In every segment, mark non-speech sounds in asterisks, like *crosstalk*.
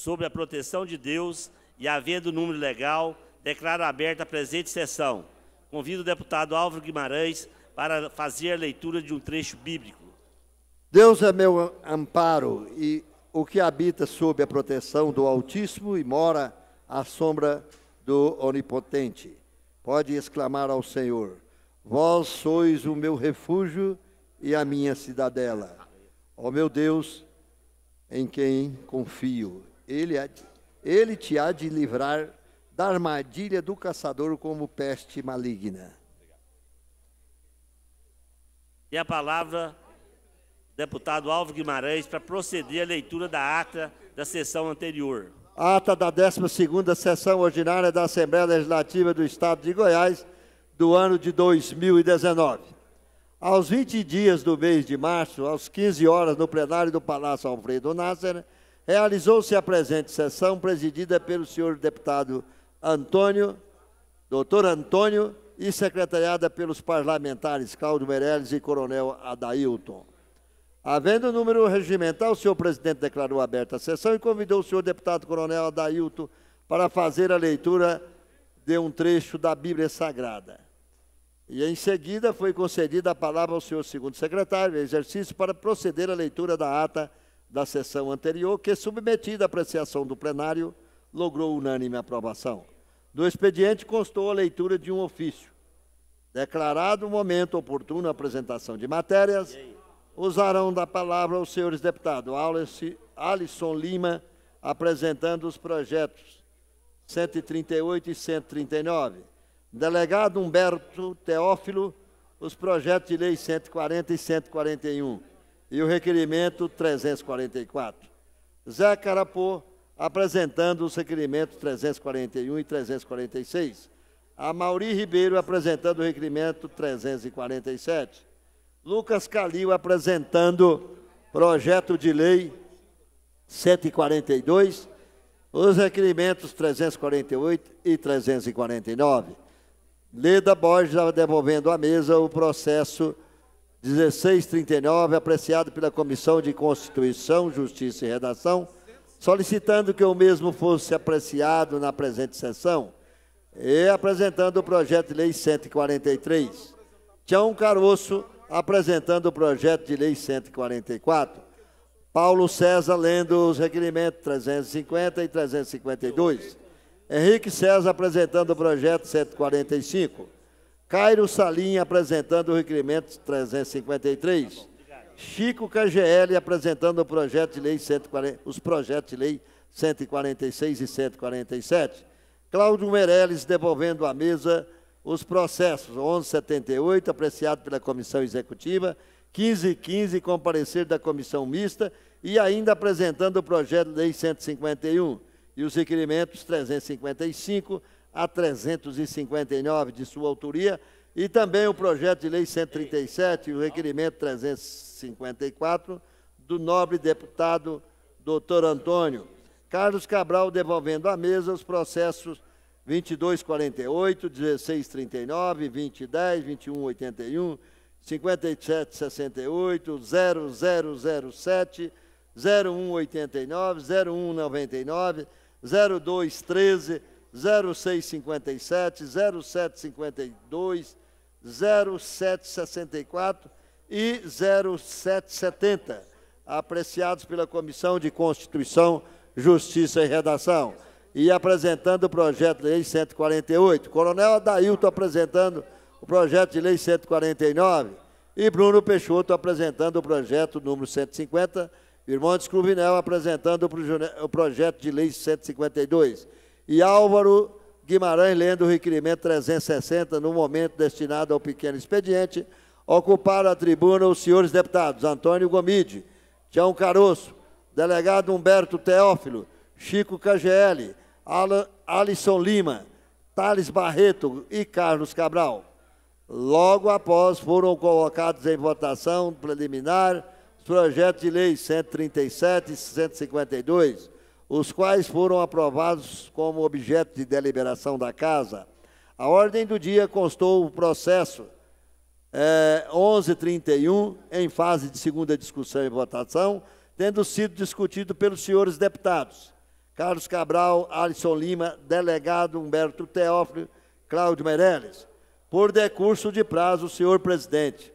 sob a proteção de Deus e havendo número legal, declaro aberta a presente sessão. Convido o deputado Álvaro Guimarães para fazer a leitura de um trecho bíblico. Deus é meu amparo e o que habita sob a proteção do Altíssimo e mora à sombra do Onipotente. Pode exclamar ao Senhor: Vós sois o meu refúgio e a minha cidadela. Ó meu Deus, em quem confio. Ele, ele te há de livrar da armadilha do caçador como peste maligna. E a palavra, deputado Álvaro Guimarães, para proceder à leitura da ata da sessão anterior. Ata da 12ª sessão ordinária da Assembleia Legislativa do Estado de Goiás, do ano de 2019. Aos 20 dias do mês de março, às 15 horas, no plenário do Palácio Alfredo Nasser, realizou-se a presente sessão, presidida pelo senhor deputado Antônio, doutor Antônio, e secretariada pelos parlamentares Cláudio Meirelles e coronel Adailton. Havendo número regimental, o senhor presidente declarou aberta a sessão e convidou o senhor deputado coronel Adailton para fazer a leitura de um trecho da Bíblia Sagrada. E em seguida foi concedida a palavra ao senhor segundo secretário, exercício, para proceder à leitura da ata da sessão anterior, que, submetida à apreciação do plenário, logrou unânime aprovação. Do expediente constou a leitura de um ofício. Declarado o momento oportuno a apresentação de matérias, usarão da palavra os senhores deputados Alisson Lima, apresentando os projetos 138 e 139. Delegado Humberto Teófilo, os projetos de lei 140 e 141. E o requerimento 344. Zé Carapô, apresentando os requerimentos 341 e 346. A Mauri Ribeiro apresentando o requerimento 347. Lucas Calil apresentando projeto de lei 142, os requerimentos 348 e 349. Leda Borges devolvendo à mesa o processo 1639, apreciado pela Comissão de Constituição, Justiça e Redação, solicitando que o mesmo fosse apreciado na presente sessão e apresentando o projeto de lei 143. Tião Caroço apresentando o projeto de lei 144. Paulo César lendo os requerimentos 350 e 352. Henrique César apresentando o projeto 145. Cairo Salim apresentando o requerimento 353. Chico KGL apresentando o projeto de lei 140, os projetos de lei 146 e 147. Cláudio Meirelles devolvendo à mesa os processos 1178, apreciado pela Comissão Executiva, 1515, comparecer da Comissão Mista, e ainda apresentando o projeto de lei 151 e os requerimentos 355 a 359 de sua autoria, e também o projeto de lei 137 e o requerimento 354 do nobre deputado doutor Antônio. Carlos Cabral devolvendo à mesa os processos 2248, 1639, 2010, 2181, 5768, 0007, 0189, 0199, 0213, 0657, 0752, 0764 e 0770, apreciados pela Comissão de Constituição, Justiça e Redação. E apresentando o projeto de lei 148. Coronel Adailton apresentando o projeto de lei 149. E Bruno Peixoto apresentando o projeto número 150. Irmão Cruvinel apresentando o projeto de lei 152. E Álvaro Guimarães lendo o requerimento 360 no momento destinado ao pequeno expediente, ocuparam a tribuna os senhores deputados Antônio Gomide, Tião Caroço, delegado Humberto Teófilo, Chico KGL, Alisson Lima, Thales Barreto e Carlos Cabral. Logo após foram colocados em votação preliminar os projetos de lei 137 e 152, os quais foram aprovados como objeto de deliberação da Casa. A ordem do dia constou o processo é, 1131, em fase de segunda discussão e votação, tendo sido discutido pelos senhores deputados Carlos Cabral, Alisson Lima, delegado Humberto Teófilo, Cláudio Meirelles. Por decurso de prazo, o senhor presidente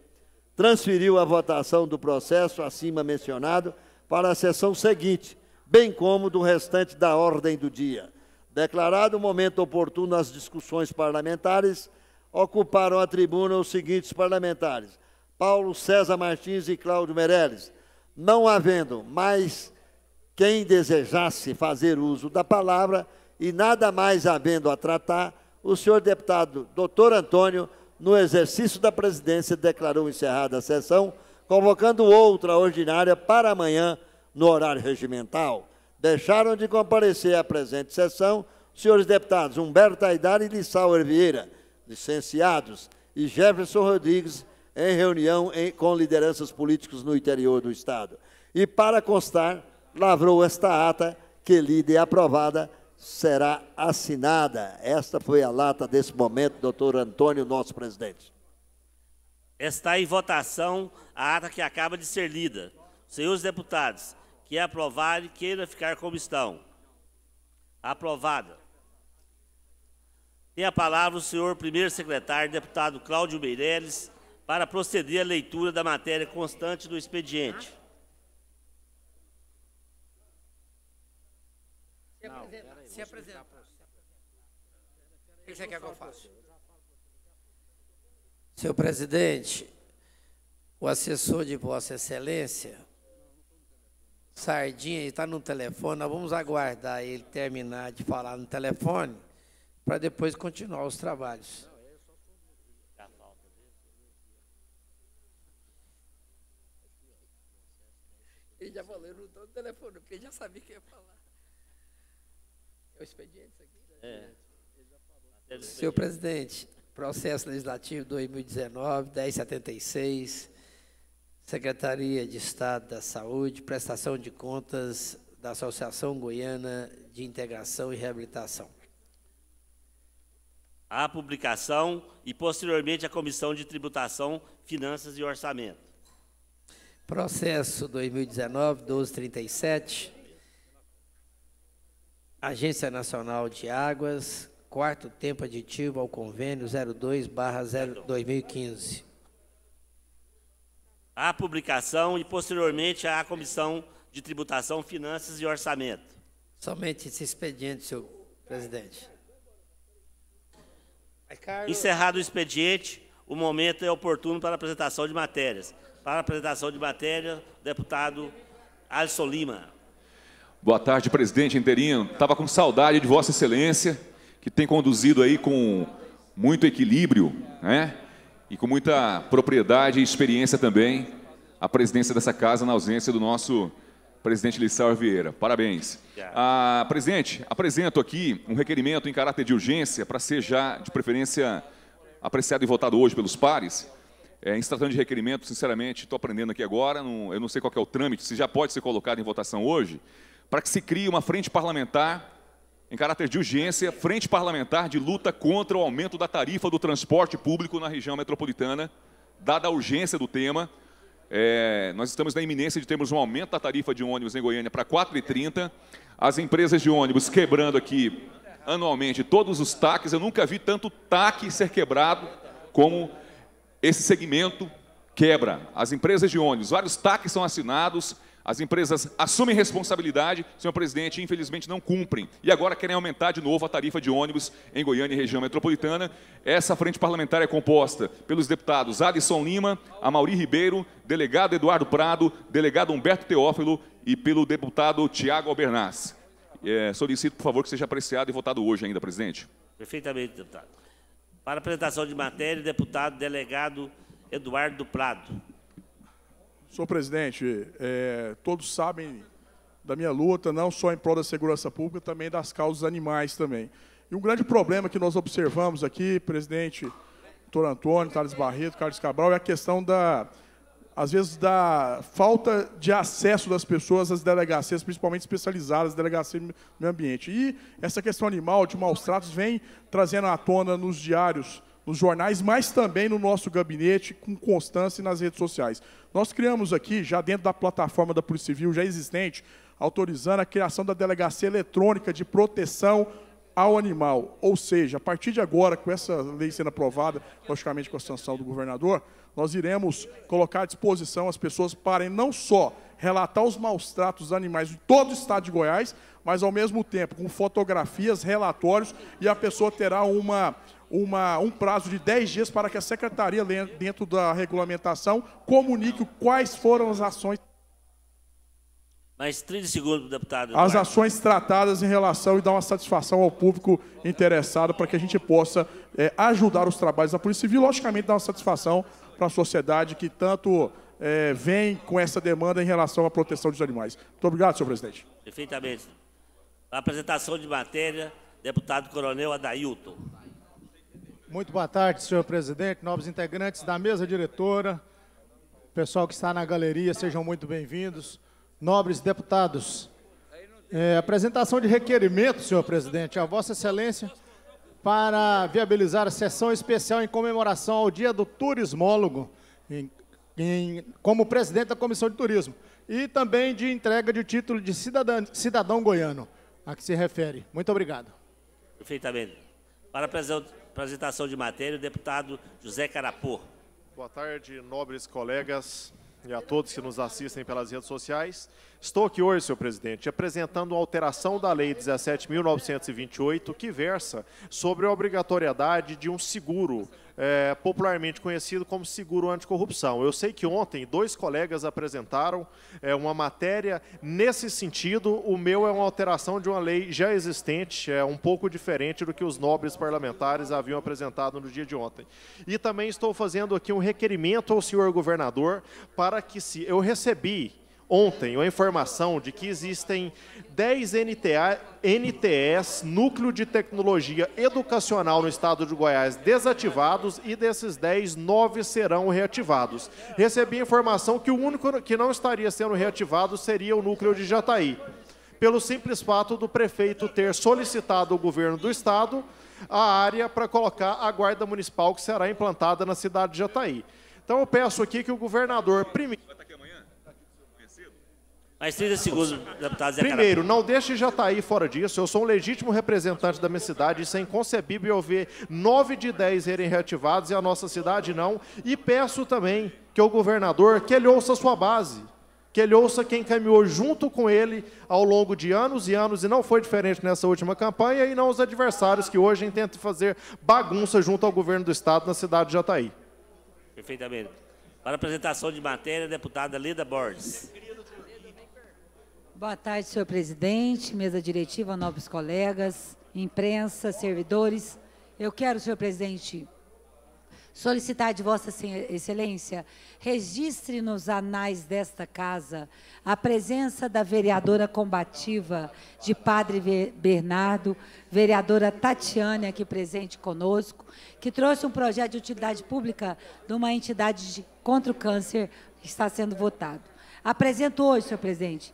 transferiu a votação do processo acima mencionado para a sessão seguinte, bem como do restante da ordem do dia. Declarado o momento oportuno às discussões parlamentares, ocuparam a tribuna os seguintes parlamentares: Paulo César Martins e Cláudio Meirelles. Não havendo mais quem desejasse fazer uso da palavra e nada mais havendo a tratar, o senhor deputado doutor Antônio, no exercício da presidência, declarou encerrada a sessão, convocando outra ordinária para amanhã, no horário regimental. Deixaram de comparecer à presente sessão senhores deputados Humberto Aidar e Lissauer Vieira, licenciados, e Jefferson Rodrigues, em reunião em, com lideranças políticas no interior do Estado. E, para constar, lavrou esta ata, que lida e aprovada, será assinada. Esta foi a lata desse momento, doutor Antônio, nosso presidente. Está em votação a ata que acaba de ser lida. Senhores deputados, que aprovar e queira ficar como estão. Aprovada. Tem a palavra o senhor primeiro secretário, deputado Cláudio Meirelles, para proceder à leitura da matéria constante do expediente. Se apresenta. Se apresenta. O que você quer que eu faça? Senhor presidente, o assessor de Vossa Excelência, Sardinha, está no telefone. Nós vamos aguardar ele terminar de falar no telefone para depois continuar os trabalhos. Ele já falou, eu não estou no telefone, porque ele já sabia que ia falar. É o expediente isso aqui? Né? É. Senhor presidente, processo legislativo 2019, 1076, Secretaria de Estado da Saúde, prestação de contas da Associação Goiana de Integração e Reabilitação. A publicação e, posteriormente, a Comissão de Tributação, Finanças e Orçamento. Processo 2019-1237, Agência Nacional de Águas, quarto tempo aditivo ao convênio 02-2015. A publicação e, posteriormente, a Comissão de Tributação, Finanças e Orçamento. Somente esse expediente, senhor presidente. Encerrado o expediente, o momento é oportuno para a apresentação de matérias. Para a apresentação de matéria, deputado Alisson Lima. Boa tarde, presidente interino. Estava com saudade de Vossa Excelência, que tem conduzido aí com muito equilíbrio, né? E com muita propriedade e experiência também a presidência dessa casa na ausência do nosso presidente Lissau Vieira. Parabéns. Ah, presidente, apresento aqui um requerimento em caráter de urgência para ser já, de preferência, apreciado e votado hoje pelos pares. É, em se tratando de requerimento, sinceramente, estou aprendendo aqui agora, não, eu não sei qual é o trâmite, se já pode ser colocado em votação hoje, para que se crie uma frente parlamentar, em caráter de urgência, frente parlamentar de luta contra o aumento da tarifa do transporte público na região metropolitana, dada a urgência do tema. É, nós estamos na iminência de termos um aumento da tarifa de ônibus em Goiânia para 4,30. As empresas de ônibus quebrando aqui anualmente todos os taques. Eu nunca vi tanto taque ser quebrado como esse segmento quebra. As empresas de ônibus, vários taques são assinados, as empresas assumem responsabilidade, senhor presidente, infelizmente não cumprem. E agora querem aumentar de novo a tarifa de ônibus em Goiânia e região metropolitana. Essa frente parlamentar é composta pelos deputados Alisson Lima, Amauri Ribeiro, delegado Eduardo Prado, delegado Humberto Teófilo e pelo deputado Tiago Albernaz. É, solicito, por favor, que seja apreciado e votado hoje ainda, presidente. Perfeitamente, deputado. Para apresentação de matéria, deputado delegado Eduardo Prado. Senhor presidente, é, todos sabem da minha luta, não só em prol da segurança pública, também das causas animais também. E um grande problema que nós observamos aqui, presidente, doutor Antônio, Thales Barreto, Carlos Cabral, é a questão da, às vezes, da falta de acesso das pessoas às delegacias, principalmente especializadas, delegacias do meio ambiente. E essa questão animal, de maus tratos, vem trazendo à tona nos diários, nos jornais, mas também no nosso gabinete, com constância nas redes sociais. Nós criamos aqui, já dentro da plataforma da Polícia Civil, já existente, autorizando a criação da delegacia eletrônica de proteção ao animal. Ou seja, a partir de agora, com essa lei sendo aprovada, logicamente com a sanção do governador, nós iremos colocar à disposição as pessoas para não só relatar os maus tratos dos animais em todo o estado de Goiás, mas ao mesmo tempo com fotografias, relatórios, e a pessoa terá uma, uma, um prazo de 10 dias para que a secretaria, dentro da regulamentação, comunique quais foram as ações. Mais 30 segundos, deputado. Eduardo. As ações tratadas em relação e dar uma satisfação ao público interessado para que a gente possa é, ajudar os trabalhos da Polícia Civil, logicamente dar uma satisfação para a sociedade que tanto é, vem com essa demanda em relação à proteção dos animais. Muito obrigado, senhor presidente. Perfeitamente. A apresentação de matéria, deputado Coronel Adailton. Muito boa tarde, senhor presidente, nobres integrantes da mesa diretora, pessoal que está na galeria, sejam muito bem-vindos. Nobres deputados, é, apresentação de requerimento, senhor presidente, a Vossa Excelência, para viabilizar a sessão especial em comemoração ao Dia do Turismólogo, em, em, como presidente da Comissão de Turismo, e também de entrega de título de cidadão, cidadão goiano, a que se refere. Muito obrigado. Perfeitamente. Para a apresentação de matéria, o deputado José Carapô. Boa tarde, nobres colegas e a todos que nos assistem pelas redes sociais. Estou aqui hoje, senhor presidente, apresentando a alteração da Lei 17.928, que versa sobre a obrigatoriedade de um seguro, é, popularmente conhecido como seguro anticorrupção. Eu sei que ontem dois colegas apresentaram é, uma matéria nesse sentido. O meu é uma alteração de uma lei já existente, é um pouco diferente do que os nobres parlamentares haviam apresentado no dia de ontem. E também estou fazendo aqui um requerimento ao senhor governador para que se eu recebi ontem a informação de que existem 10 NTA, NTS, Núcleo de Tecnologia Educacional no estado de Goiás, desativados e desses 10, 9 serão reativados. Recebi a informação que o único que não estaria sendo reativado seria o Núcleo de Jataí, pelo simples fato do prefeito ter solicitado ao governo do estado a área para colocar a guarda municipal que será implantada na cidade de Jataí. Então eu peço aqui que o governador primeiro mais 30 segundos, deputado Zé Primeiro, não deixe Jataí fora disso. Eu sou um legítimo representante da minha cidade. Isso é inconcebível eu ver nove de dez serem reativados e a nossa cidade não. E peço também que o governador, que ele ouça a sua base. Que ele ouça quem caminhou junto com ele ao longo de anos e anos, e não foi diferente nessa última campanha, e não os adversários que hoje tentam fazer bagunça junto ao governo do Estado na cidade de Jataí. Perfeitamente. Para a apresentação de matéria, deputada Lida Borges. Boa tarde, senhor presidente, mesa diretiva, nobres colegas, imprensa, servidores. Eu quero, senhor presidente, solicitar de Vossa Excelência, registre nos anais desta casa a presença da vereadora combativa de Padre Bernardo, vereadora Tatiane, aqui presente conosco, que trouxe um projeto de utilidade pública de uma entidade de, contra o câncer que está sendo votado. Apresento hoje, senhor presidente,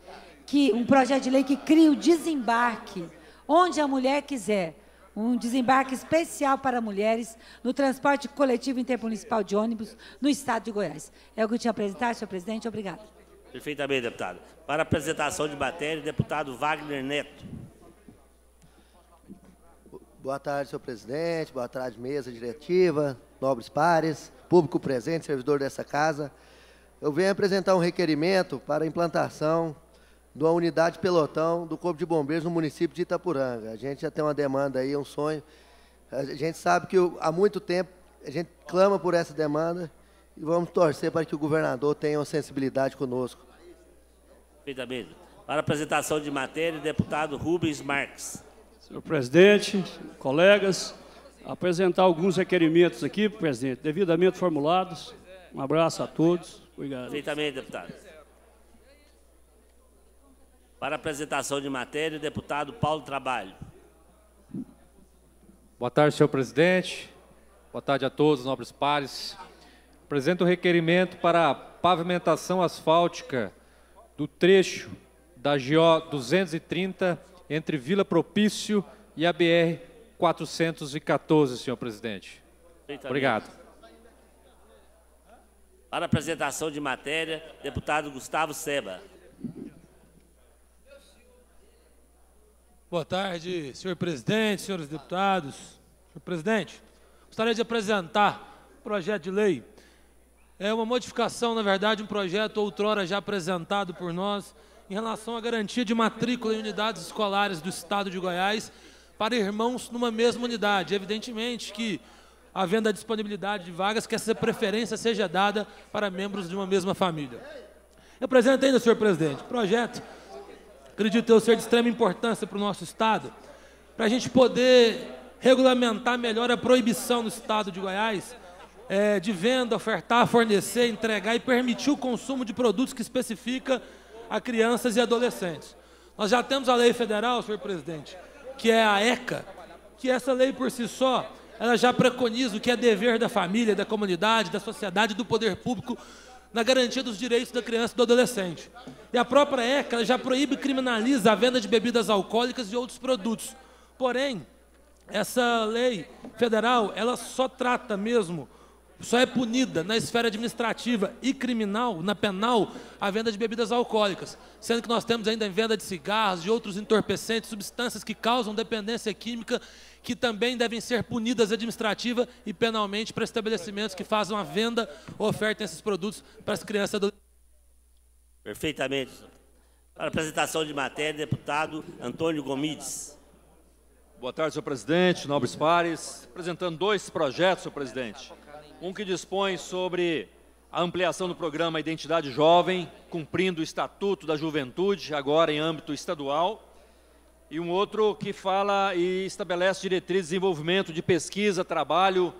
que um projeto de lei que cria o desembarque, onde a mulher quiser, um desembarque especial para mulheres no transporte coletivo intermunicipal de ônibus no estado de Goiás. É o que eu tinha a apresentar, senhor presidente. Obrigado. Perfeitamente, deputado. Para a apresentação de matéria, deputado Wagner Neto. Boa tarde, senhor presidente. Boa tarde, mesa diretiva, nobres pares, público presente, servidor dessa casa. Eu venho apresentar um requerimento para a implantação de uma unidade pelotão do Corpo de Bombeiros no município de Itapuranga. A gente já tem uma demanda aí, um sonho. A gente sabe que há muito tempo a gente clama por essa demanda e vamos torcer para que o governador tenha uma sensibilidade conosco. Perfeitamente. Para a apresentação de matéria, deputado Rubens Marques. Senhor presidente, colegas, apresentar alguns requerimentos aqui, presidente, devidamente formulados. Um abraço a todos. Obrigado. Perfeitamente, deputado. Para apresentação de matéria, o deputado Paulo Trabalho. Boa tarde, senhor presidente. Boa tarde a todos, nobres pares. Apresento o um requerimento para pavimentação asfáltica do trecho da GO 230 entre Vila Propício e a BR 414, senhor presidente. Obrigado. Para apresentação de matéria, deputado Gustavo Seba. Boa tarde, senhor presidente, senhores deputados. Senhor presidente, gostaria de apresentar o projeto de lei. É uma modificação, na verdade, um projeto outrora já apresentado por nós em relação à garantia de matrícula em unidades escolares do Estado de Goiás para irmãos numa mesma unidade. Evidentemente que, havendo a disponibilidade de vagas, que essa preferência seja dada para membros de uma mesma família. Eu apresento ainda, senhor presidente, projeto acredito eu ser de extrema importância para o nosso Estado, para a gente poder regulamentar melhor a proibição no Estado de Goiás é, de venda, ofertar, fornecer, entregar e permitir o consumo de produtos que especifica a crianças e adolescentes. Nós já temos a lei federal, senhor presidente, que é a ECA, que essa lei por si só, ela já preconiza o que é dever da família, da comunidade, da sociedade, do poder público na garantia dos direitos da criança e do adolescente. E a própria ECA já proíbe e criminaliza a venda de bebidas alcoólicas e outros produtos. Porém, essa lei federal, ela só trata mesmo, só é punida na esfera administrativa e criminal, na penal, a venda de bebidas alcoólicas. Sendo que nós temos ainda a venda de cigarros, de outros entorpecentes, substâncias que causam dependência química que também devem ser punidas administrativa e penalmente para estabelecimentos que façam a venda ou ofertem esses produtos para as crianças do Perfeitamente. Para apresentação de matéria, deputado Antônio Gomides. Boa tarde, senhor presidente, nobres pares. Apresentando dois projetos, senhor presidente. Um que dispõe sobre a ampliação do programa Identidade Jovem, cumprindo o Estatuto da Juventude, agora em âmbito estadual e um outro que fala e estabelece diretrizes de desenvolvimento de pesquisa, trabalho,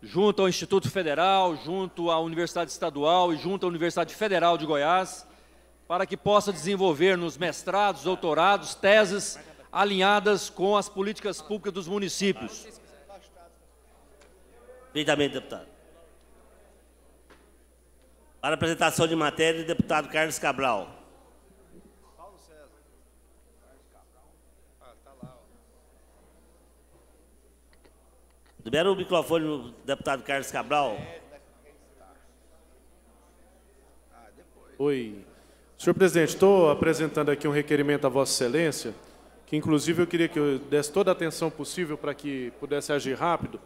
junto ao Instituto Federal, junto à Universidade Estadual e junto à Universidade Federal de Goiás, para que possa desenvolver nos mestrados, doutorados, teses alinhadas com as políticas públicas dos municípios. Perfeitamente, deputado. Para apresentação de matéria, deputado Carlos Cabral. Libera o microfone do deputado Carlos Cabral. Oi. Senhor presidente, estou apresentando aqui um requerimento à Vossa Excelência, que inclusive eu queria que eu desse toda a atenção possível para que pudesse agir rápido.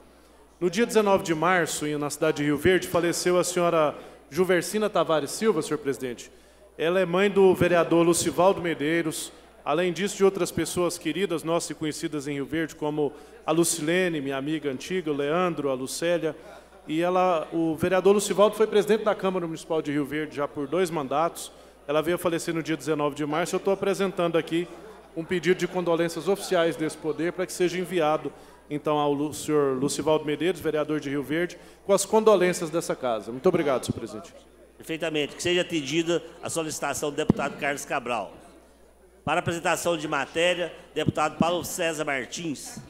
No dia 19 de março, na cidade de Rio Verde, faleceu a senhora Juversina Tavares Silva, senhor presidente. Ela é mãe do vereador Lucivaldo Medeiros, além disso de outras pessoas queridas, nossas e conhecidas em Rio Verde, como a Lucilene, minha amiga antiga, o Leandro, a Lucélia. E ela, o vereador Lucivaldo foi presidente da Câmara Municipal de Rio Verde já por dois mandatos. Ela veio a falecer no dia 19 de março. Eu estou apresentando aqui um pedido de condolências oficiais desse poder para que seja enviado então ao senhor Lucivaldo Medeiros, vereador de Rio Verde, com as condolências dessa casa. Muito obrigado, senhor presidente. Perfeitamente. Que seja atendida a solicitação do deputado Carlos Cabral. Para apresentação de matéria, deputado Paulo César Martins.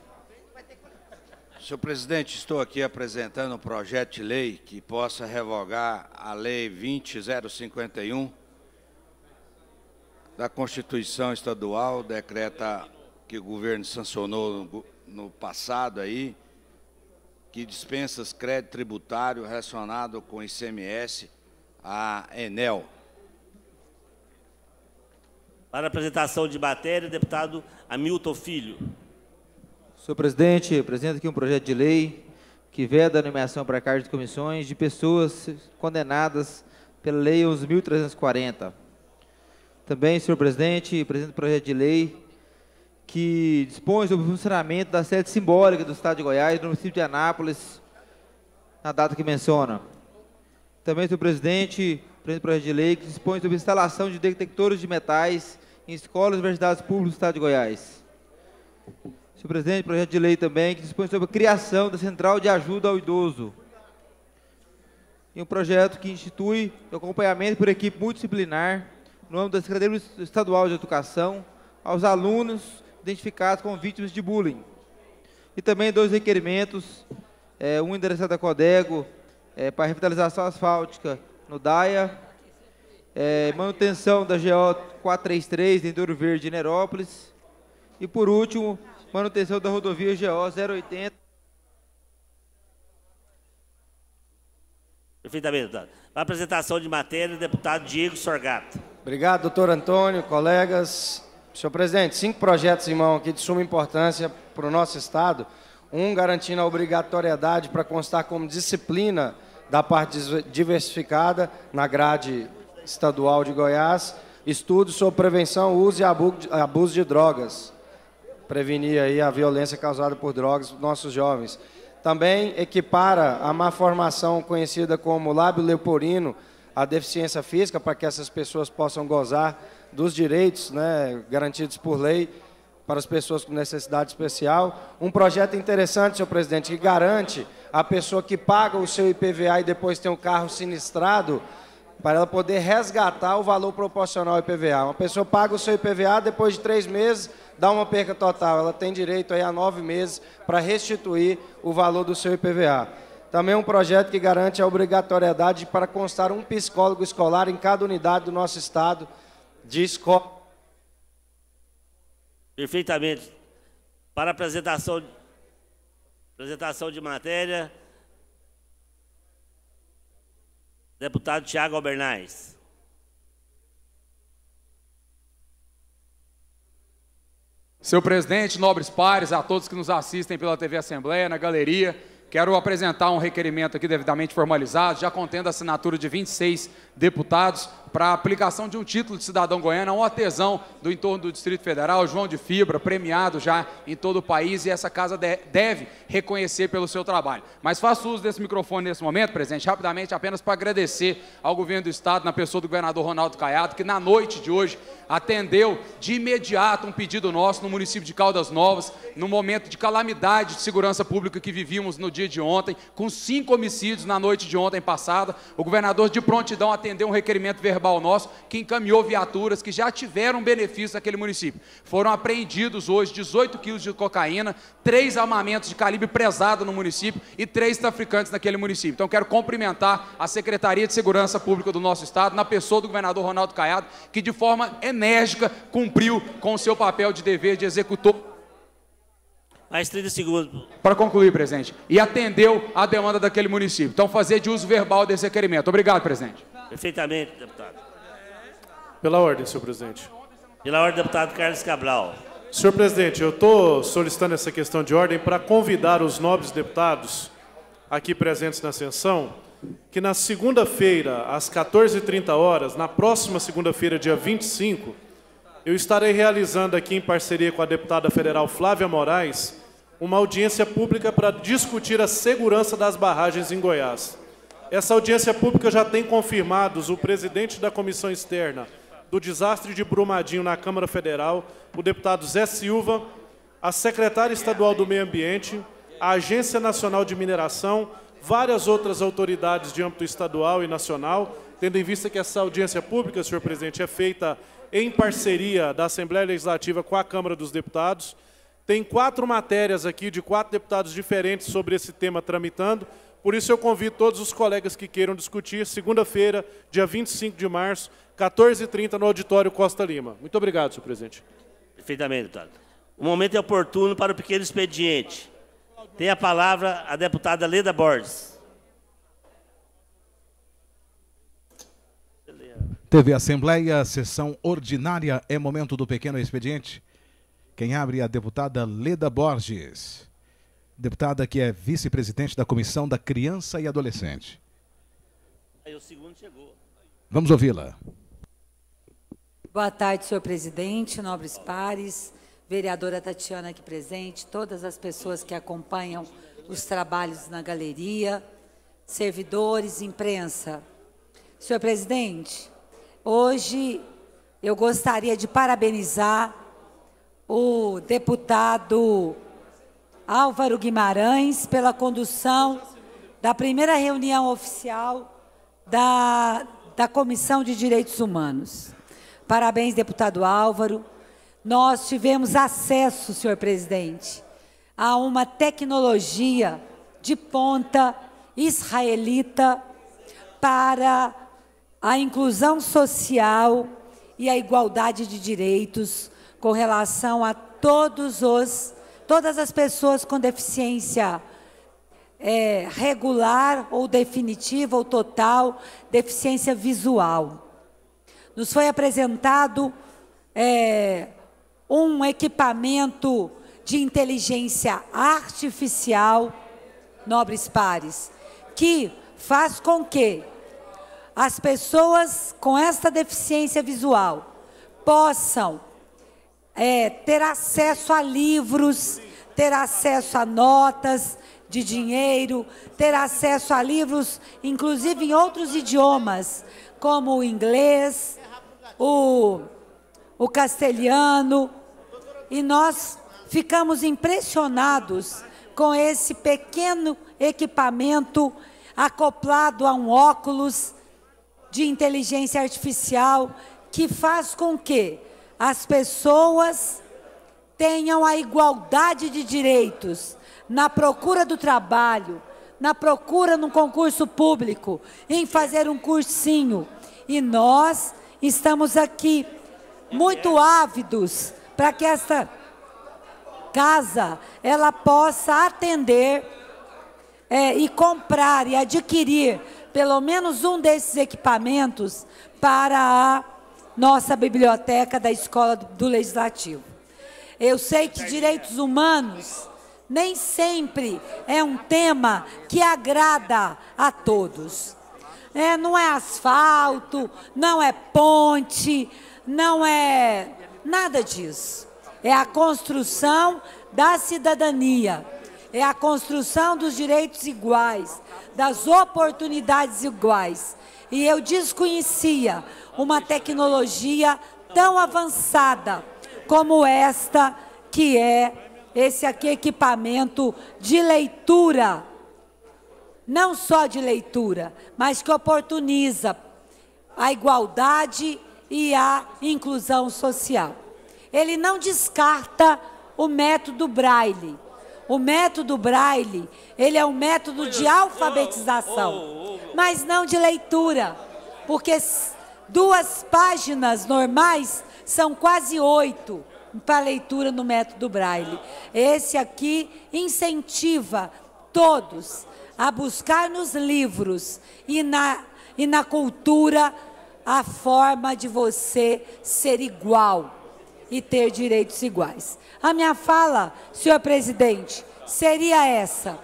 Senhor presidente, estou aqui apresentando um projeto de lei que possa revogar a Lei 20051 da Constituição Estadual, decreta que o governo sancionou no, passado aí, que dispensa crédito tributário relacionado com ICMS à Enel. Para apresentação de matéria, deputado Hamilton Filho. Senhor presidente, apresento aqui um projeto de lei que veda a nomeação para cargos de comissões de pessoas condenadas pela Lei 11.340. Também, senhor presidente, apresento um projeto de lei que dispõe sobre o funcionamento da sede simbólica do Estado de Goiás, no município de Anápolis, na data que menciona. Também, senhor presidente, apresento um projeto de lei que dispõe sobre instalação de detectores de metais em escolas e universidades públicas do Estado de Goiás. Senhor presidente, projeto de lei também que dispõe sobre a criação da Central de Ajuda ao Idoso. E um projeto que institui o acompanhamento por equipe multidisciplinar no âmbito da Secretaria Estadual de Educação aos alunos identificados como vítimas de bullying. E também dois requerimentos, é, um endereçado a Codego é, para revitalização asfáltica no DAIA, é, manutenção da GO 433 em Douro Verde, Nerópolis, e por último, manutenção da rodovia GO 080. Perfeitamente, deputado. Para apresentação de matéria, deputado Diego Sorgato. Obrigado, doutor Antônio, colegas. Senhor presidente, cinco projetos em mão aqui de suma importância para o nosso Estado. Um garantindo a obrigatoriedade para constar como disciplina da parte diversificada na grade estadual de Goiás, estudos sobre prevenção, uso e abuso de drogas. Prevenir aí a violência causada por drogas dos nossos jovens. Também equipara a má formação conhecida como lábio leporino à deficiência física para que essas pessoas possam gozar dos direitos né, garantidos por lei para as pessoas com necessidade especial. Um projeto interessante, senhor presidente, que garante a pessoa que paga o seu IPVA e depois tem o carro sinistrado, para ela poder resgatar o valor proporcional ao IPVA. Uma pessoa paga o seu IPVA, depois de três meses, dá uma perca total. Ela tem direito aí a nove meses para restituir o valor do seu IPVA. Também um projeto que garante a obrigatoriedade para constar um psicólogo escolar em cada unidade do nosso estado de escola. Perfeitamente. Para apresentação, apresentação de matéria, deputado Tiago Albernaz. Senhor presidente, nobres pares, a todos que nos assistem pela TV Assembleia, na galeria, quero apresentar um requerimento aqui devidamente formalizado, já contendo a assinatura de 26 deputados, para a aplicação de um título de cidadão goiano um artesão do entorno do Distrito Federal, João de Fibra, premiado já em todo o país e essa casa de, deve reconhecer pelo seu trabalho. Mas faço uso desse microfone nesse momento, presidente, rapidamente, apenas para agradecer ao governo do Estado, na pessoa do governador Ronaldo Caiado, que na noite de hoje atendeu de imediato um pedido nosso no município de Caldas Novas, no momento de calamidade de segurança pública que vivíamos no dia de ontem, com cinco homicídios na noite de ontem passada. O governador de prontidão atendeu um requerimento verbal verbal nosso que encaminhou viaturas que já tiveram benefício naquele município. Foram apreendidos hoje 18 quilos de cocaína, três armamentos de calibre pesado no município e três traficantes naquele município. Então quero cumprimentar a Secretaria de Segurança Pública do nosso estado, na pessoa do governador Ronaldo Caiado, que de forma enérgica cumpriu com o seu papel de dever de executor mais 30 segundos. Para concluir, presidente. E atendeu a demanda daquele município. Então, fazer de uso verbal desse requerimento. Obrigado, presidente. Perfeitamente, deputado. Pela ordem, senhor presidente. Pela ordem, deputado Carlos Cabral. Senhor presidente, eu estou solicitando essa questão de ordem para convidar os nobres deputados aqui presentes na sessão que na segunda-feira, às 14h30 horas, na próxima segunda-feira, dia 25, eu estarei realizando aqui em parceria com a deputada federal Flávia Moraes uma audiência pública para discutir a segurança das barragens em Goiás. Essa audiência pública já tem confirmados o presidente da comissão externa do desastre de Brumadinho na Câmara Federal, o deputado Zé Silva, a secretária estadual do Meio Ambiente, a Agência Nacional de Mineração, várias outras autoridades de âmbito estadual e nacional, tendo em vista que essa audiência pública, senhor presidente, é feita em parceria da Assembleia Legislativa com a Câmara dos Deputados. Tem quatro matérias aqui de quatro deputados diferentes sobre esse tema tramitando. Por isso eu convido todos os colegas que queiram discutir, segunda-feira, dia 25 de março, 14h30, no auditório Costa Lima. Muito obrigado, senhor presidente. Perfeitamente, deputado. O momento é oportuno para o pequeno expediente. Tem a palavra a deputada Leda Borges. TV Assembleia, sessão ordinária, é momento do pequeno expediente. Quem abre é a deputada Leda Borges deputada que é vice-presidente da Comissão da Criança e Adolescente. Aí o segundo chegou. Vamos ouvi-la. Boa tarde, senhor presidente, nobres pares, vereadora Tatiana aqui presente, todas as pessoas que acompanham os trabalhos na galeria, servidores, imprensa. Senhor presidente, hoje eu gostaria de parabenizar o deputado Álvaro Guimarães pela condução da primeira reunião oficial da, da Comissão de Direitos Humanos. Parabéns, deputado Álvaro. Nós tivemos acesso, senhor presidente, a uma tecnologia de ponta israelita para a inclusão social e a igualdade de direitos com relação a todos os todas as pessoas com deficiência é, regular ou definitiva ou total, deficiência visual. Nos foi apresentado é, um equipamento de inteligência artificial, nobres pares, que faz com que as pessoas com esta deficiência visual possam é, ter acesso a livros, ter acesso a notas de dinheiro, ter acesso a livros, inclusive em outros idiomas, como o inglês, o, o castelhano, e nós ficamos impressionados com esse pequeno equipamento acoplado a um óculos de inteligência artificial que faz com que as pessoas tenham a igualdade de direitos na procura do trabalho, na procura num concurso público, em fazer um cursinho. E nós estamos aqui muito ávidos para que esta casa ela possa atender é, e comprar e adquirir pelo menos um desses equipamentos para a nossa biblioteca da Escola do Legislativo. Eu sei que direitos humanos nem sempre é um tema que agrada a todos. É, não é asfalto, não é ponte, não é nada disso. É a construção da cidadania é a construção dos direitos iguais, das oportunidades iguais. E eu desconhecia uma tecnologia tão avançada como esta, que é esse aqui equipamento de leitura. Não só de leitura, mas que oportuniza a igualdade e a inclusão social. Ele não descarta o método Braille o método Braille, ele é um método de alfabetização, mas não de leitura, porque duas páginas normais são quase oito para leitura no método Braille. Esse aqui incentiva todos a buscar nos livros e na, e na cultura a forma de você ser igual e ter direitos iguais. A minha fala, senhor presidente, seria essa.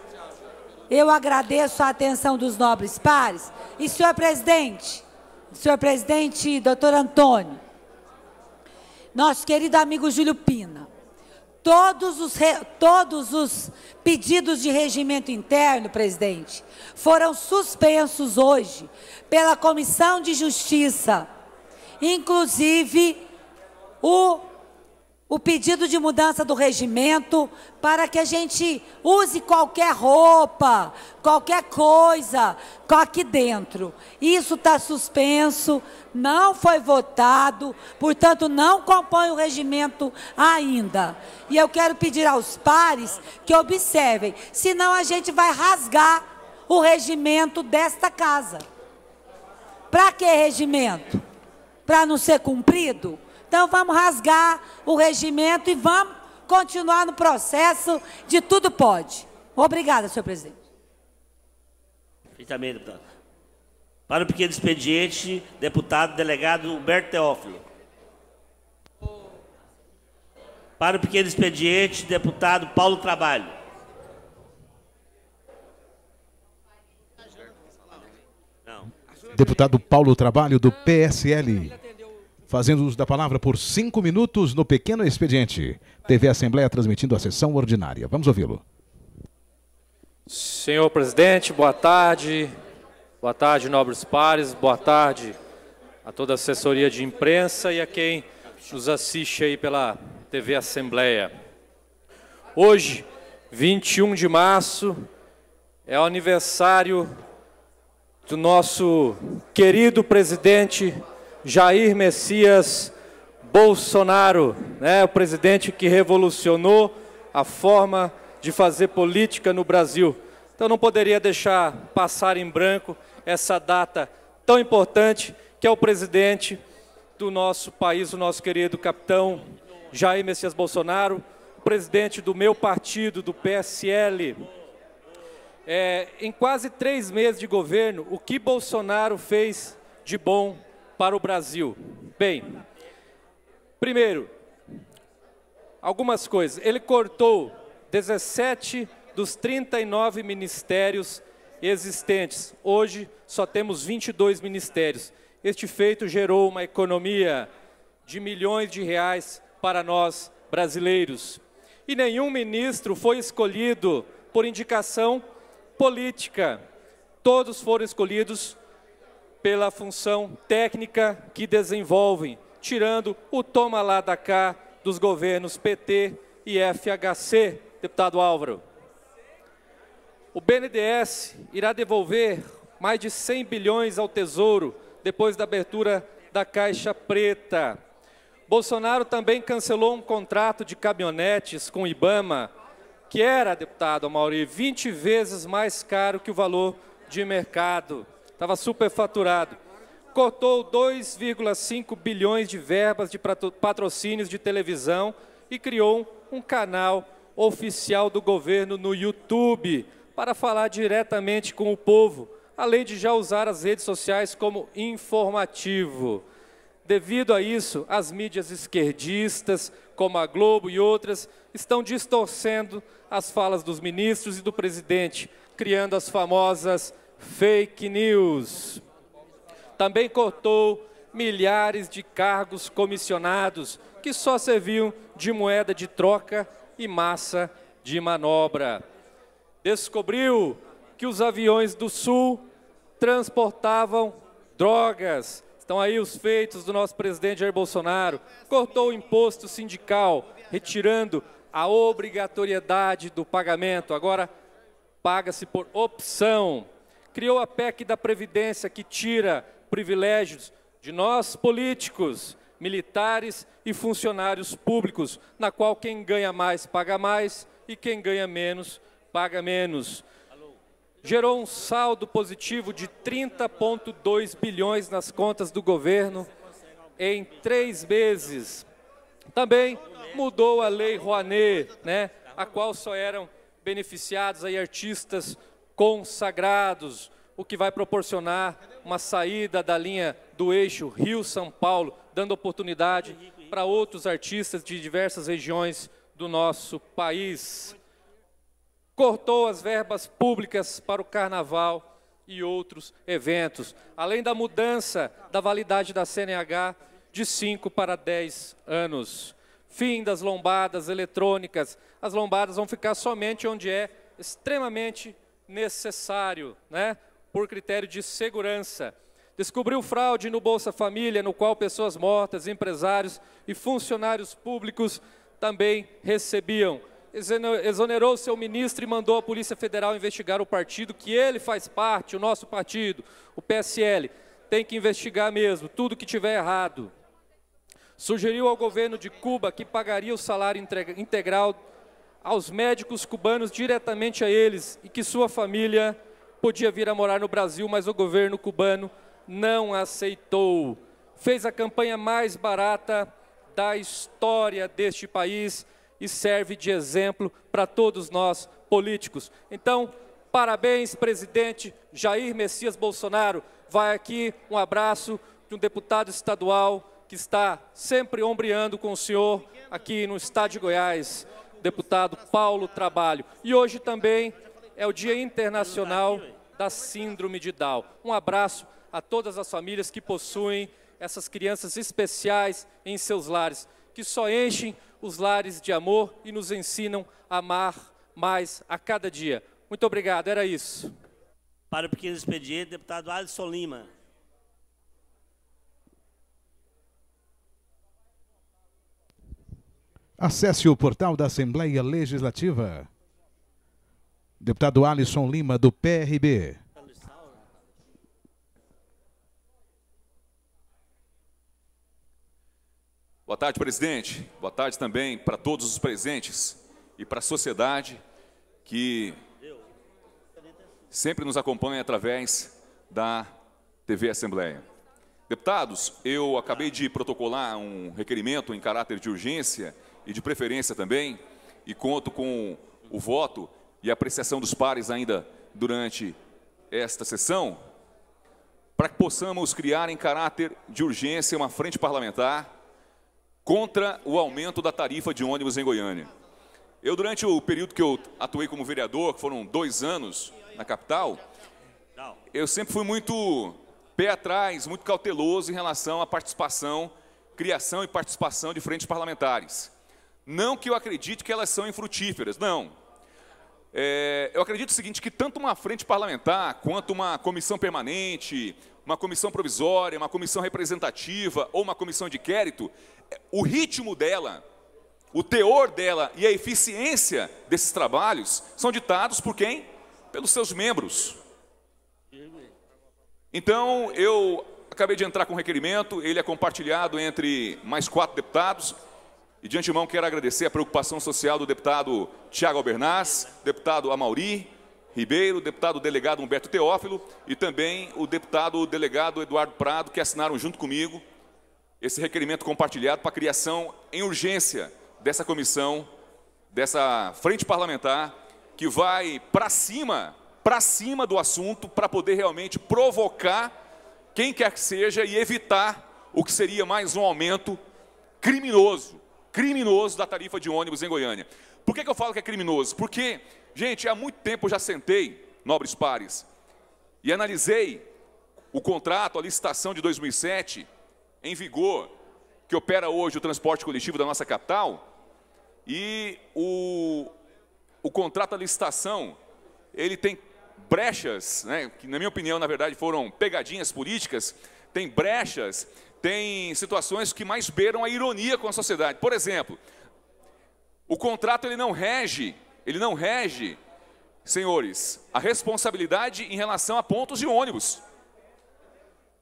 Eu agradeço a atenção dos nobres pares. E, senhor presidente, senhor presidente, doutor Antônio, nosso querido amigo Júlio Pina, todos os, todos os pedidos de regimento interno, presidente, foram suspensos hoje pela Comissão de Justiça, inclusive o o pedido de mudança do regimento para que a gente use qualquer roupa, qualquer coisa aqui dentro. Isso está suspenso, não foi votado, portanto, não compõe o regimento ainda. E eu quero pedir aos pares que observem, senão a gente vai rasgar o regimento desta casa. Para que regimento? Para não ser cumprido? Então vamos rasgar o regimento e vamos continuar no processo de tudo pode. Obrigada, senhor presidente. Perfeitamente, deputado. Para o pequeno expediente, deputado delegado Humberto Teófilo. Para o pequeno expediente, deputado Paulo Trabalho. Não. Deputado Paulo Trabalho, do PSL fazendo uso da palavra por cinco minutos no pequeno expediente. TV Assembleia transmitindo a sessão ordinária. Vamos ouvi-lo. Senhor presidente, boa tarde. Boa tarde, nobres pares. Boa tarde a toda a assessoria de imprensa e a quem nos assiste aí pela TV Assembleia. Hoje, 21 de março, é o aniversário do nosso querido presidente Jair Messias Bolsonaro, né, o presidente que revolucionou a forma de fazer política no Brasil. Então não poderia deixar passar em branco essa data tão importante que é o presidente do nosso país, o nosso querido capitão Jair Messias Bolsonaro, presidente do meu partido, do PSL. É, em quase três meses de governo, o que Bolsonaro fez de bom para o Brasil? Bem, primeiro, algumas coisas. Ele cortou 17 dos 39 ministérios existentes. Hoje só temos 22 ministérios. Este feito gerou uma economia de milhões de reais para nós brasileiros. E nenhum ministro foi escolhido por indicação política. Todos foram escolhidos pela função técnica que desenvolvem, tirando o toma lá da cá dos governos PT e FHC, deputado Álvaro. O BNDES irá devolver mais de 100 bilhões ao Tesouro depois da abertura da Caixa Preta. Bolsonaro também cancelou um contrato de caminhonetes com o Ibama, que era, deputado Amauri, 20 vezes mais caro que o valor de mercado. Estava superfaturado. Cortou 2,5 bilhões de verbas de patrocínios de televisão e criou um canal oficial do governo no YouTube para falar diretamente com o povo, além de já usar as redes sociais como informativo. Devido a isso, as mídias esquerdistas, como a Globo e outras, estão distorcendo as falas dos ministros e do presidente, criando as famosas fake news. Também cortou milhares de cargos comissionados que só serviam de moeda de troca e massa de manobra descobriu que os aviões do Sul transportavam drogas. Estão aí os feitos do nosso presidente Jair Bolsonaro. Cortou o imposto sindical, retirando a obrigatoriedade do pagamento. Agora paga-se por opção. Criou a PEC da Previdência, que tira privilégios de nós políticos, militares e funcionários públicos, na qual quem ganha mais paga mais e quem ganha menos paga menos. Gerou um saldo positivo de 30,2 bilhões nas contas do governo em três meses. Também mudou a lei Rouanet, né, a qual só eram beneficiados aí artistas consagrados, o que vai proporcionar uma saída da linha do eixo Rio-São Paulo, dando oportunidade para outros artistas de diversas regiões do nosso país cortou as verbas públicas para o carnaval e outros eventos, além da mudança da validade da CNH de 5 para 10 anos. Fim das lombadas eletrônicas. As lombadas vão ficar somente onde é extremamente necessário, né? por critério de segurança. Descobriu fraude no Bolsa Família, no qual pessoas mortas, empresários e funcionários públicos também recebiam exonerou seu ministro e mandou a Polícia Federal investigar o partido que ele faz parte, o nosso partido, o PSL. Tem que investigar mesmo, tudo que tiver errado. Sugeriu ao governo de Cuba que pagaria o salário integral aos médicos cubanos diretamente a eles e que sua família podia vir a morar no Brasil, mas o governo cubano não aceitou. Fez a campanha mais barata da história deste país e serve de exemplo para todos nós políticos. Então, parabéns, presidente Jair Messias Bolsonaro. Vai aqui um abraço de um deputado estadual que está sempre ombreando com o senhor aqui no estado de Goiás, deputado Paulo Trabalho. E hoje também é o Dia Internacional da Síndrome de Down. Um abraço a todas as famílias que possuem essas crianças especiais em seus lares, que só enchem os lares de amor e nos ensinam a amar mais a cada dia. Muito obrigado, era isso. Para o pequeno expediente, deputado Alisson Lima. Acesse o portal da Assembleia Legislativa. Deputado Alisson Lima, do PRB. Boa tarde, presidente. Boa tarde também para todos os presentes e para a sociedade que sempre nos acompanha através da TV Assembleia. Deputados, eu acabei de protocolar um requerimento em caráter de urgência e de preferência também, e conto com o voto e a apreciação dos pares ainda durante esta sessão, para que possamos criar em caráter de urgência uma frente parlamentar contra o aumento da tarifa de ônibus em Goiânia. Eu, durante o período que eu atuei como vereador, que foram dois anos na capital, eu sempre fui muito pé atrás, muito cauteloso em relação à participação, criação e participação de frentes parlamentares. Não que eu acredite que elas são infrutíferas, não. É, eu acredito o seguinte, que tanto uma frente parlamentar, quanto uma comissão permanente, uma comissão provisória, uma comissão representativa ou uma comissão de inquérito, o ritmo dela, o teor dela e a eficiência desses trabalhos são ditados por quem? Pelos seus membros. Então, eu acabei de entrar com um requerimento, ele é compartilhado entre mais quatro deputados, e de antemão quero agradecer a preocupação social do deputado Tiago Albernaz, deputado Amauri Ribeiro, deputado delegado Humberto Teófilo e também o deputado delegado Eduardo Prado, que assinaram junto comigo esse requerimento compartilhado para a criação em urgência dessa comissão, dessa frente parlamentar, que vai para cima, para cima do assunto, para poder realmente provocar quem quer que seja e evitar o que seria mais um aumento criminoso criminoso da tarifa de ônibus em Goiânia. Por que, que eu falo que é criminoso? Porque, gente, há muito tempo eu já sentei, nobres pares, e analisei o contrato, a licitação de 2007, em vigor, que opera hoje o transporte coletivo da nossa capital, e o, o contrato, a licitação, ele tem brechas, né, que na minha opinião, na verdade, foram pegadinhas políticas, tem brechas tem situações que mais beiram a ironia com a sociedade. Por exemplo, o contrato ele não rege, ele não rege, senhores, a responsabilidade em relação a pontos de ônibus.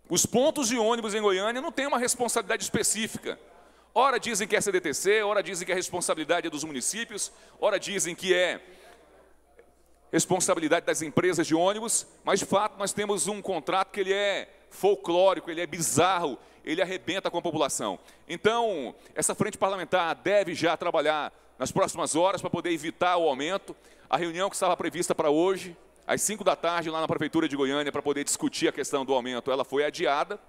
Os pontos de ônibus em Goiânia não têm uma responsabilidade específica. Ora dizem que é CDTC, ora dizem que a responsabilidade é dos municípios, ora dizem que é responsabilidade das empresas de ônibus, mas de fato nós temos um contrato que ele é folclórico, ele é bizarro, ele arrebenta com a população. Então, essa frente parlamentar deve já trabalhar nas próximas horas para poder evitar o aumento. A reunião que estava prevista para hoje, às 5 da tarde, lá na Prefeitura de Goiânia, para poder discutir a questão do aumento, ela foi adiada.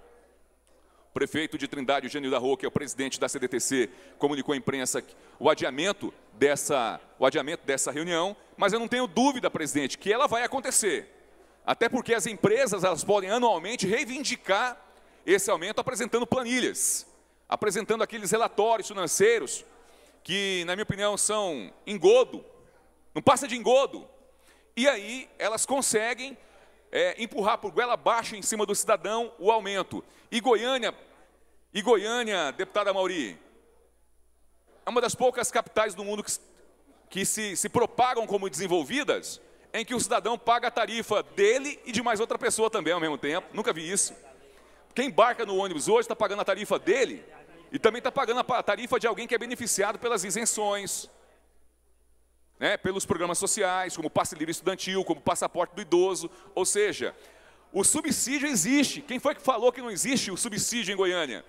O prefeito de Trindade, Eugênio da Rua, que é o presidente da CDTC, comunicou à imprensa o adiamento dessa, o adiamento dessa reunião, mas eu não tenho dúvida, presidente, que ela vai acontecer. Até porque as empresas elas podem anualmente reivindicar esse aumento apresentando planilhas, apresentando aqueles relatórios financeiros que, na minha opinião, são engodo, não passa de engodo. E aí elas conseguem é, empurrar por goela abaixo em cima do cidadão o aumento. E Goiânia, e Goiânia, deputada Mauri, é uma das poucas capitais do mundo que, que se, se propagam como desenvolvidas, em que o cidadão paga a tarifa dele e de mais outra pessoa também ao mesmo tempo. Nunca vi isso. Quem embarca no ônibus hoje está pagando a tarifa dele e também está pagando a tarifa de alguém que é beneficiado pelas isenções, né, pelos programas sociais, como passe livre estudantil, como passaporte do idoso. Ou seja, o subsídio existe. Quem foi que falou que não existe o subsídio em Goiânia?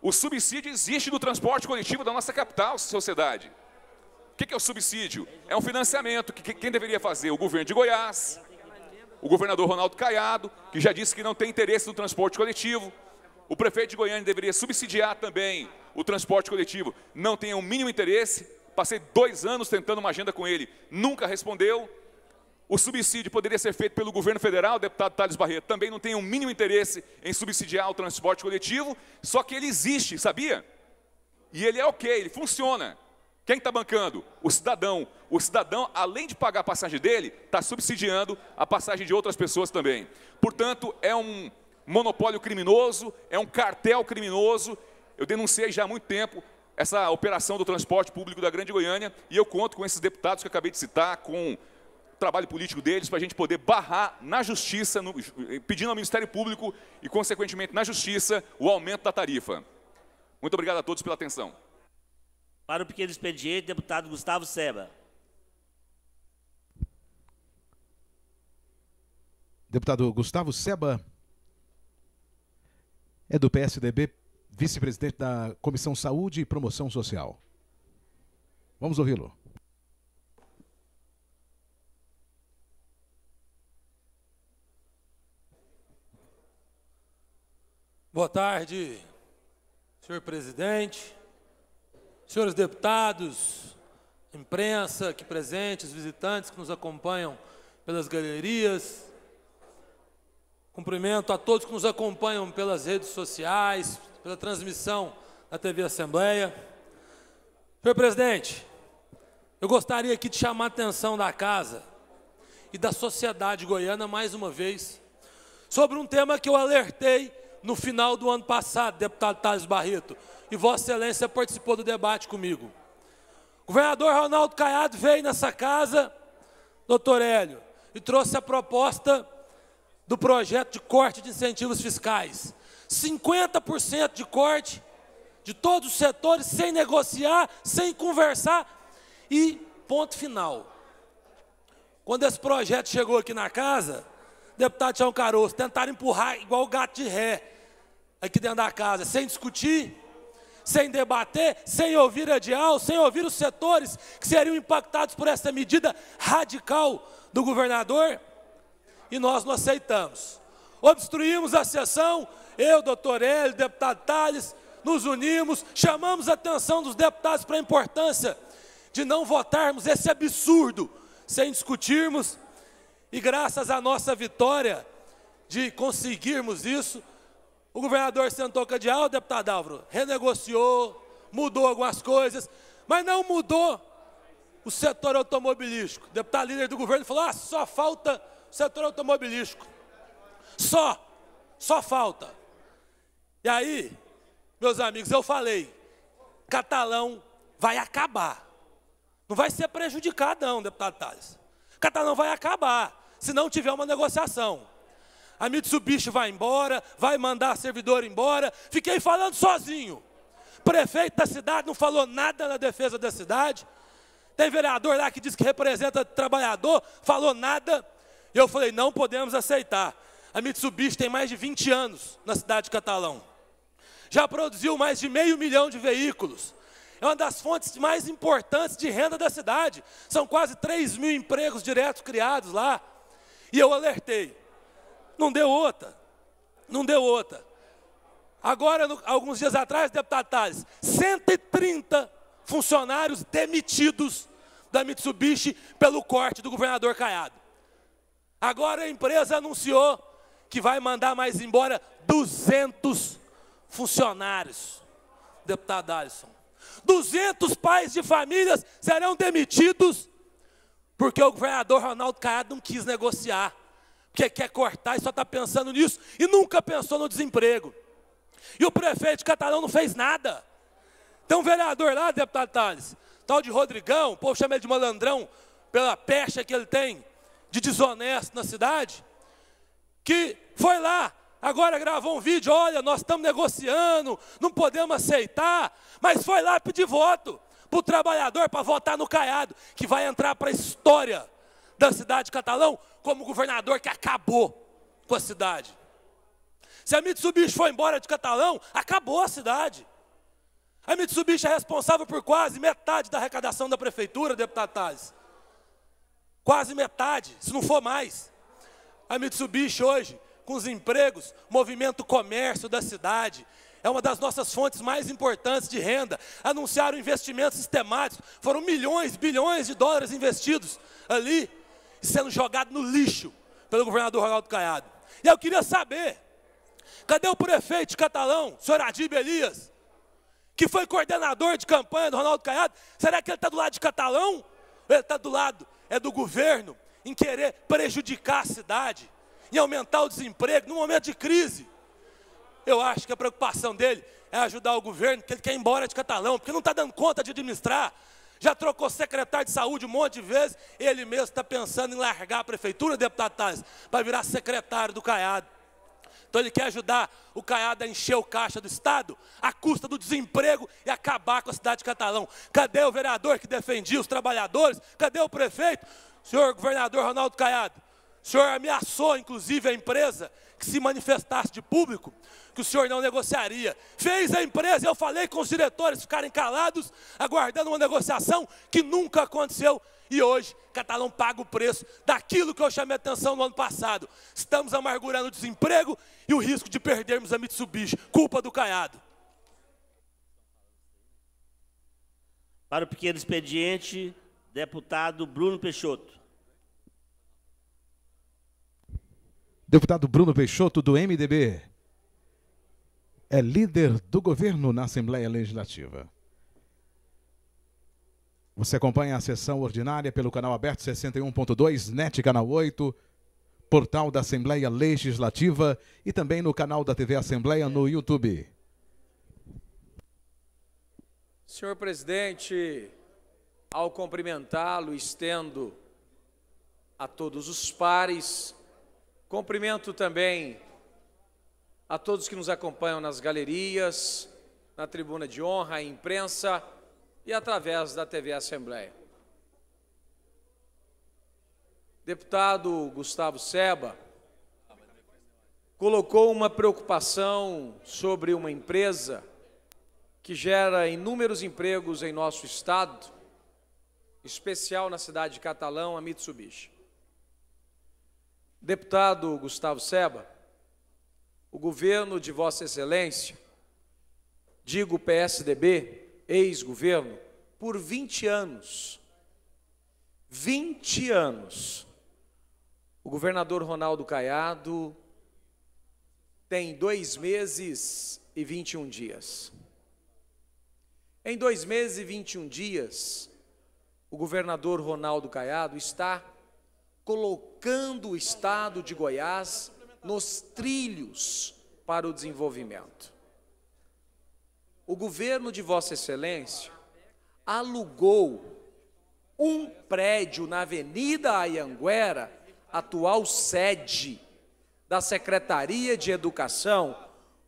O subsídio existe no transporte coletivo da nossa capital, sociedade. O que é o subsídio? É um financiamento que quem deveria fazer? O governo de Goiás, o governador Ronaldo Caiado, que já disse que não tem interesse no transporte coletivo. O prefeito de Goiânia deveria subsidiar também o transporte coletivo. Não tem o um mínimo interesse. Passei dois anos tentando uma agenda com ele, nunca respondeu. O subsídio poderia ser feito pelo governo federal, deputado Thales Barreto também não tem o um mínimo interesse em subsidiar o transporte coletivo, só que ele existe, sabia? E ele é ok, ele funciona. Quem está bancando? O cidadão. O cidadão, além de pagar a passagem dele, está subsidiando a passagem de outras pessoas também. Portanto, é um monopólio criminoso, é um cartel criminoso. Eu denunciei já há muito tempo essa operação do transporte público da Grande Goiânia e eu conto com esses deputados que acabei de citar, com o trabalho político deles, para a gente poder barrar na justiça, no, pedindo ao Ministério Público e, consequentemente, na justiça, o aumento da tarifa. Muito obrigado a todos pela atenção. Para o pequeno expediente, deputado Gustavo Seba. Deputado Gustavo Seba é do PSDB, vice-presidente da Comissão Saúde e Promoção Social. Vamos ouvi-lo. Boa tarde, senhor presidente, senhores deputados, imprensa aqui presentes, visitantes que nos acompanham pelas galerias, cumprimento a todos que nos acompanham pelas redes sociais, pela transmissão da TV Assembleia. Senhor presidente, eu gostaria aqui de chamar a atenção da casa e da sociedade goiana mais uma vez sobre um tema que eu alertei no final do ano passado, deputado Thales Barreto, e Vossa Excelência participou do debate comigo. O governador Ronaldo Caiado veio nessa casa, doutor Hélio, e trouxe a proposta do projeto de corte de incentivos fiscais. 50% de corte de todos os setores, sem negociar, sem conversar, e ponto final. Quando esse projeto chegou aqui na casa, deputado Tião Caroço, tentaram empurrar igual gato de ré aqui dentro da casa, sem discutir, sem debater, sem ouvir a dial, sem ouvir os setores que seriam impactados por essa medida radical do governador, e nós não aceitamos. Obstruímos a sessão, eu, doutor Hélio, deputado Tales, nos unimos, chamamos a atenção dos deputados para a importância de não votarmos esse absurdo sem discutirmos, e graças à nossa vitória de conseguirmos isso, o governador sentou cadeal, o deputado Álvaro, renegociou, mudou algumas coisas, mas não mudou o setor automobilístico. O deputado líder do governo falou: ah, só falta o setor automobilístico. Só, só falta. E aí, meus amigos, eu falei: catalão vai acabar. Não vai ser prejudicado, não, deputado Tales. Catalão vai acabar, se não tiver uma negociação. A Mitsubishi vai embora, vai mandar servidor embora. Fiquei falando sozinho. Prefeito da cidade não falou nada na defesa da cidade. Tem vereador lá que diz que representa trabalhador, falou nada. Eu falei, não podemos aceitar. A Mitsubishi tem mais de 20 anos na cidade de Catalão. Já produziu mais de meio milhão de veículos é uma das fontes mais importantes de renda da cidade. São quase 3 mil empregos diretos criados lá. E eu alertei. Não deu outra. Não deu outra. Agora, no, alguns dias atrás, deputado Tales, 130 funcionários demitidos da Mitsubishi pelo corte do governador Caiado. Agora a empresa anunciou que vai mandar mais embora 200 funcionários. Deputado Alisson. 200 pais de famílias serão demitidos porque o governador Ronaldo Caiado não quis negociar, porque quer cortar e só está pensando nisso e nunca pensou no desemprego. E o prefeito de Catalão não fez nada. Tem um vereador lá, deputado Tales, tal de Rodrigão, o povo chama ele de malandrão pela pecha que ele tem de desonesto na cidade, que foi lá Agora gravou um vídeo, olha, nós estamos negociando, não podemos aceitar, mas foi lá pedir voto para o trabalhador para votar no Caiado, que vai entrar para a história da cidade de Catalão como governador que acabou com a cidade. Se a Mitsubishi foi embora de Catalão, acabou a cidade. A Mitsubishi é responsável por quase metade da arrecadação da prefeitura, deputado Taz. Quase metade, se não for mais. A Mitsubishi hoje com os empregos, movimento comércio da cidade. É uma das nossas fontes mais importantes de renda. Anunciaram investimentos sistemáticos, foram milhões, bilhões de dólares investidos ali, sendo jogado no lixo pelo governador Ronaldo Caiado. E eu queria saber, cadê o prefeito Catalão, senhor Adib Elias, que foi coordenador de campanha do Ronaldo Caiado? Será que ele está do lado de Catalão? Ele está do lado é do governo em querer prejudicar a cidade? Em aumentar o desemprego, no momento de crise. Eu acho que a preocupação dele é ajudar o governo, que ele quer ir embora de Catalão, porque não está dando conta de administrar. Já trocou secretário de saúde um monte de vezes, ele mesmo está pensando em largar a prefeitura, deputado Taz, para virar secretário do Caiado. Então ele quer ajudar o Caiado a encher o caixa do Estado, à custa do desemprego e acabar com a cidade de Catalão. Cadê o vereador que defendia os trabalhadores? Cadê o prefeito? Senhor governador Ronaldo Caiado, o senhor ameaçou, inclusive, a empresa que se manifestasse de público, que o senhor não negociaria. Fez a empresa, eu falei com os diretores ficarem calados, aguardando uma negociação que nunca aconteceu. E hoje, Catalão paga o preço daquilo que eu chamei atenção no ano passado. Estamos amargurando o desemprego e o risco de perdermos a Mitsubishi, culpa do Caiado. Para o pequeno expediente, deputado Bruno Peixoto. Deputado Bruno Peixoto, do MDB, é líder do governo na Assembleia Legislativa. Você acompanha a sessão ordinária pelo canal aberto 61.2, NET Canal 8, portal da Assembleia Legislativa e também no canal da TV Assembleia no YouTube. Senhor presidente, ao cumprimentá-lo, estendo a todos os pares, cumprimento também a todos que nos acompanham nas galerias, na tribuna de honra, a imprensa e através da TV Assembleia. Deputado Gustavo Seba colocou uma preocupação sobre uma empresa que gera inúmeros empregos em nosso estado, especial na cidade de Catalão, a Mitsubishi. Deputado Gustavo Seba, o governo de Vossa Excelência, digo PSDB, ex-governo, por 20 anos. 20 anos. O governador Ronaldo Caiado tem dois meses e 21 dias. Em dois meses e 21 dias, o governador Ronaldo Caiado está colocando o estado de Goiás nos trilhos para o desenvolvimento o governo de Vossa Excelência alugou um prédio na Avenida Ayanguera, atual sede da Secretaria de Educação,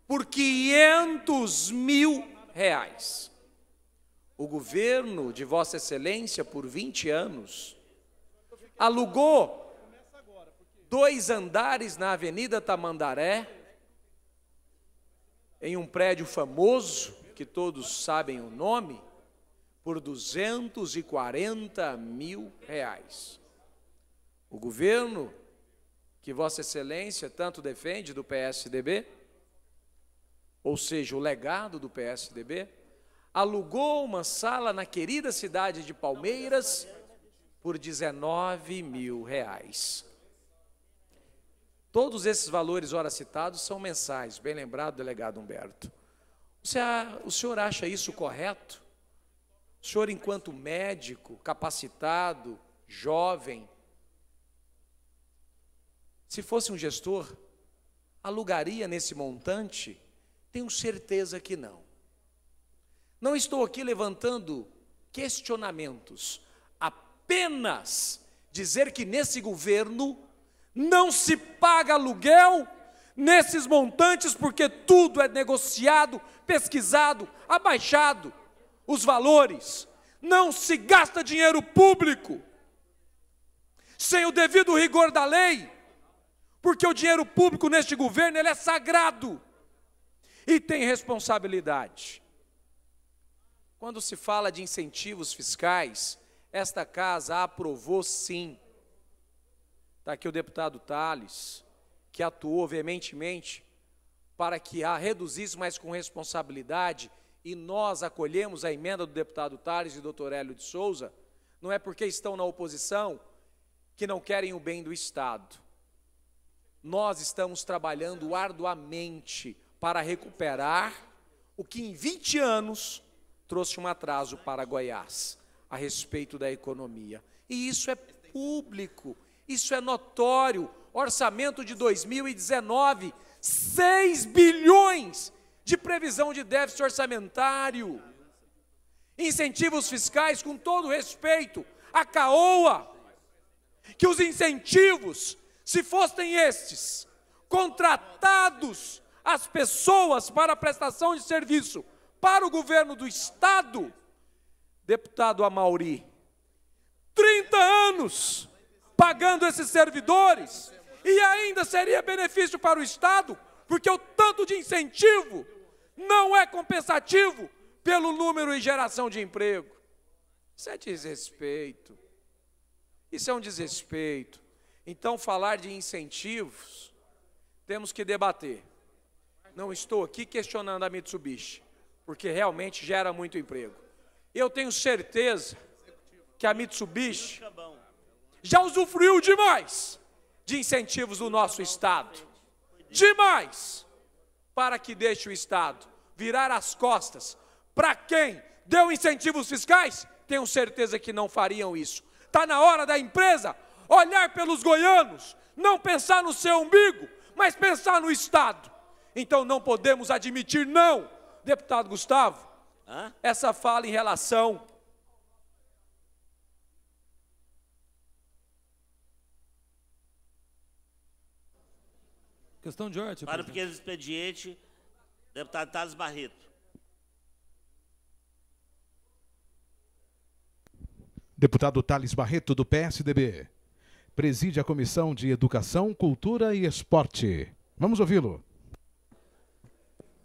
por 500 mil reais. O governo de Vossa Excelência, por 20 anos, alugou dois andares na Avenida Tamandaré, em um prédio famoso, que todos sabem o nome, por 240 mil reais. O governo que Vossa Excelência tanto defende do PSDB, ou seja, o legado do PSDB, alugou uma sala na querida cidade de Palmeiras por 19 mil reais. Todos esses valores ora citados são mensais, bem lembrado, delegado Humberto. O senhor acha isso correto? O senhor, enquanto médico, capacitado, jovem, se fosse um gestor, alugaria nesse montante? Tenho certeza que não. Não estou aqui levantando questionamentos, apenas dizer que nesse governo não se paga aluguel nesses montantes, porque tudo é negociado, pesquisado, abaixado os valores. Não se gasta dinheiro público sem o devido rigor da lei, porque o dinheiro público neste governo ele é sagrado e tem responsabilidade. Quando se fala de incentivos fiscais, esta casa aprovou sim. Está aqui o deputado Tales que atuou veementemente para que a reduzisse, mas com responsabilidade, e nós acolhemos a emenda do deputado Tales e doutor Hélio de Souza, não é porque estão na oposição que não querem o bem do Estado. Nós estamos trabalhando arduamente para recuperar o que em 20 anos trouxe um atraso para Goiás a respeito da economia. E isso é público, isso é notório orçamento de 2019, 6 bilhões de previsão de déficit orçamentário. Incentivos fiscais, com todo respeito, a CAOA, que os incentivos, se fossem estes, contratados as pessoas para a prestação de serviço para o governo do Estado, deputado Amauri, 30 anos pagando esses servidores, e ainda seria benefício para o Estado, porque o tanto de incentivo não é compensativo pelo número e geração de emprego. Isso é desrespeito. Isso é um desrespeito. Então, falar de incentivos, temos que debater. Não estou aqui questionando a Mitsubishi, porque realmente gera muito emprego. Eu tenho certeza que a Mitsubishi já usufruiu demais de incentivos do nosso Estado. Demais! Para que deixe o Estado virar as costas para quem deu incentivos fiscais, tenho certeza que não fariam isso. Está na hora da empresa olhar pelos goianos, não pensar no seu umbigo, mas pensar no Estado. Então não podemos admitir, não, deputado Gustavo? Essa fala em relação Questão de ordem. Para o pequeno expediente, deputado Thales Barreto. Deputado Thales Barreto, do PSDB. Preside a Comissão de Educação, Cultura e Esporte. Vamos ouvi-lo.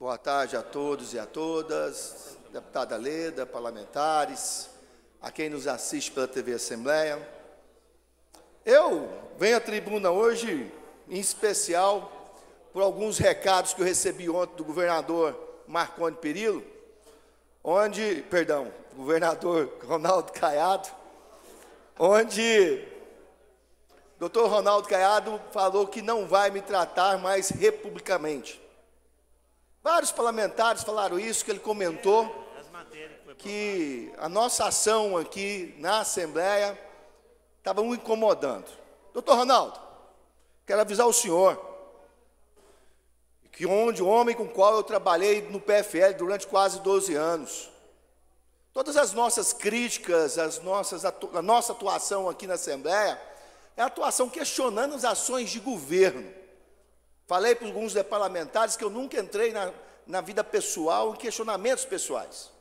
Boa tarde a todos e a todas, deputada Leda, parlamentares, a quem nos assiste pela TV Assembleia. Eu venho à tribuna hoje, em especial, por alguns recados que eu recebi ontem do governador Marconi Perillo, onde, perdão, governador *laughs* Ronaldo Caiado, onde o doutor Ronaldo Caiado falou que não vai me tratar mais republicamente. Vários parlamentares falaram isso, que ele comentou que a nossa ação aqui na Assembleia estava muito incomodando. Doutor Ronaldo, quero avisar o senhor que onde o homem com o qual eu trabalhei no PFL durante quase 12 anos. Todas as nossas críticas, as nossas, a nossa atuação aqui na Assembleia, é atuação questionando as ações de governo. Falei para alguns parlamentares que eu nunca entrei na, na vida pessoal em questionamentos pessoais.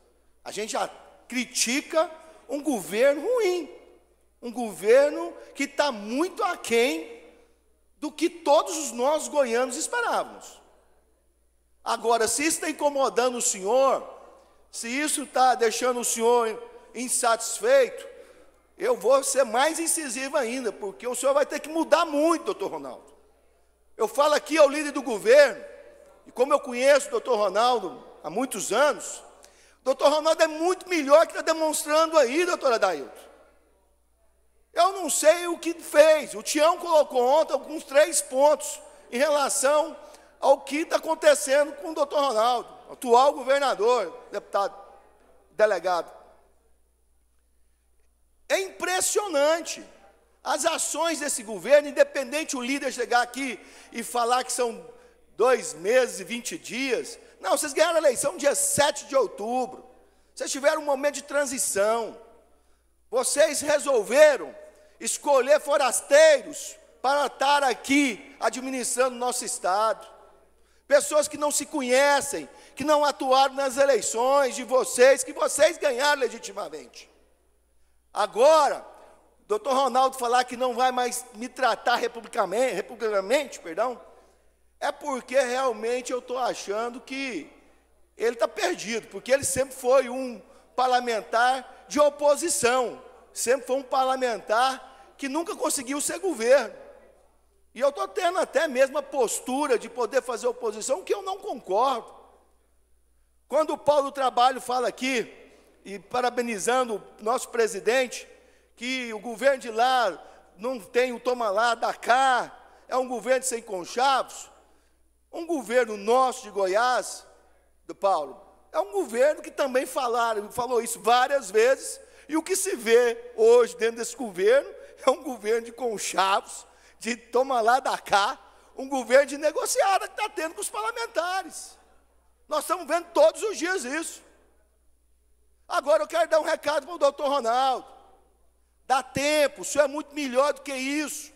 A gente já critica um governo ruim, um governo que está muito aquém do que todos nós goianos esperávamos. Agora, se isso está incomodando o senhor, se isso está deixando o senhor insatisfeito, eu vou ser mais incisivo ainda, porque o senhor vai ter que mudar muito, doutor Ronaldo. Eu falo aqui ao líder do governo, e como eu conheço o doutor Ronaldo há muitos anos, o doutor Ronaldo é muito melhor que está demonstrando aí, doutora Dailton. Eu não sei o que fez. O Tião colocou ontem alguns três pontos em relação ao que está acontecendo com o doutor Ronaldo, atual governador, deputado, delegado. É impressionante as ações desse governo, independente o líder chegar aqui e falar que são dois meses e vinte dias. Não, vocês ganharam a eleição dia 7 de outubro. Vocês tiveram um momento de transição. Vocês resolveram escolher forasteiros para estar aqui administrando nosso Estado pessoas que não se conhecem, que não atuaram nas eleições de vocês, que vocês ganharam legitimamente. Agora, doutor Ronaldo falar que não vai mais me tratar republicamente, republicamente perdão, é porque realmente eu estou achando que ele está perdido, porque ele sempre foi um parlamentar de oposição, sempre foi um parlamentar que nunca conseguiu ser governo. E eu estou tendo até mesmo a postura de poder fazer oposição, que eu não concordo. Quando o Paulo Trabalho fala aqui, e parabenizando o nosso presidente, que o governo de lá não tem o toma lá, da cá, é um governo sem conchavos, um governo nosso de Goiás, do Paulo, é um governo que também falaram, falou isso várias vezes, e o que se vê hoje dentro desse governo é um governo de conchavos, de toma lá da cá, um governo de negociada que está tendo com os parlamentares. Nós estamos vendo todos os dias isso. Agora eu quero dar um recado para o doutor Ronaldo. Dá tempo, o senhor é muito melhor do que isso.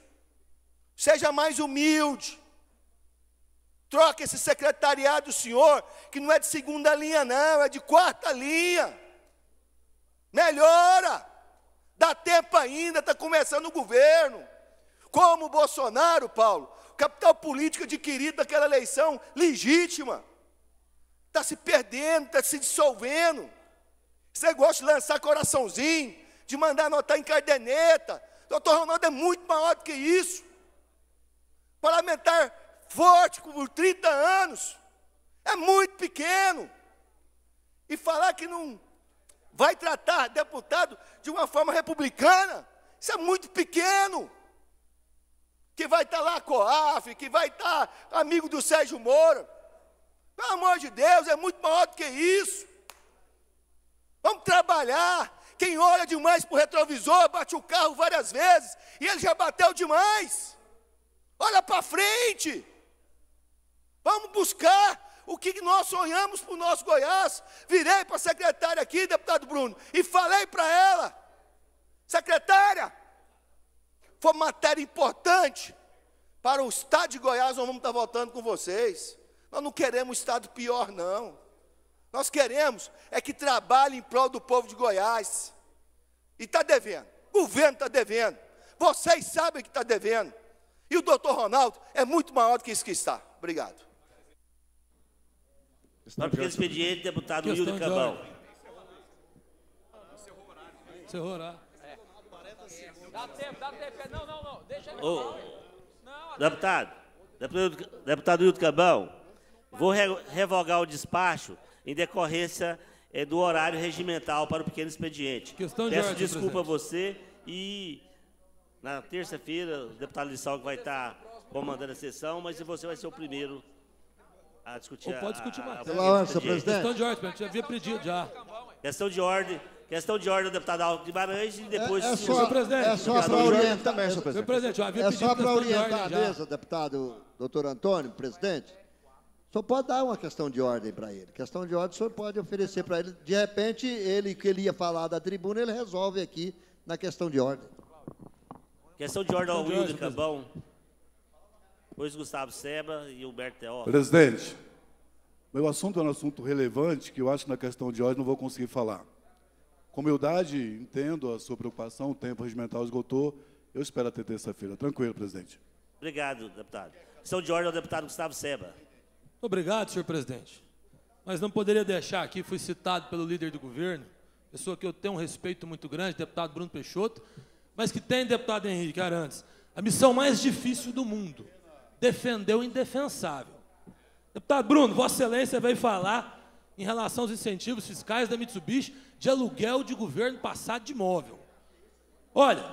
Seja mais humilde. Troque esse secretariado do senhor, que não é de segunda linha, não, é de quarta linha. Melhora. Dá tempo ainda, está começando o governo. Como o Bolsonaro, Paulo, capital político adquirido daquela eleição legítima, está se perdendo, está se dissolvendo. Você gosta de lançar coraçãozinho, de mandar anotar em caderneta. Doutor Ronaldo é muito maior do que isso. Parlamentar forte por 30 anos. É muito pequeno. E falar que não vai tratar deputado de uma forma republicana. Isso é muito pequeno. Que vai estar lá a COAF, que vai estar amigo do Sérgio Moro. Pelo amor de Deus, é muito maior do que isso. Vamos trabalhar. Quem olha demais para o retrovisor, bate o carro várias vezes, e ele já bateu demais. Olha para frente. Vamos buscar o que nós sonhamos para o nosso Goiás. Virei para a secretária aqui, deputado Bruno, e falei para ela: secretária, foi matéria importante para o estado de Goiás, nós vamos estar votando com vocês. Nós não queremos um estado pior, não. Nós queremos é que trabalhe em prol do povo de Goiás. E está devendo. O governo está devendo. Vocês sabem que está devendo. E o doutor Ronaldo é muito maior do que isso que está. Obrigado. Para o expediente, deputado Wilder Cabal. Encerrou orar. Dá tempo, dá tempo. Não, não, não. Deixa ele deputado, deputado, deputado Hilton Cabão, vou re- revogar o despacho em decorrência eh, do horário regimental para o pequeno expediente. Questão de Peço ordem, desculpa a você e na terça-feira o deputado Lissau que vai estar comandando a sessão, mas você vai ser o primeiro a discutir. Ou pode discutir a- mais. a- o pequeno expediente. Questão de ordem, já havia pedido já. Questão de ordem. Questão de ordem do deputado Alto Guimarães e depois... É, é o só, senhor presidente. é só para orientar. também, senhor presidente. Senhor presidente, eu havia é pedido só para orientar a mesa, deputado doutor Antônio, presidente. O senhor pode dar uma questão de ordem para ele. Questão de ordem o senhor pode oferecer para ele. De repente, ele que ele ia falar da tribuna, ele resolve aqui na questão de ordem. Questão de ordem ao Wilder Cabão. Depois Gustavo Seba e Humberto Teó. Presidente, meu assunto é um assunto relevante que eu acho que na questão de ordem não vou conseguir falar. Com humildade, entendo a sua preocupação, o tempo regimental esgotou. Eu espero até terça-feira. Tranquilo, presidente. Obrigado, deputado. Questão de ordem ao deputado Gustavo Seba. Obrigado, senhor presidente. Mas não poderia deixar aqui, fui citado pelo líder do governo, pessoa que eu tenho um respeito muito grande, deputado Bruno Peixoto, mas que tem, deputado Henrique Arantes, a missão mais difícil do mundo, defender o indefensável. Deputado Bruno, Vossa Excelência veio falar em relação aos incentivos fiscais da Mitsubishi de aluguel de governo passado de imóvel. Olha,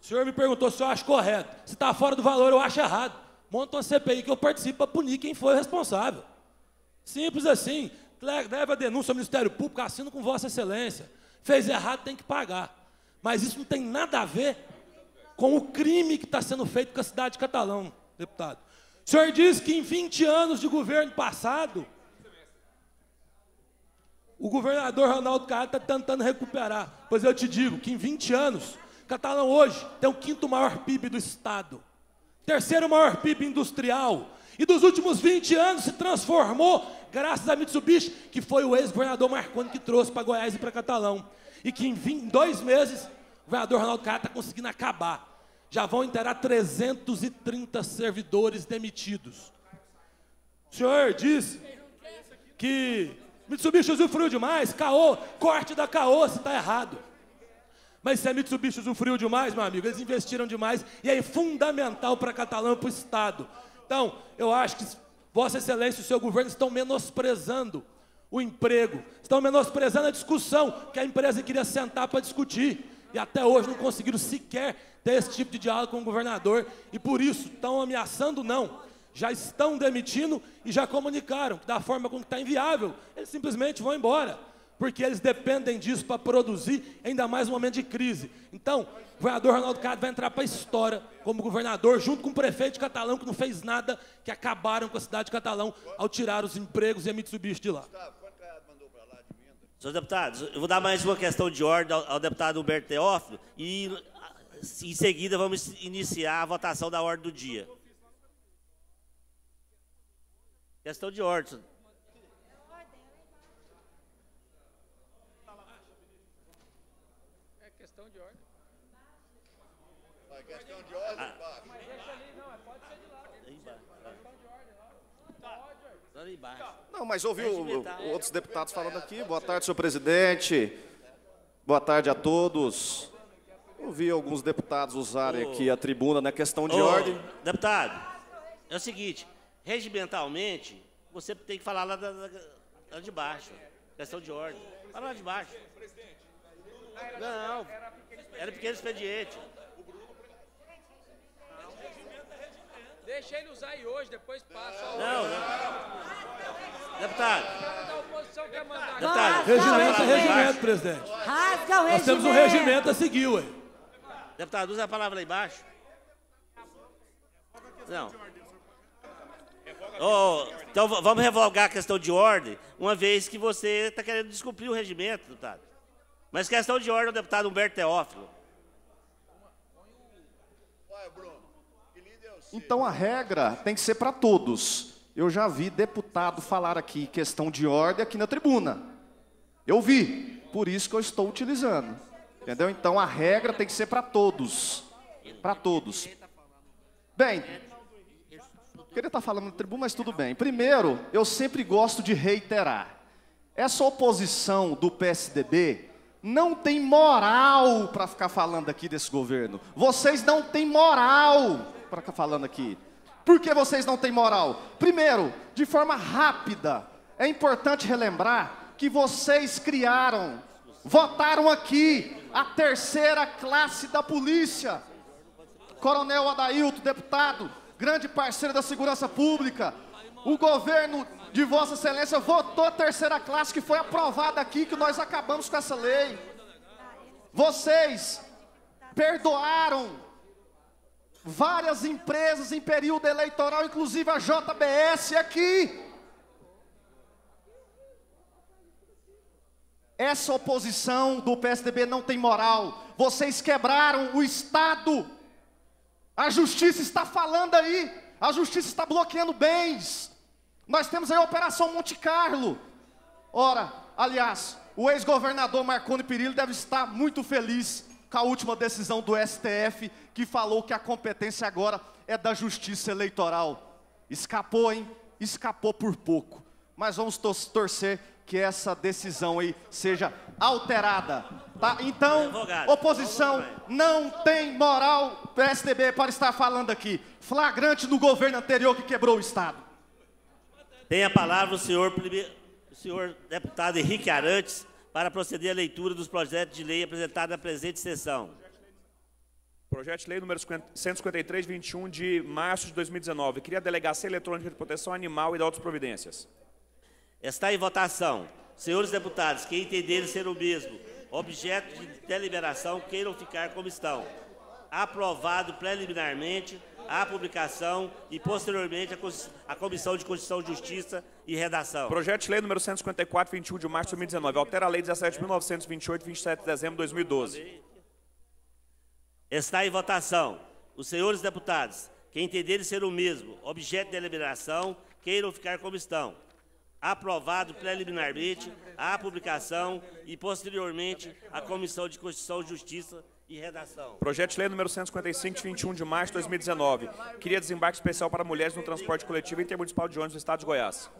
o senhor me perguntou se eu acho correto. Se está fora do valor, eu acho errado. Monta uma CPI que eu participo para punir quem foi o responsável. Simples assim. Le- Leva a denúncia ao Ministério Público, assino com Vossa Excelência. Fez errado, tem que pagar. Mas isso não tem nada a ver com o crime que está sendo feito com a cidade de Catalão, deputado. O senhor diz que em 20 anos de governo passado, o governador Ronaldo Caiado está tentando recuperar. Pois eu te digo que em 20 anos, Catalão hoje tem o quinto maior PIB do Estado, terceiro maior PIB industrial, e dos últimos 20 anos se transformou graças a Mitsubishi, que foi o ex-governador Marconi que trouxe para Goiás e para Catalão. E que em 20 em dois meses, o governador Ronaldo Caiado está conseguindo acabar. Já vão inteirar 330 servidores demitidos. O senhor disse que Mitsubishi usufruiu demais, caô, corte da caô está errado. Mas se a Mitsubishi usufruiu demais, meu amigo, eles investiram demais e é fundamental para Catalão para o Estado. Então, eu acho que Vossa Excelência e o seu governo estão menosprezando o emprego, estão menosprezando a discussão que a empresa queria sentar para discutir. E até hoje não conseguiram sequer ter esse tipo de diálogo com o governador. E por isso estão ameaçando, não. Já estão demitindo e já comunicaram que da forma como está inviável, eles simplesmente vão embora porque eles dependem disso para produzir, ainda mais no momento de crise. Então, o governador Ronaldo Caiado vai entrar para a história como governador, junto com o prefeito Catalão, que não fez nada, que acabaram com a cidade de Catalão ao tirar os empregos e a Mitsubishi de lá. Senhores deputados, eu vou dar mais uma questão de ordem ao, ao deputado Humberto Teófilo e em seguida vamos iniciar a votação da ordem do dia. Questão de ordem. É questão de ordem. questão de ordem, Ah. Deixa ali, não, é pode ser de lá. Aí embaixo. Questão de ordem lá. Pode, Ali embaixo. Não, mas ouvi o- outros deputados falando aqui. Boa tarde, senhor presidente. Boa tarde a todos. Ouvi alguns deputados usarem aqui a tribuna na questão de Ô, ordem. Deputado, é o seguinte, regimentalmente, você tem que falar lá, da- da- lá de baixo. Questão de ordem. Fala lá de baixo. Não, era pequeno expediente. Deixa ele usar aí hoje, depois passa. Não, não. Deputado. A oposição quer mandar. Deputado. Regimento é regimento, presidente. Rasga o Nós temos um regimento a seguir, ué. Deputado, usa a palavra lá embaixo. Não. Ô, então vamos revogar a questão de ordem, uma vez que você está querendo descumprir o regimento, deputado. Mas questão de ordem, o deputado Humberto Teófilo. Então a regra tem que ser para todos. Eu já vi deputado falar aqui questão de ordem aqui na tribuna. Eu vi, por isso que eu estou utilizando. Entendeu? Então a regra tem que ser para todos. Para todos. Bem, queria estar falando na tribuna, mas tudo bem. Primeiro, eu sempre gosto de reiterar. Essa oposição do PSDB não tem moral para ficar falando aqui desse governo. Vocês não têm moral falando aqui. Por que vocês não têm moral? Primeiro, de forma rápida, é importante relembrar que vocês criaram, votaram aqui a terceira classe da polícia. Coronel Adailto, deputado, grande parceiro da segurança pública. O governo de Vossa Excelência votou a terceira classe que foi aprovada aqui, que nós acabamos com essa lei. Vocês perdoaram várias empresas em período eleitoral, inclusive a JBS aqui. Essa oposição do PSDB não tem moral. Vocês quebraram o Estado. A justiça está falando aí. A justiça está bloqueando bens. Nós temos aí a Operação Monte Carlo. Ora, aliás, o ex-governador Marconi Perillo deve estar muito feliz com a última decisão do STF, que falou que a competência agora é da Justiça Eleitoral. Escapou, hein? Escapou por pouco. Mas vamos tor- torcer que essa decisão aí seja alterada. Tá? Então, oposição não tem moral PSDB para estar falando aqui. Flagrante do governo anterior que quebrou o Estado. Tem a palavra o senhor, o senhor deputado Henrique Arantes para proceder à leitura dos projetos de lei apresentados na presente sessão. Projeto de lei número 50 153, 21 de março de 2019. Cria a Delegacia Eletrônica de Proteção Animal e da outras providências. Está em votação. Senhores deputados, quem entenderem ser o mesmo objeto de deliberação, queiram ficar como estão. Aprovado preliminarmente a publicação e posteriormente a Comissão de Constituição, Justiça e Redação. Projeto de lei número 154, 21 de março de 2019. Altera a lei 17.928, 27 de dezembro de 2012. Está em votação. Os senhores deputados, quem entenderem ser o mesmo objeto de deliberação, queiram ficar como estão. Aprovado preliminarmente a publicação e posteriormente a Comissão de Constituição, Justiça e Redação. Projeto de lei número 155, de 21 de março de 2019. Cria desembarque especial para mulheres no transporte coletivo intermunicipal de ônibus do Estado de Goiás.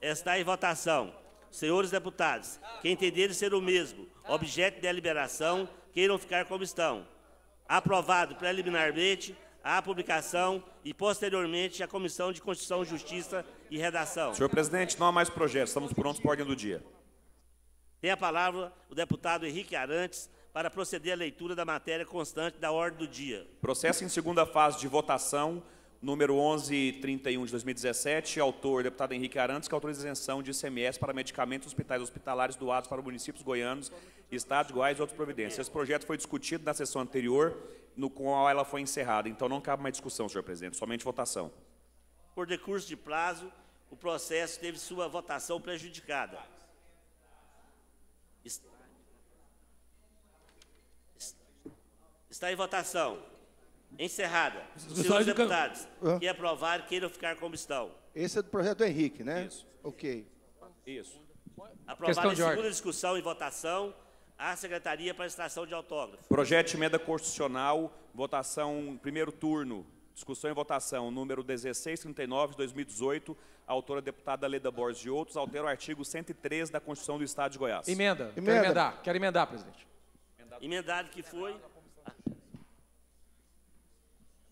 Está em votação. Senhores deputados, quem entenderem ser o mesmo objeto de deliberação, queiram ficar como estão. Aprovado preliminarmente a publicação e posteriormente a Comissão de Constituição, Justiça e Redação. Senhor presidente, não há mais projetos. Estamos prontos para a ordem do dia. Tem a palavra o deputado Henrique Arantes para proceder à leitura da matéria constante da ordem do dia. Processo em segunda fase de votação, número 1131 de 2017, autor deputado Henrique Arantes, que autoriza isenção de ICMS para medicamentos hospitais hospitalares doados para municípios goianos, Estado de Goiás e outras providências. Esse projeto foi discutido na sessão anterior, no qual ela foi encerrada. Então não cabe mais discussão, senhor presidente, somente votação. Por decurso de prazo, o processo teve sua votação prejudicada. Es- Está em votação. Encerrada. Os senhores de deputados Hã? que aprovarem queiram ficar como estão. Esse é do projeto do Henrique, né? Isso. Ok. Isso. Aprovada em segunda discussão e votação, a Secretaria para extração de autógrafo. Projeto de emenda constitucional, votação, primeiro turno, discussão e votação, número 1639 de 2018, autora deputada Leda Borges e outros, altera o artigo 103 da Constituição do Estado de Goiás. Emenda. Quero Emenda. emendar. Quero emendar, presidente. Emendado que foi.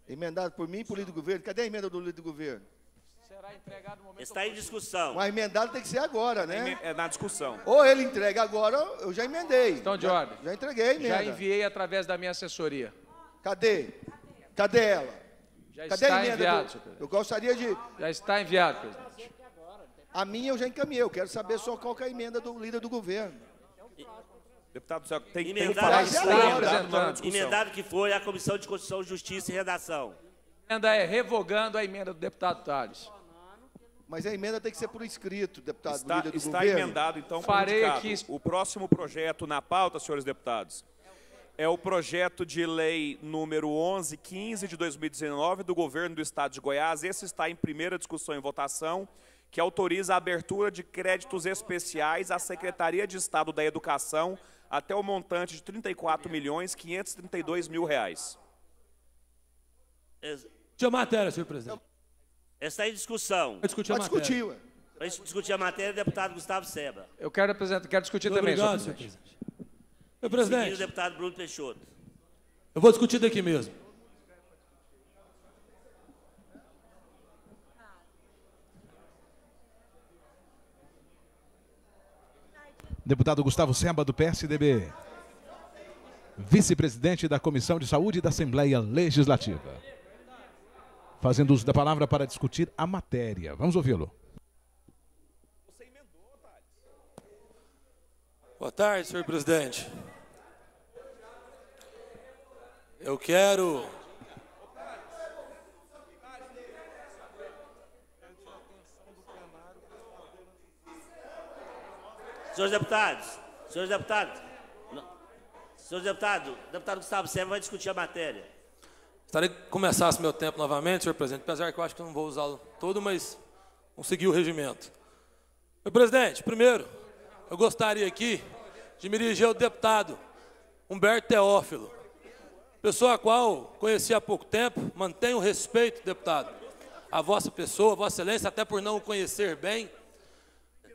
Emendado por mim e por líder do governo. Cadê a emenda do líder do governo? Está em discussão. Mas emendado tem que ser agora, né? É na discussão. Ou ele entrega agora, eu já emendei. Então, de já, ordem. Já entreguei a emenda. Já enviei através da minha assessoria. Cadê? Cadê ela? Já Cadê está a emenda? enviado, do-. Eu gostaria de... Já está enviado, presidente. A minha eu já encaminhei. Eu quero saber só qual que é a emenda do líder do governo. Deputado, tem, tem que falar isso foi, emendado que foi a Comissão de Constituição, Justiça e Redação. Emenda é revogando a emenda do deputado Tales. Mas a emenda tem que ser por escrito, deputado Está, líder do está governo. emendado, então, por Farei aqui- O próximo projeto na pauta, senhores deputados, é o projeto de lei número 1115 de 2019 do governo do estado de Goiás. Esse está em primeira discussão e votação, que autoriza a abertura de créditos especiais à Secretaria de Estado da Educação até o montante de 34 milhões 532 mil reais. Tinha matéria, senhor presidente. Está em discussão. Vai discutir a Pode matéria. discutir, ué. Vai discutir a matéria, deputado Gustavo Seba. Eu quero, apresentar, quero discutir Muito também, obrigado, senhor presidente. Senhor presidente. Seguindo o deputado Bruno Peixoto. Eu vou discutir daqui mesmo. Deputado Gustavo Seba, do PSDB. Vice-presidente da Comissão de Saúde da Assembleia Legislativa. Fazendo uso da palavra para discutir a matéria. Vamos ouvi-lo. Boa tarde, senhor presidente. Eu quero. Senhores deputados, senhores deputados, senhores deputados, deputado Gustavo Seba vai discutir a matéria. Gostaria que começasse meu tempo novamente, senhor presidente, apesar que eu acho que não vou usá-lo todo, mas vamos seguir o regimento. Senhor presidente, primeiro, eu gostaria aqui de me dirigir ao deputado Humberto Teófilo, pessoa a qual conheci há pouco tempo, mantenho respeito, deputado, a vossa pessoa, vossa excelência, até por não o conhecer bem,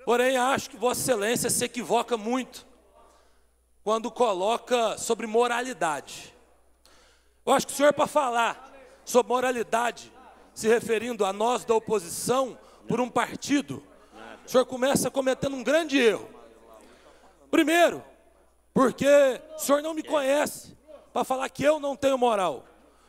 porém acho que vossa excelência se equivoca muito quando coloca sobre moralidade. Eu acho que o senhor, para falar sobre moralidade, se referindo a nós da oposição por um partido, o senhor começa cometendo um grande erro. Primeiro, porque o senhor não me conhece para falar que eu não tenho moral.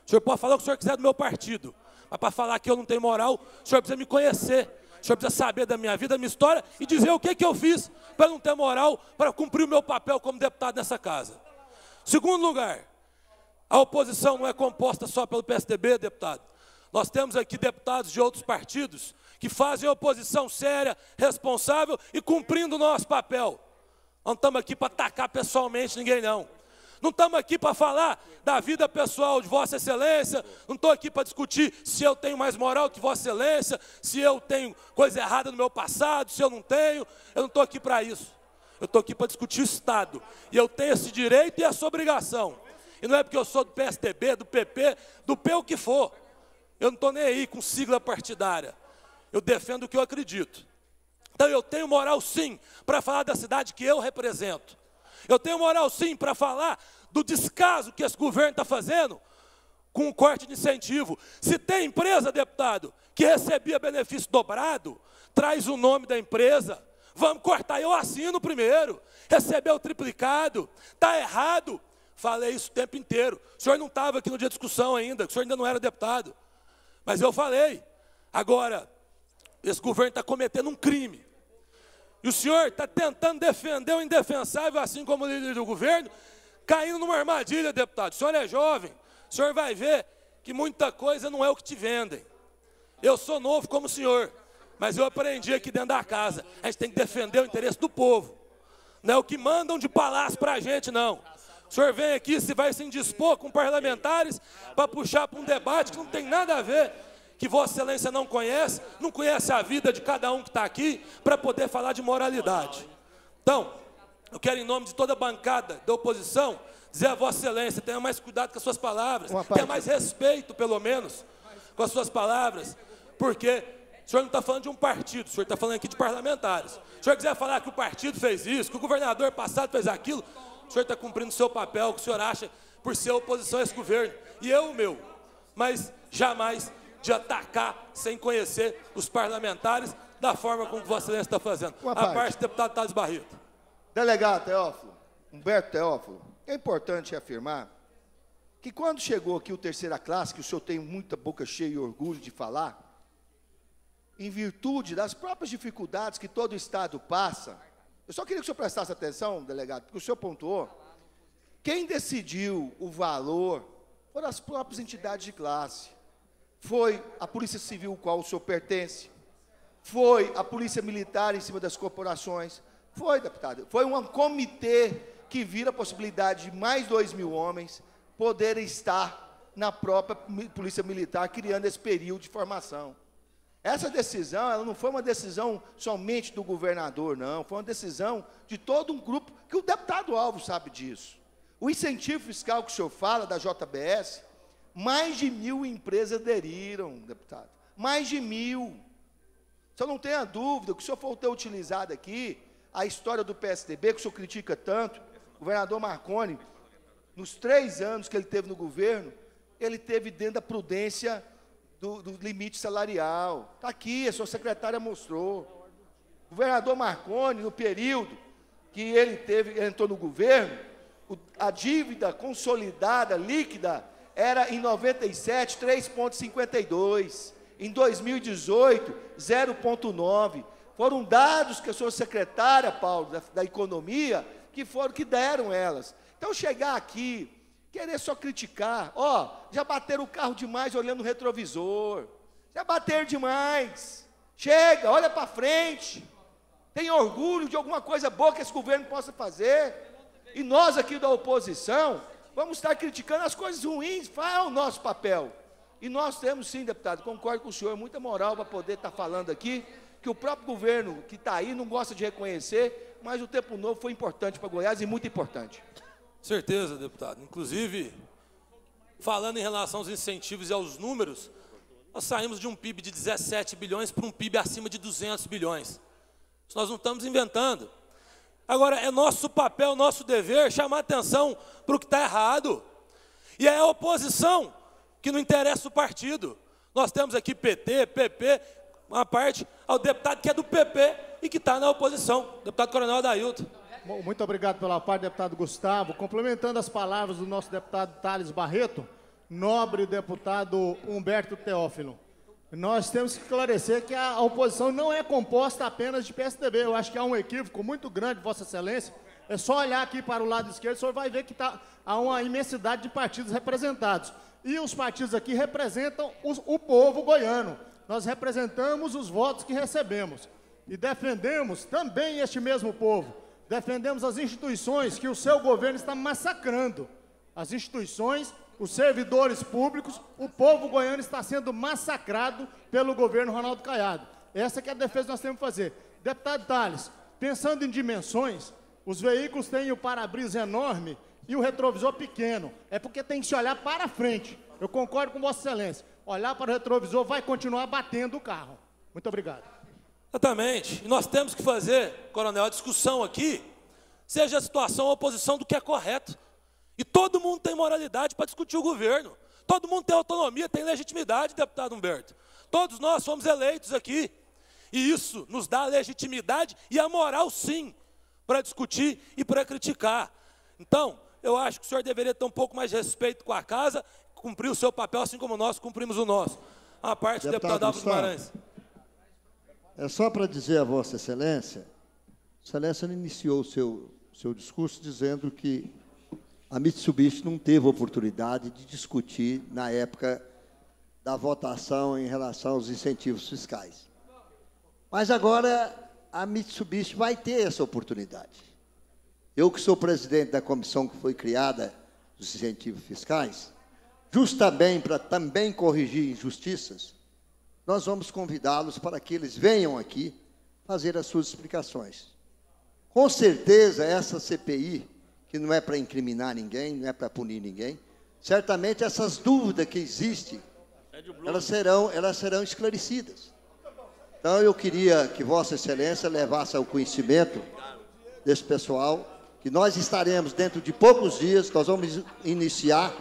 O senhor pode falar o que o senhor quiser do meu partido, mas para falar que eu não tenho moral, o senhor precisa me conhecer. O senhor precisa saber da minha vida, da minha história e dizer o que, que eu fiz para não ter moral, para cumprir o meu papel como deputado nessa casa. Segundo lugar, a oposição não é composta só pelo PSDB, deputado. Nós temos aqui deputados de outros partidos que fazem oposição séria, responsável e cumprindo o nosso papel. Não estamos aqui para atacar pessoalmente ninguém, não. Não estamos aqui para falar da vida pessoal de Vossa Excelência, não estou aqui para discutir se eu tenho mais moral que Vossa Excelência, se eu tenho coisa errada no meu passado, se eu não tenho. Eu não estou aqui para isso. Eu estou aqui para discutir o Estado. E eu tenho esse direito e essa obrigação. E não é porque eu sou do PSDB, do PP, do P o que for. Eu não estou nem aí com sigla partidária. Eu defendo o que eu acredito. Então eu tenho moral sim para falar da cidade que eu represento. Eu tenho moral sim para falar do descaso que esse governo está fazendo com o corte de incentivo. Se tem empresa, deputado, que recebia benefício dobrado, traz o nome da empresa. Vamos cortar, eu assino primeiro. Recebeu triplicado, está errado. Falei isso o tempo inteiro. O senhor não estava aqui no dia de discussão ainda, o senhor ainda não era deputado. Mas eu falei. Agora, esse governo está cometendo um crime. E o senhor está tentando defender o indefensável, assim como o líder do governo, caindo numa armadilha, deputado. O senhor é jovem, o senhor vai ver que muita coisa não é o que te vendem. Eu sou novo como o senhor, mas eu aprendi aqui dentro da casa. A gente tem que defender o interesse do povo. Não é o que mandam de palácio para a gente, não. O senhor vem aqui, se vai se indispor com parlamentares para puxar para um debate que não tem nada a ver, que Vossa Excelência não conhece, não conhece a vida de cada um que está aqui, para poder falar de moralidade. Então, eu quero, em nome de toda a bancada da oposição, dizer a Vossa Excelência: tenha mais cuidado com as suas palavras, tenha mais respeito, pelo menos, com as suas palavras, porque o senhor não está falando de um partido, o senhor está falando aqui de parlamentares. Se o senhor quiser falar que o partido fez isso, que o governador passado fez aquilo, o senhor está cumprindo o seu papel, que o senhor acha por ser oposição a esse governo. E eu o meu. Mas jamais de atacar sem conhecer os parlamentares da forma como Vossa Excelência está fazendo. Uma a parte. parte do deputado Thales Barreto. Delegado Teófilo, Humberto Teófilo, é importante afirmar que quando chegou aqui o terceira classe, que o senhor tem muita boca cheia e orgulho de falar, em virtude das próprias dificuldades que todo Estado passa, eu só queria que o senhor prestasse atenção, delegado, porque o senhor pontuou, quem decidiu o valor foram as próprias entidades de classe. Foi a Polícia Civil, qual o senhor pertence, foi a Polícia Militar em cima das corporações, foi, deputado, foi um comitê que vira a possibilidade de mais dois mil homens poderem estar na própria Polícia Militar, criando esse período de formação. Essa decisão, ela não foi uma decisão somente do governador, não, foi uma decisão de todo um grupo, que o deputado Alvo sabe disso. O incentivo fiscal que o senhor fala, da JBS, mais de mil empresas aderiram, deputado. Mais de mil. O senhor não tenha dúvida que o senhor for ter utilizado aqui a história do PSDB, que o senhor critica tanto, o governador Marconi, nos três anos que ele teve no governo, ele teve dentro da prudência do, do limite salarial. Está aqui, a sua secretária mostrou. O governador Marconi, no período que ele teve, entrou no governo, a dívida consolidada, líquida, era em 97, 3,52. Em 2018, 0,9. Foram dados que a sua secretária, Paulo, da, da Economia, que foram que deram elas. Então, chegar aqui, querer só criticar, ó, já bateram o carro demais olhando no retrovisor, já bateram demais. Chega, olha para frente. Tem orgulho de alguma coisa boa que esse governo possa fazer. E nós aqui da oposição vamos estar criticando as coisas ruins, faz o nosso papel. E nós temos sim, deputado, concordo com o senhor, muita moral para poder estar falando aqui, que o próprio governo que está aí não gosta de reconhecer, mas o tempo novo foi importante para Goiás e muito importante. Certeza, deputado. Inclusive, falando em relação aos incentivos e aos números, nós saímos de um PIB de 17 bilhões para um PIB acima de 200 bilhões. Isso nós não estamos inventando. Agora, é nosso papel, nosso dever chamar atenção para o que está errado. E é a oposição que não interessa o partido. Nós temos aqui PT, PP, uma parte ao deputado que é do PP e que está na oposição, deputado Coronel Adailton. Muito obrigado pela parte, deputado Gustavo. Complementando as palavras do nosso deputado Thales Barreto, nobre deputado Humberto Teófilo. Nós temos que esclarecer que a oposição não é composta apenas de PSDB. Eu acho que há um equívoco muito grande, Vossa Excelência. É só olhar aqui para o lado esquerdo, o senhor vai ver que tá, há uma imensidade de partidos representados. E os partidos aqui representam os- o povo goiano. Nós representamos os votos que recebemos. E defendemos também este mesmo povo. Defendemos as instituições que o seu governo está massacrando. As instituições, os servidores públicos, o povo goiano está sendo massacrado pelo governo Ronaldo Caiado. Essa é a defesa que nós temos que fazer. Deputado Tales, pensando em dimensões, os veículos têm o para-brisa enorme e o retrovisor pequeno. É porque tem que se olhar para frente. Eu concordo com Vossa Excelência. Olhar para o retrovisor vai continuar batendo o carro. Muito obrigado. Exatamente. E nós temos que fazer, coronel, a discussão aqui, seja a situação ou a oposição do que é correto. E todo mundo tem moralidade para discutir o governo. Todo mundo tem autonomia, tem legitimidade, deputado Humberto. Todos nós fomos eleitos aqui. E isso nos dá a legitimidade e a moral, sim, para discutir e para criticar. Então, eu acho que o senhor deveria ter um pouco mais de respeito com a casa, cumprir o seu papel, assim como nós cumprimos o nosso. A parte do deputado Deputado Alves. Guimarães. É só para dizer a Vossa Excelência, Excelência iniciou o seu, seu discurso dizendo que a Mitsubishi não teve oportunidade de discutir na época da votação em relação aos incentivos fiscais. Mas agora a Mitsubishi vai ter essa oportunidade. Eu que sou presidente da comissão que foi criada dos incentivos fiscais, justamente para também corrigir injustiças, nós vamos convidá-los para que eles venham aqui fazer as suas explicações. Com certeza, essa CPI, que não é para incriminar ninguém, não é para punir ninguém, certamente essas dúvidas que existem, elas serão, elas serão esclarecidas. Então, eu queria que Vossa Excelência levasse ao conhecimento desse pessoal, que nós estaremos dentro de poucos dias, nós vamos iniciar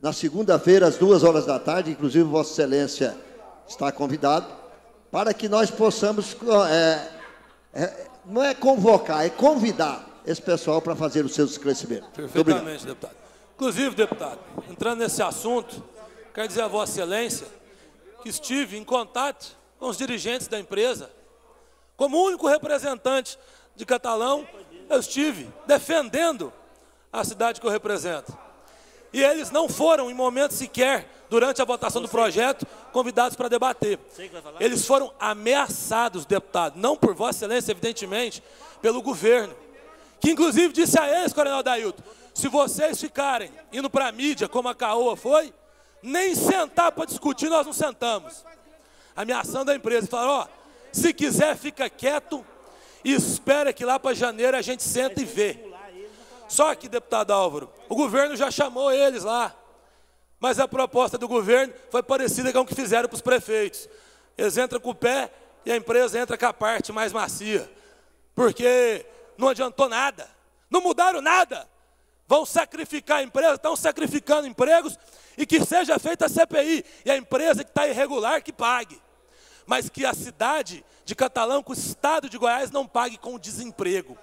na segunda-feira, às duas horas da tarde, inclusive Vossa Excelência está convidado, para que nós possamos, é, é, não é convocar, é convidar esse pessoal para fazer os seus esclarecimentos. Perfeitamente, deputado. Inclusive, deputado, entrando nesse assunto, quero dizer a Vossa Excelência que estive em contato com os dirigentes da empresa. Como único representante de Catalão, eu estive defendendo a cidade que eu represento. E eles não foram, em momento sequer, durante a votação do projeto, convidados para debater. Eles foram ameaçados, deputado, não por Vossa Excelência, evidentemente, pelo governo. Que inclusive disse a eles, Coronel Dailton, se vocês ficarem indo para a mídia, como a Caoa foi, nem sentar para discutir nós não sentamos. Ameaçando a empresa, falaram, ó, se quiser fica quieto e espera que lá para janeiro a gente senta e vê. Só que, deputado Álvaro, o governo já chamou eles lá. Mas a proposta do governo foi parecida com o que fizeram para os prefeitos. Eles entram com o pé e a empresa entra com a parte mais macia. Porque não adiantou nada. Não mudaram nada. Vão sacrificar a empresa, estão sacrificando empregos e que seja feita a CPI. E a empresa que está irregular que pague. Mas que a cidade de Catalão, que o estado de Goiás não pague com desemprego.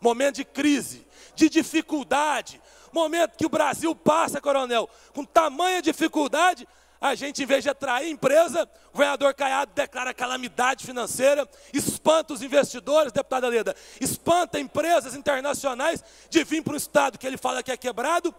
Momento de crise, de dificuldade, momento que o Brasil passa, coronel, com tamanha dificuldade, a gente, em vez de atrair empresa, o governador Caiado declara calamidade financeira, espanta os investidores, deputada Leda, espanta empresas internacionais de vir para um estado que ele fala que é quebrado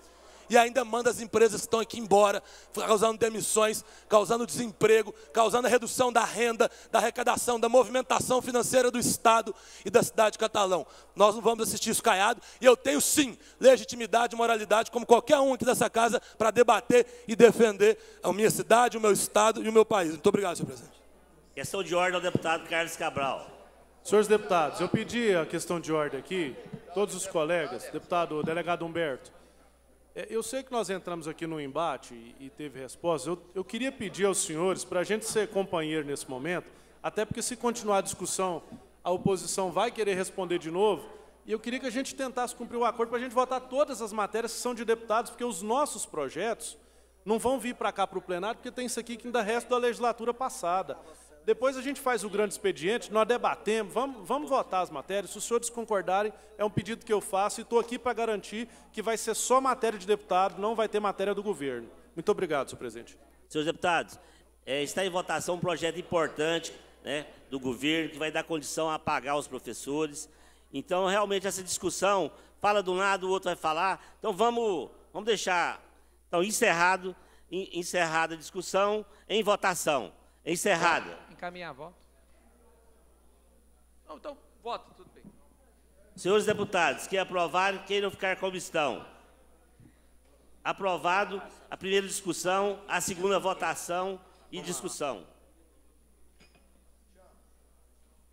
e ainda manda as empresas que estão aqui embora, causando demissões, causando desemprego, causando a redução da renda, da arrecadação, da movimentação financeira do Estado e da cidade de Catalão. Nós não vamos assistir isso caiado, e eu tenho sim legitimidade e moralidade, como qualquer um aqui dessa casa, para debater e defender a minha cidade, o meu Estado e o meu país. Muito obrigado, senhor presidente. Questão de ordem ao deputado Carlos Cabral. Senhores deputados, eu pedi a questão de ordem aqui, todos os colegas, deputado delegado Humberto, eu sei que nós entramos aqui no embate e, teve resposta. Eu, eu queria pedir aos senhores para a gente ser companheiro nesse momento, até porque se continuar a discussão, a oposição vai querer responder de novo. E eu queria que a gente tentasse cumprir o acordo para a gente votar todas as matérias que são de deputados, porque os nossos projetos não vão vir para cá para o plenário, porque tem isso aqui que ainda resta da legislatura passada. Depois a gente faz o grande expediente, nós debatemos, vamos, vamos votar as matérias. Se os senhores concordarem, é um pedido que eu faço e estou aqui para garantir que vai ser só matéria de deputado, não vai ter matéria do governo. Muito obrigado, senhor presidente. Senhores deputados, é, está em votação um projeto importante né, do governo que vai dar condição a pagar os professores. Então, realmente, essa discussão, fala de um lado, o outro vai falar. Então, vamos, vamos deixar então, encerrado, encerrada a discussão em votação. Encerrada encaminhar voto? Não, então, voto, tudo bem. Senhores deputados, que aprovaram, queiram ficar como estão. Aprovado a primeira discussão, a segunda votação e discussão.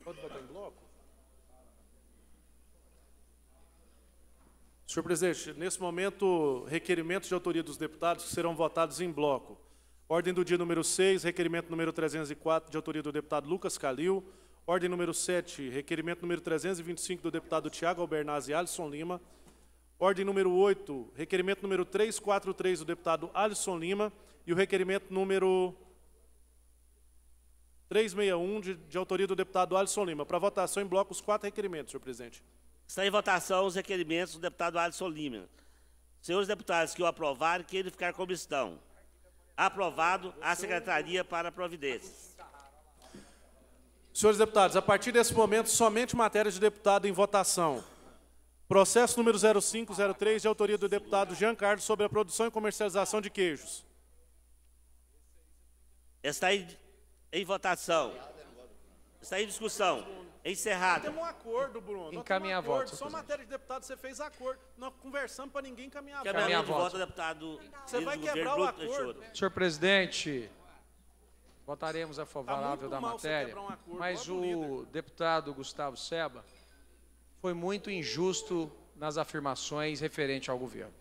Pode botar em bloco? Senhor presidente, nesse momento, requerimentos de autoria dos deputados serão votados em bloco. Ordem do dia número 6, requerimento número 304, de autoria do deputado Lucas Calil. Ordem número 7, requerimento número 325, do deputado Tiago Albernaz e Alisson Lima. Ordem número 8, requerimento número 343, do deputado Alisson Lima. E o requerimento número 361, de, de autoria do deputado Alisson Lima. Para votação em bloco, os quatro requerimentos, senhor presidente. Está em votação os requerimentos do deputado Alisson Lima. Senhores deputados que o aprovarem, que ele ficar como estão. Aprovado a Secretaria para Providências. Senhores deputados, a partir desse momento, somente matéria de deputado em votação. Processo número 0503, de autoria do deputado Jean Carlos, sobre a produção e comercialização de queijos. Está em, em votação. Está em discussão. Encerrado. Temos um acordo, Bruno. Encaminhar um voto. Só matéria de deputado você fez acordo. Nós conversamos para ninguém encaminhar voto. Encaminhar voto, deputado. Você vai quebrar o acordo. Senhor presidente, votaremos a favorável tá da matéria, um acordo, mas o líder. deputado Gustavo Seba foi muito injusto nas afirmações referente ao governo.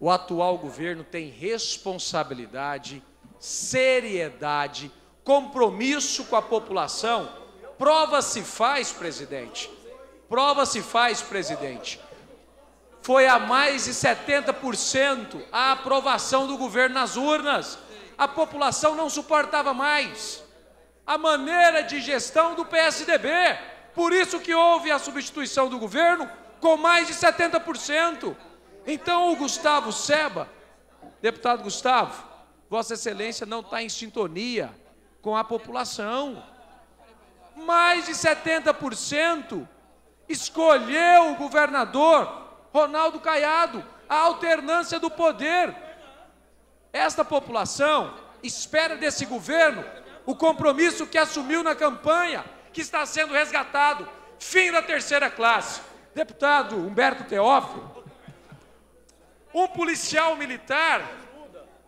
O atual governo tem responsabilidade, seriedade, compromisso com a população Prova se faz, presidente. Prova se faz, presidente. foi a mais de 70% a aprovação do governo nas urnas. A população não suportava mais a maneira de gestão do PSDB. Por isso que houve a substituição do governo com mais de 70%. Então o Gustavo Seba, deputado Gustavo, Vossa Excelência não está em sintonia com a população. Mais de 70% escolheu o governador Ronaldo Caiado, a alternância do poder. Esta população espera desse governo o compromisso que assumiu na campanha, que está sendo resgatado. Fim da terceira classe. Deputado Humberto Teófilo, um policial militar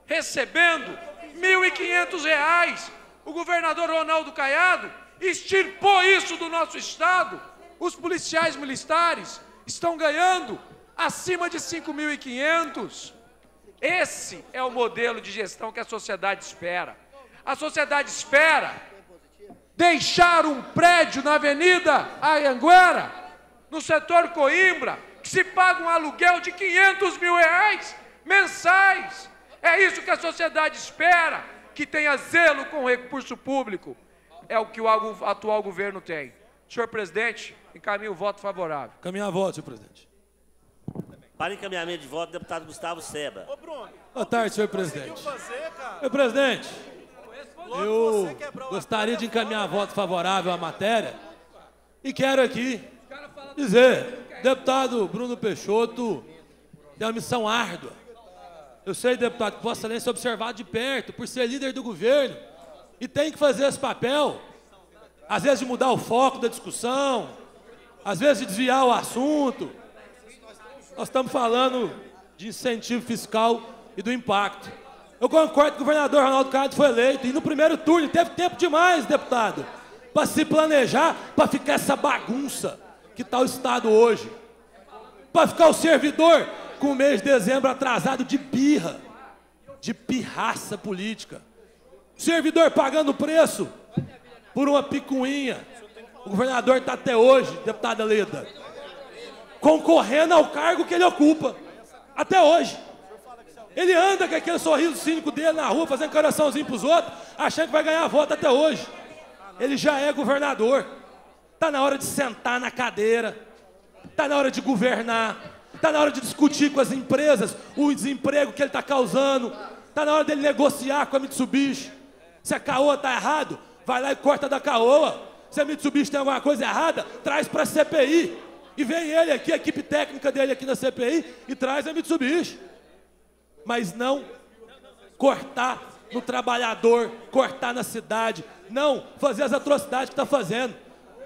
recebendo R$ 1.500. O governador Ronaldo Caiado extirpou isso do nosso Estado. Os policiais militares estão ganhando acima de 5.500. Esse é o modelo de gestão que a sociedade espera. A sociedade espera deixar um prédio na Avenida Anhanguera, no setor Coimbra, que se paga um aluguel de 500 mil reais mensais. É isso que a sociedade espera, que tenha zelo com o recurso público. É o que o atual governo tem. Senhor presidente, encaminho o voto favorável. Caminhar voto, senhor presidente. Para encaminhamento de voto, deputado Gustavo Seba. Boa tarde, senhor presidente. Senhor presidente, eu gostaria de encaminhar voto favorável à matéria e quero aqui dizer, deputado Bruno Peixoto tem uma missão árdua. Eu sei, deputado, que Vossa Excelência é observado de perto por ser líder do governo e tem que fazer esse papel, às vezes de mudar o foco da discussão, às vezes de desviar o assunto. Nós estamos falando de incentivo fiscal e do impacto. Eu concordo que o governador Ronaldo Caiado foi eleito e no primeiro turno teve tempo demais, deputado, para se planejar, para ficar essa bagunça que está o Estado hoje. Para ficar o servidor com o mês de dezembro atrasado de birra, de pirraça política. Servidor pagando preço por uma picuinha. O governador está até hoje, deputada Leda, concorrendo ao cargo que ele ocupa. Até hoje. Ele anda com aquele sorriso cínico dele na rua, fazendo coraçãozinho para os outros, achando que vai ganhar a voto até hoje. Ele já é governador. Está na hora de sentar na cadeira. Está na hora de governar. Está na hora de discutir com as empresas o desemprego que ele está causando. Está na hora dele negociar com a Mitsubishi. Se a Caoa está errado, vai lá e corta da Caoa. Se a Mitsubishi tem alguma coisa errada, traz para a CPI. E vem ele aqui, a equipe técnica dele aqui na CPI, e traz a Mitsubishi. Mas não cortar no trabalhador, cortar na cidade. Não fazer as atrocidades que está fazendo.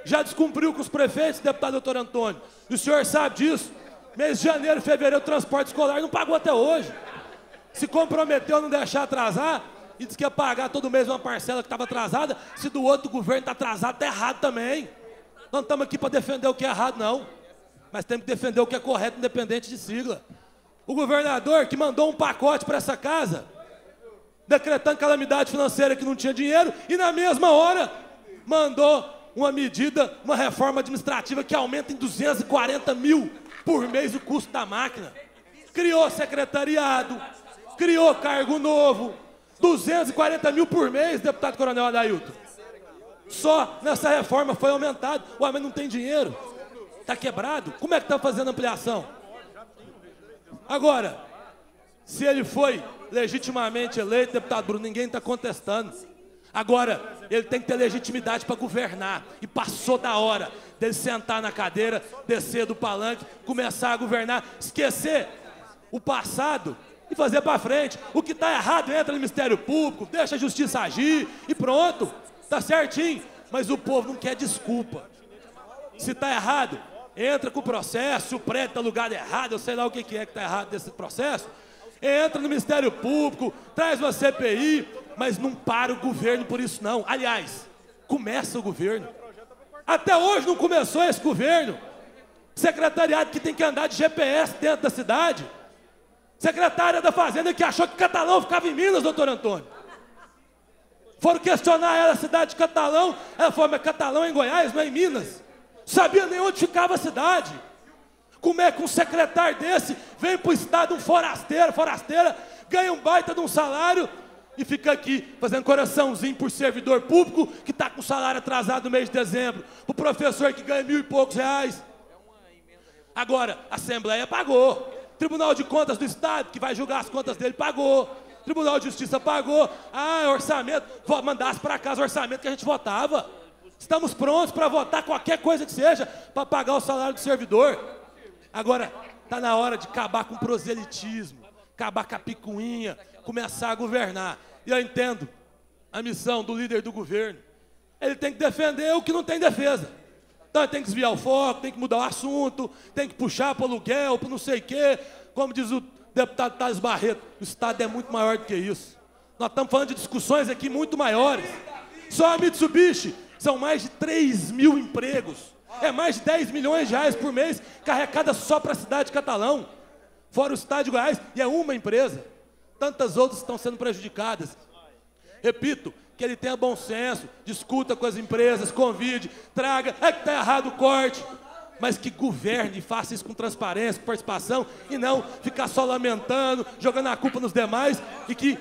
Já descumpriu com os prefeitos, deputado doutor Antônio. E o senhor sabe disso. Mês de janeiro, fevereiro, transporte escolar não pagou até hoje. Se comprometeu a não deixar atrasar e disse que ia pagar todo mês uma parcela que estava atrasada. Se do outro governo está atrasado, está errado também. Não estamos aqui para defender o que é errado, não mas temos que defender o que é correto, independente de sigla. O governador que mandou um pacote para essa casa, decretando calamidade financeira que não tinha dinheiro, e na mesma hora mandou uma medida, uma reforma administrativa que aumenta em 240 mil por mês o custo da máquina. Criou secretariado, criou cargo novo, 240 mil por mês, deputado Coronel Adailton. Só nessa reforma foi aumentado. O homem não tem dinheiro. Está quebrado? Como é que está fazendo ampliação? Agora, se ele foi legitimamente eleito, deputado Bruno, ninguém está contestando. Agora, ele tem que ter legitimidade para governar. E passou da hora dele sentar na cadeira, descer do palanque, começar a governar, esquecer o passado e fazer para frente. O que está errado entra no Ministério Público, deixa a justiça agir e pronto. Está certinho. Mas o povo não quer desculpa. Se está errado, entra com o processo, o prédio está alugado errado, eu sei lá o que, que é que está errado desse processo. Entra no Ministério Público, traz uma CPI, mas não para o governo por isso não. Aliás, começa o governo. Até hoje não começou esse governo. Secretariado que tem que andar de GPS dentro da cidade. Secretária da Fazenda que achou que Catalão ficava em Minas, doutor Antônio. Foram questionar ela, a cidade de Catalão. Ela falou, mas Catalão é em Goiás, não é em Minas sabia nem onde ficava a cidade. Como é que um secretário desse vem para o Estado, um forasteiro, forasteira, ganha um baita de um salário e fica aqui fazendo coraçãozinho por servidor público que está com salário atrasado no mês de dezembro, o professor que ganha mil e poucos reais. Agora, a Assembleia pagou. Tribunal de Contas do Estado, que vai julgar as contas dele, pagou. Tribunal de Justiça pagou. Ah, orçamento. Mandasse para casa o orçamento que a gente votava. Estamos prontos para votar qualquer coisa que seja para pagar o salário do servidor. Agora, está na hora de acabar com o proselitismo, acabar com a picuinha, começar a governar. E eu entendo a missão do líder do governo. Ele tem que defender o que não tem defesa. Então tem que desviar o foco, tem que mudar o assunto, tem que puxar para o aluguel, para não sei o quê. Como diz o deputado Thales Barreto, o Estado é muito maior do que isso. Nós estamos falando de discussões aqui muito maiores. Só a Mitsubishi são mais de 3 mil empregos. É mais de 10 milhões de reais por mês carregada só para a cidade de Catalão. Fora o estado de Goiás, e é uma empresa. Tantas outras estão sendo prejudicadas. Repito, que ele tenha bom senso, discuta com as empresas, convide, traga, é que está errado o corte, mas que governe e faça isso com transparência, com participação, e não ficar só lamentando, jogando a culpa nos demais, e que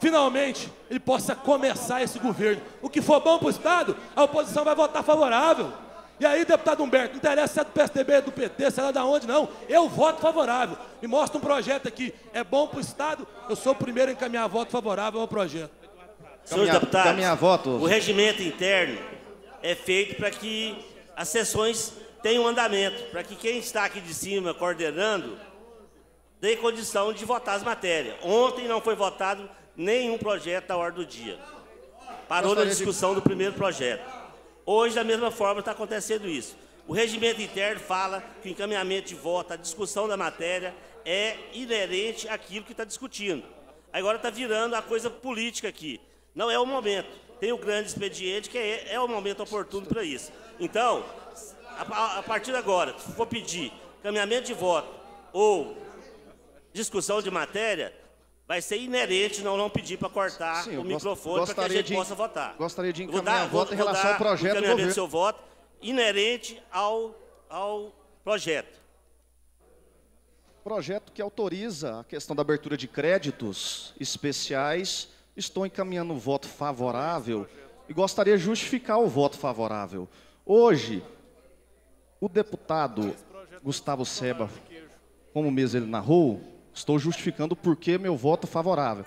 finalmente ele possa começar esse governo. O que for bom para o Estado, a oposição vai votar favorável. E aí, deputado Humberto, não interessa se é do PSDB, do PT, se é da onde, não. Eu voto favorável. Me mostra um projeto aqui. É bom para o Estado, eu sou o primeiro a encaminhar voto favorável ao projeto. Senhores deputados, voto. o regimento interno é feito para que as sessões tenham andamento, para que quem está aqui de cima coordenando dê condição de votar as matérias. Ontem não foi votado nenhum projeto da ordem do dia. Parou na discussão de... do primeiro projeto. Hoje, da mesma forma, está acontecendo isso. O regimento interno fala que o encaminhamento de voto, a discussão da matéria é inerente àquilo que está discutindo. Agora está virando a coisa política aqui. Não é o momento. Tem o grande expediente, que é, é o momento oportuno para isso. Então, a, a, partir de agora, se for pedir caminhamento de voto ou discussão de matéria, vai ser inerente não não pedir para cortar Sim, o microfone para que a gente de, possa votar. Gostaria de encaminhar dar, voto vou, em relação ao projeto do governo. seu voto inerente ao, ao projeto. Projeto que autoriza a questão da abertura de créditos especiais estou encaminhando um voto favorável e gostaria de justificar o voto favorável. Hoje, o deputado Gustavo Seba, como mesmo ele narrou, estou justificando por que meu voto favorável.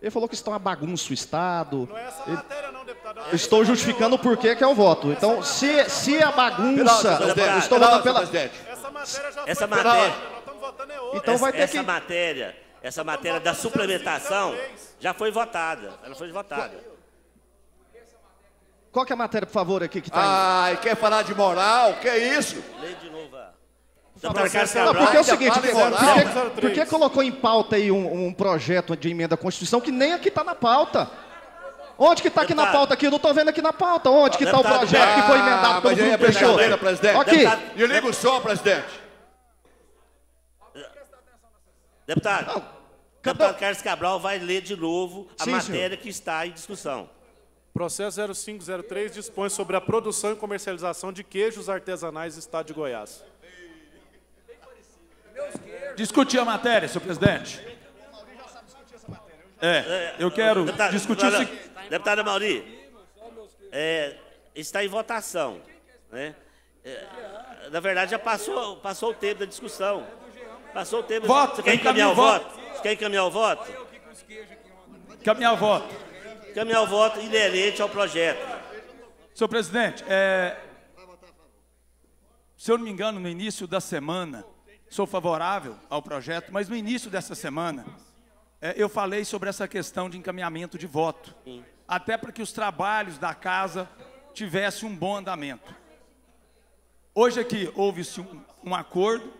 Ele falou que está uma bagunça o Estado. Não é essa ele... matéria não, deputado. Estou justificando por que é o voto. Então, se, se a bagunça... estou votando pela... Essa matéria já essa matéria... Então vai ter essa que... matéria, essa matéria da suplementação já foi votada. Ela foi votada. Qual que é a matéria, por favor, aqui que está Ai, aí? quer falar de moral? Que é isso? Lei de novo. Não, porque é o seguinte, por que, por que colocou em pauta aí um, um, projeto de emenda à Constituição que nem aqui está na pauta? Onde que está aqui na pauta aqui? Eu não estou vendo aqui na pauta. Onde que está o projeto que foi emendado pelo grupo Peixoto? presidente. Aqui. E liga o som, presidente. Deputado. Não. Deputado Carlos Cabral vai ler de novo a Sim, matéria senhor. que está em discussão. Processo 0503 dispõe sobre a produção e comercialização de queijos artesanais do Estado de Goiás. Discutir a matéria, senhor presidente. É, eu quero deputado, discutir deputado, o Deputada Mauri, é, está em votação. Né? É, na verdade, já passou, passou o tempo da discussão. Passou o tempo. Voto. Você quer encaminhar o voto? Você quer encaminhar o voto? Encaminhar o voto. Encaminhar o voto inerente ao projeto. Senhor presidente, é, se eu não me engano, no início da semana, sou favorável ao projeto, mas no início dessa semana, é, eu falei sobre essa questão de encaminhamento de voto, Sim. até para que os trabalhos da casa tivessem um bom andamento. Hoje aqui houve-se um, um, acordo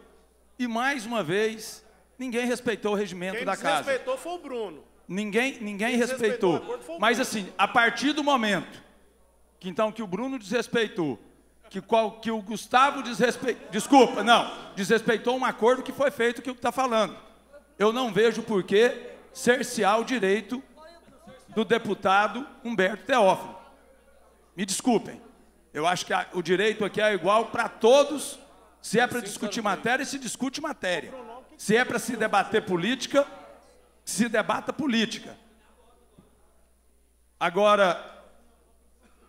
e, mais uma vez, ninguém respeitou o regimento Quem da casa. Quem respeitou foi o Bruno. Ninguém, ninguém respeitou. respeitou mas, assim, a partir do momento que, então, que o Bruno desrespeitou que, qual, que o Gustavo desrespeitou. Desculpa, não. Desrespeitou um acordo que foi feito que o que está falando. Eu não vejo por que cercear o direito do deputado Humberto Teófilo. Me desculpem. Eu acho que a, o direito aqui é igual para todos, Se é para discutir matéria, se discute matéria. Se é para se debater política, se debata política. Agora,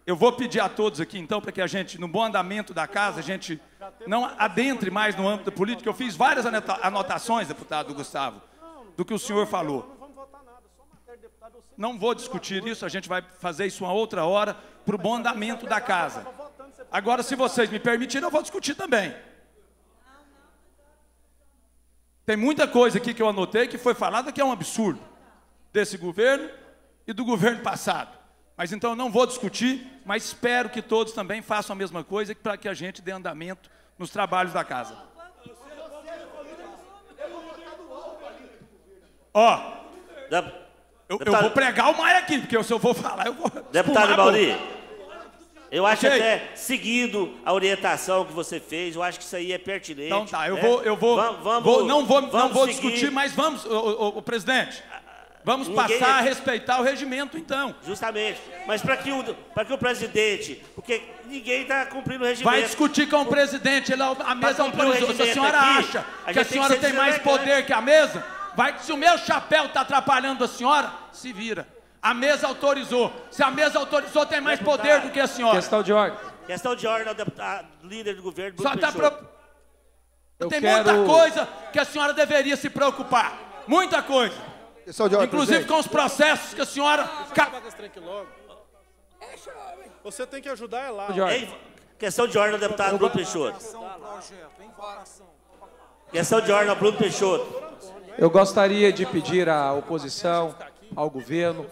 eu vou pedir a todos aqui, então, para que a gente, no bom andamento da casa, a gente não adentre mais no âmbito político. Eu fiz várias anotações, deputado Gustavo, do que o senhor falou. Não vou discutir isso, a gente vai fazer isso uma outra hora, para o bom andamento da casa. Agora, se vocês me permitirem, eu vou discutir também. Tem muita coisa aqui que eu anotei que foi falada que é um absurdo desse governo e do governo passado. Mas então eu não vou discutir, mas espero que todos também façam a mesma coisa para que a gente dê andamento nos trabalhos da casa. Ó, eu, eu, vou pregar o Maia aqui, porque se eu vou falar, eu vou. Deputado Mauri, eu acho até, seguindo a orientação que você fez, eu acho que isso aí é pertinente. Então tá, eu né? vou, eu vou, vamos, vou não vou, não vou discutir, mas vamos, o, presidente. Vamos Ninguém passar é... a respeitar o regimento, então. Justamente. Mas para que, o, que o presidente. Porque ninguém está cumprindo o regimento. Vai discutir com o presidente, ele, a mesa autorizou. Se a senhora aqui, acha a que a senhora tem, tem mais poder que a mesa, vai se o meu chapéu está atrapalhando a senhora, se vira. A mesa autorizou. Se a mesa autorizou, tem mais Deputado, poder do que a senhora. Questão de ordem. Questão de ordem, deputado, líder do governo. Bruno Só está pro... Tem quero... muita coisa que a senhora deveria se preocupar. Muita coisa. Ordem, Inclusive presidente. com os processos que a senhora. Você tem que ajudar é lá. questão de ordem, deputado Bruno Peixoto. Questão de ordem, Bruno Peixoto. Eu gostaria de pedir à oposição, ao governo,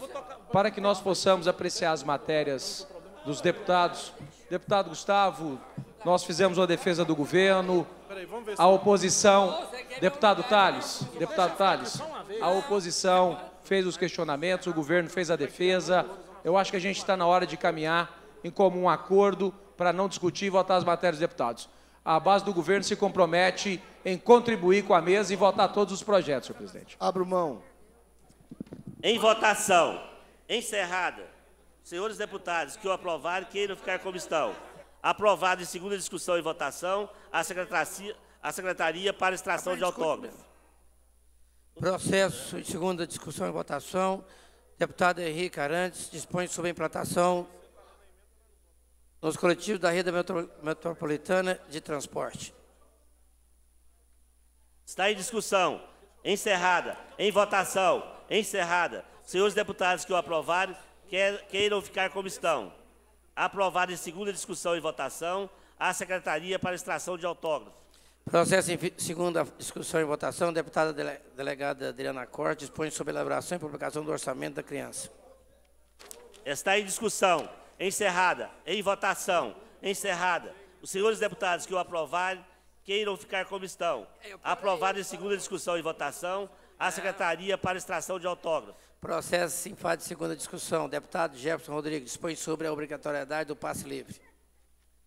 para que nós possamos apreciar as matérias dos deputados. Deputado Gustavo, nós fizemos uma defesa do governo, a oposição, deputado Tales, deputado Tales, a oposição fez os questionamentos, o governo fez a defesa. Eu acho que a gente está na hora de caminhar em comum acordo para não discutir e votar as matérias dos deputados. A base do governo se compromete em contribuir com a mesa e votar todos os projetos, senhor presidente. Abro mão. Em votação, encerrada. Senhores deputados que o aprovarem, queiram ficar como estão. Aprovado em segunda discussão e votação, a secretaria, a secretaria para extração de autógrafo. Processo em segunda discussão e votação. Deputado Henrique Arantes dispõe sobre a implantação nos coletivos da rede metropolitana de transporte. Está em discussão. Encerrada. Em votação. Encerrada. Senhores deputados que o aprovarem, queiram ficar como estão. Aprovado em segunda discussão e votação, a Secretaria para extração de autógrafos. Processo em segunda discussão e votação, deputada dele, delegada Adriana Corte dispõe sobre elaboração e publicação do orçamento da criança. Está em discussão, encerrada, em votação, encerrada. Os senhores deputados que o aprovarem, queiram ficar como estão. Aprovado em segunda discussão e votação, a Secretaria para extração de autógrafos. Processo em fase de segunda discussão. Deputado Jefferson Rodrigues dispõe sobre a obrigatoriedade do passe livre.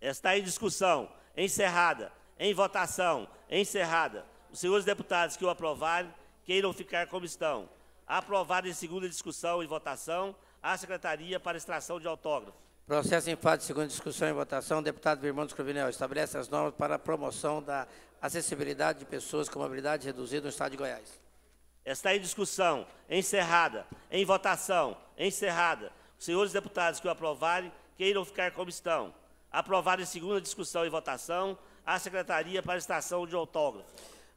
Está em discussão. Encerrada. Em votação. Encerrada. Os senhores deputados que o aprovarem, queiram ficar como estão. Aprovado em segunda discussão e votação, a Secretaria para extração de autógrafos. Processo em fase de segunda discussão e votação. Deputado Virmão Cruvinel estabelece as normas para a promoção da acessibilidade de pessoas com mobilidade reduzida no Estado de Goiás. Está em discussão, encerrada, em votação, encerrada. Os senhores deputados que o aprovarem, queiram ficar como estão. Aprovado em segunda discussão e votação, a Secretaria para extração de autógrafo.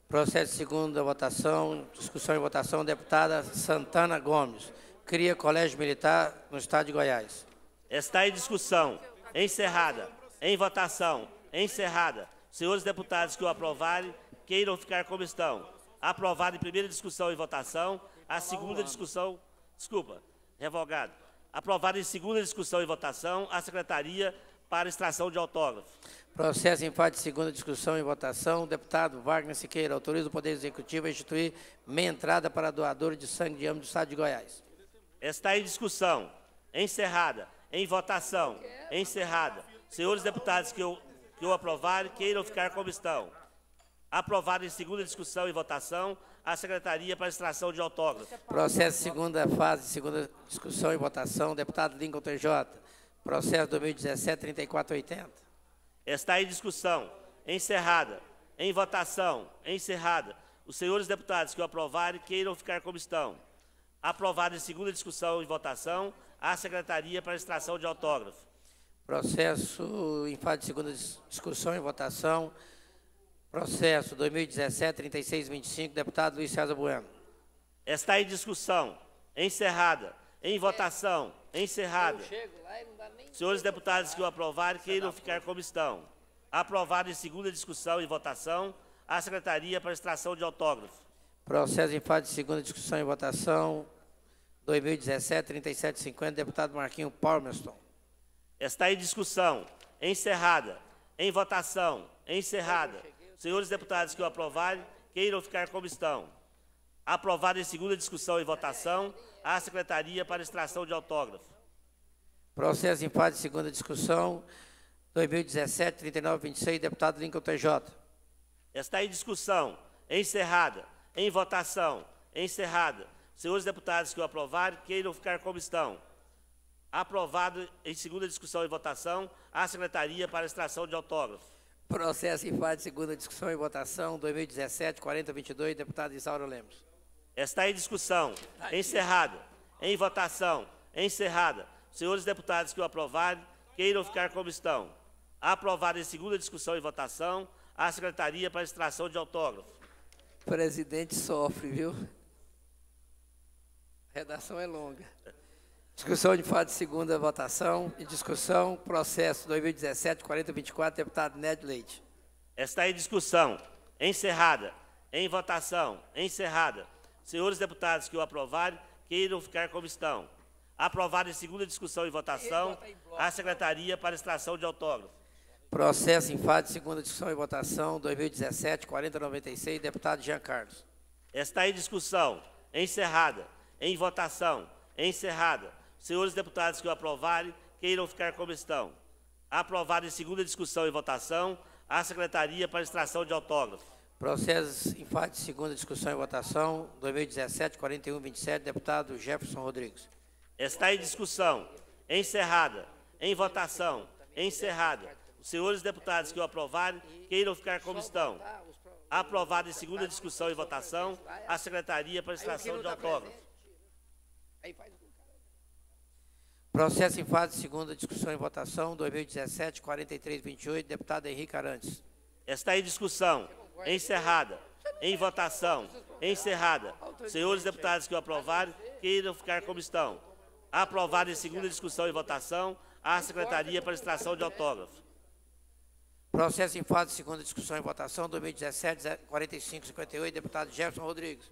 Processo de segunda votação, discussão e votação, deputada Santana Gomes. Cria Colégio Militar no Estado de Goiás. Está em discussão, encerrada, em votação, encerrada. Senhores deputados que o aprovarem, queiram ficar como estão aprovado em primeira discussão e votação. A segunda discussão, desculpa, revogado. Aprovado em segunda discussão e votação, a Secretaria para extração de autógrafo. Processo em fase de segunda discussão e votação. O deputado Wagner Siqueira autoriza o Poder Executivo a instituir meia entrada para doadores de sangue de âmbito do Estado de Goiás. Está em discussão, encerrada, em votação, encerrada. Senhores deputados que eu, que eu aprovarem, queiram ficar como estão. Aprovado em segunda discussão e votação, a Secretaria para extração de autógrafos. Processo segunda fase, segunda discussão e votação, deputado Lincoln TJ. Processo 2017-3480. Está em discussão, encerrada, Em votação. Encerrada. Os senhores deputados que o aprovarem queiram ficar como estão. Aprovado em segunda discussão e votação, a Secretaria para extração de autógrafo. Processo em fase de segunda discussão e votação. Processo 2017-3625, deputado Luiz César Bueno. Está em discussão. Encerrada. Em votação. Encerrada. Senhores deputados que o aprovarem, queiram ficar como estão. Aprovado em segunda discussão e votação, a Secretaria para extração de autógrafo. Processo em fase de segunda discussão e votação, 2017-3750, deputado Marquinho Palmerston. Está em discussão. Encerrada. Em votação. Encerrada. Senhores deputados que o aprovarem, queiram ficar como estão. Aprovado em segunda discussão e votação, a Secretaria para extração de autógrafo. Processo em fase de segunda discussão, 2017-3926, deputado Lincoln TJ. Está em discussão. Encerrada. Em votação. Encerrada. Senhores deputados que o aprovarem, queiram ficar como estão. Aprovado em segunda discussão e votação, a Secretaria para extração de autógrafo. Processo em fase de segunda discussão e votação, 2017-4022, deputado Isauro Lemos. Está em discussão. Encerrada. Em votação. Encerrada. Senhores deputados que o aprovarem, queiram ficar como estão. Aprovado em segunda discussão e votação, a Secretaria para extração de autógrafo. O presidente sofre, viu? A redação é longa. Discussão de fato de segunda votação e discussão, processo 2017-4024, deputado Ned Leite. Está em discussão. Encerrada. Em votação. Encerrada. Senhores deputados que o aprovarem, queiram ficar como estão. Aprovado em segunda discussão e votação, a Secretaria para extração de autógrafo. Processo em fase de segunda discussão e votação, 2017-4096, deputado Jean Carlos. Está em discussão. Encerrada. Em votação. Encerrada. Senhores deputados que o aprovarem, queiram ficar como estão. Aprovado em segunda discussão e votação, a Secretaria para extração de autógrafo. Processo em fase de segunda discussão e votação, 2017-4127, deputado Jefferson Rodrigues. Está em discussão. Encerrada. Em votação. Encerrada. Os senhores deputados que o aprovarem, queiram ficar como estão. Aprovado em segunda discussão e votação, a Secretaria para extração de autógrafo. Processo em fase de segunda discussão e votação, 2017-4328, deputado Henrique Arantes. Está em discussão. Encerrada. Em votação. Encerrada. Senhores deputados que o aprovarem, queiram ficar como estão. Aprovado em segunda discussão e votação, a Secretaria para extração de autógrafo. Processo em fase de segunda discussão e votação, 2017-4558, deputado Jefferson Rodrigues.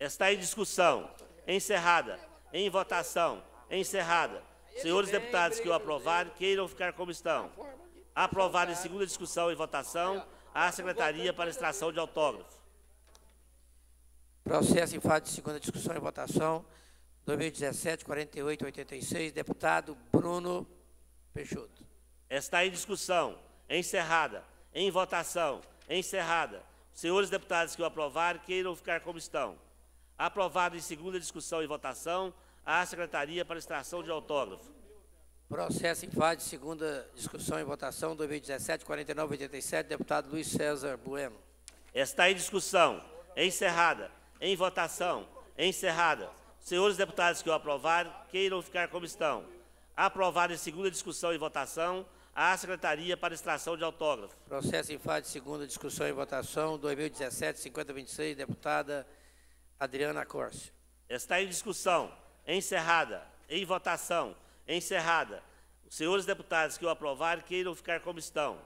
Está em discussão. Encerrada. Em votação. Encerrada. Senhores deputados que o aprovarem, queiram ficar como estão. Aprovado em segunda discussão e votação, a Secretaria para extração de autógrafo. Processo em fase de segunda discussão e votação, 2017-4886, deputado Bruno Peixoto. Está em discussão. Encerrada. Em votação. Encerrada. Senhores deputados que o aprovarem, queiram ficar como estão. Aprovado em segunda discussão e votação, à Secretaria para extração de autógrafo. Processo em fase de segunda discussão e votação, 2017-4987, deputado Luiz César Bueno. Está em discussão. Encerrada. Em votação. Encerrada. Senhores deputados que o aprovarem, queiram ficar como estão. Aprovado em segunda discussão e votação, à Secretaria para extração de autógrafo. Processo em fase de segunda discussão e votação, 2017-5026, deputada Adriana Corse. Está em discussão encerrada, em votação, encerrada. Os senhores deputados que o aprovarem queiram ficar como estão.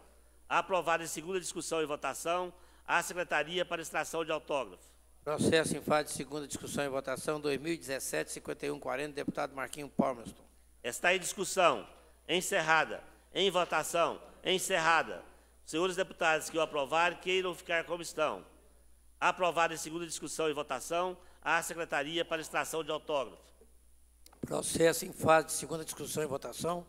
Aprovado em segunda discussão e votação, a Secretaria para extração de autógrafo. Processo em fase de segunda discussão e votação, 2017-5140, deputado Marquinho Palmerston. Está em discussão, encerrada, em votação, encerrada. Os senhores deputados que o aprovarem queiram ficar como estão. Aprovado em segunda discussão e votação, a Secretaria para extração de autógrafo. Processo em fase de segunda discussão e votação,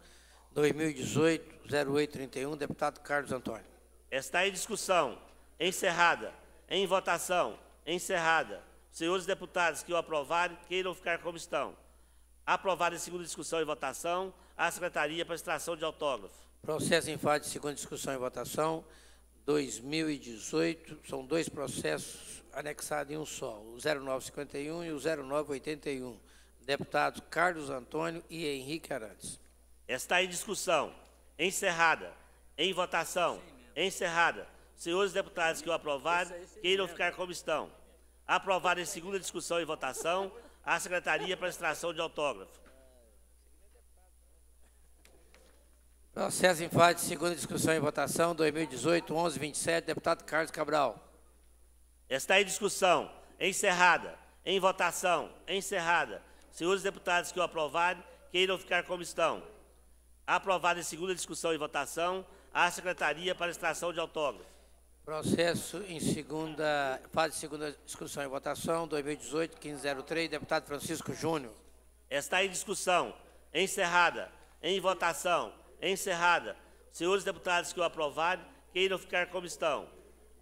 2018-0831, deputado Carlos Antônio. Está em discussão, encerrada, em votação, encerrada. Senhores deputados que o aprovarem, queiram ficar como estão. Aprovado em segunda discussão e votação, a Secretaria para extração de autógrafo. Processo em fase de segunda discussão e votação, 2018, são dois processos anexados em um só, o 0951 e o 0981. Deputados Carlos Antônio e Henrique Arantes. Está em discussão. Encerrada. Em votação. Encerrada. Senhores deputados que o aprovarem, queiram ficar como estão. Aprovado em segunda discussão e votação, a Secretaria para extração de autógrafo. Processo em fase de segunda discussão e votação, 2018, 1127, deputado Carlos Cabral. Está em discussão, encerrada, em votação, encerrada. Senhores deputados que o aprovarem, queiram ficar como estão. Aprovado em segunda discussão e votação, a Secretaria para extração de autógrafo. Processo em segunda, fase de segunda discussão e votação, 2018, 1503, deputado Francisco Júnior. Está em discussão, encerrada, em votação, Encerrada. Senhores deputados que o aprovarem, queiram ficar como estão.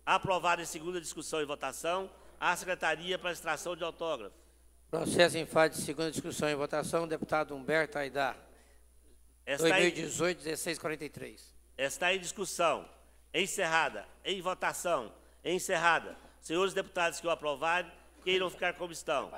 Aprovado em segunda discussão e votação, a Secretaria para extração de autógrafo. Processo em fase de segunda discussão e votação, deputado Humberto Aidar. Está 2018, 1643. Está em discussão. Encerrada. Em votação. Encerrada. Senhores deputados que o aprovarem, queiram ficar como estão.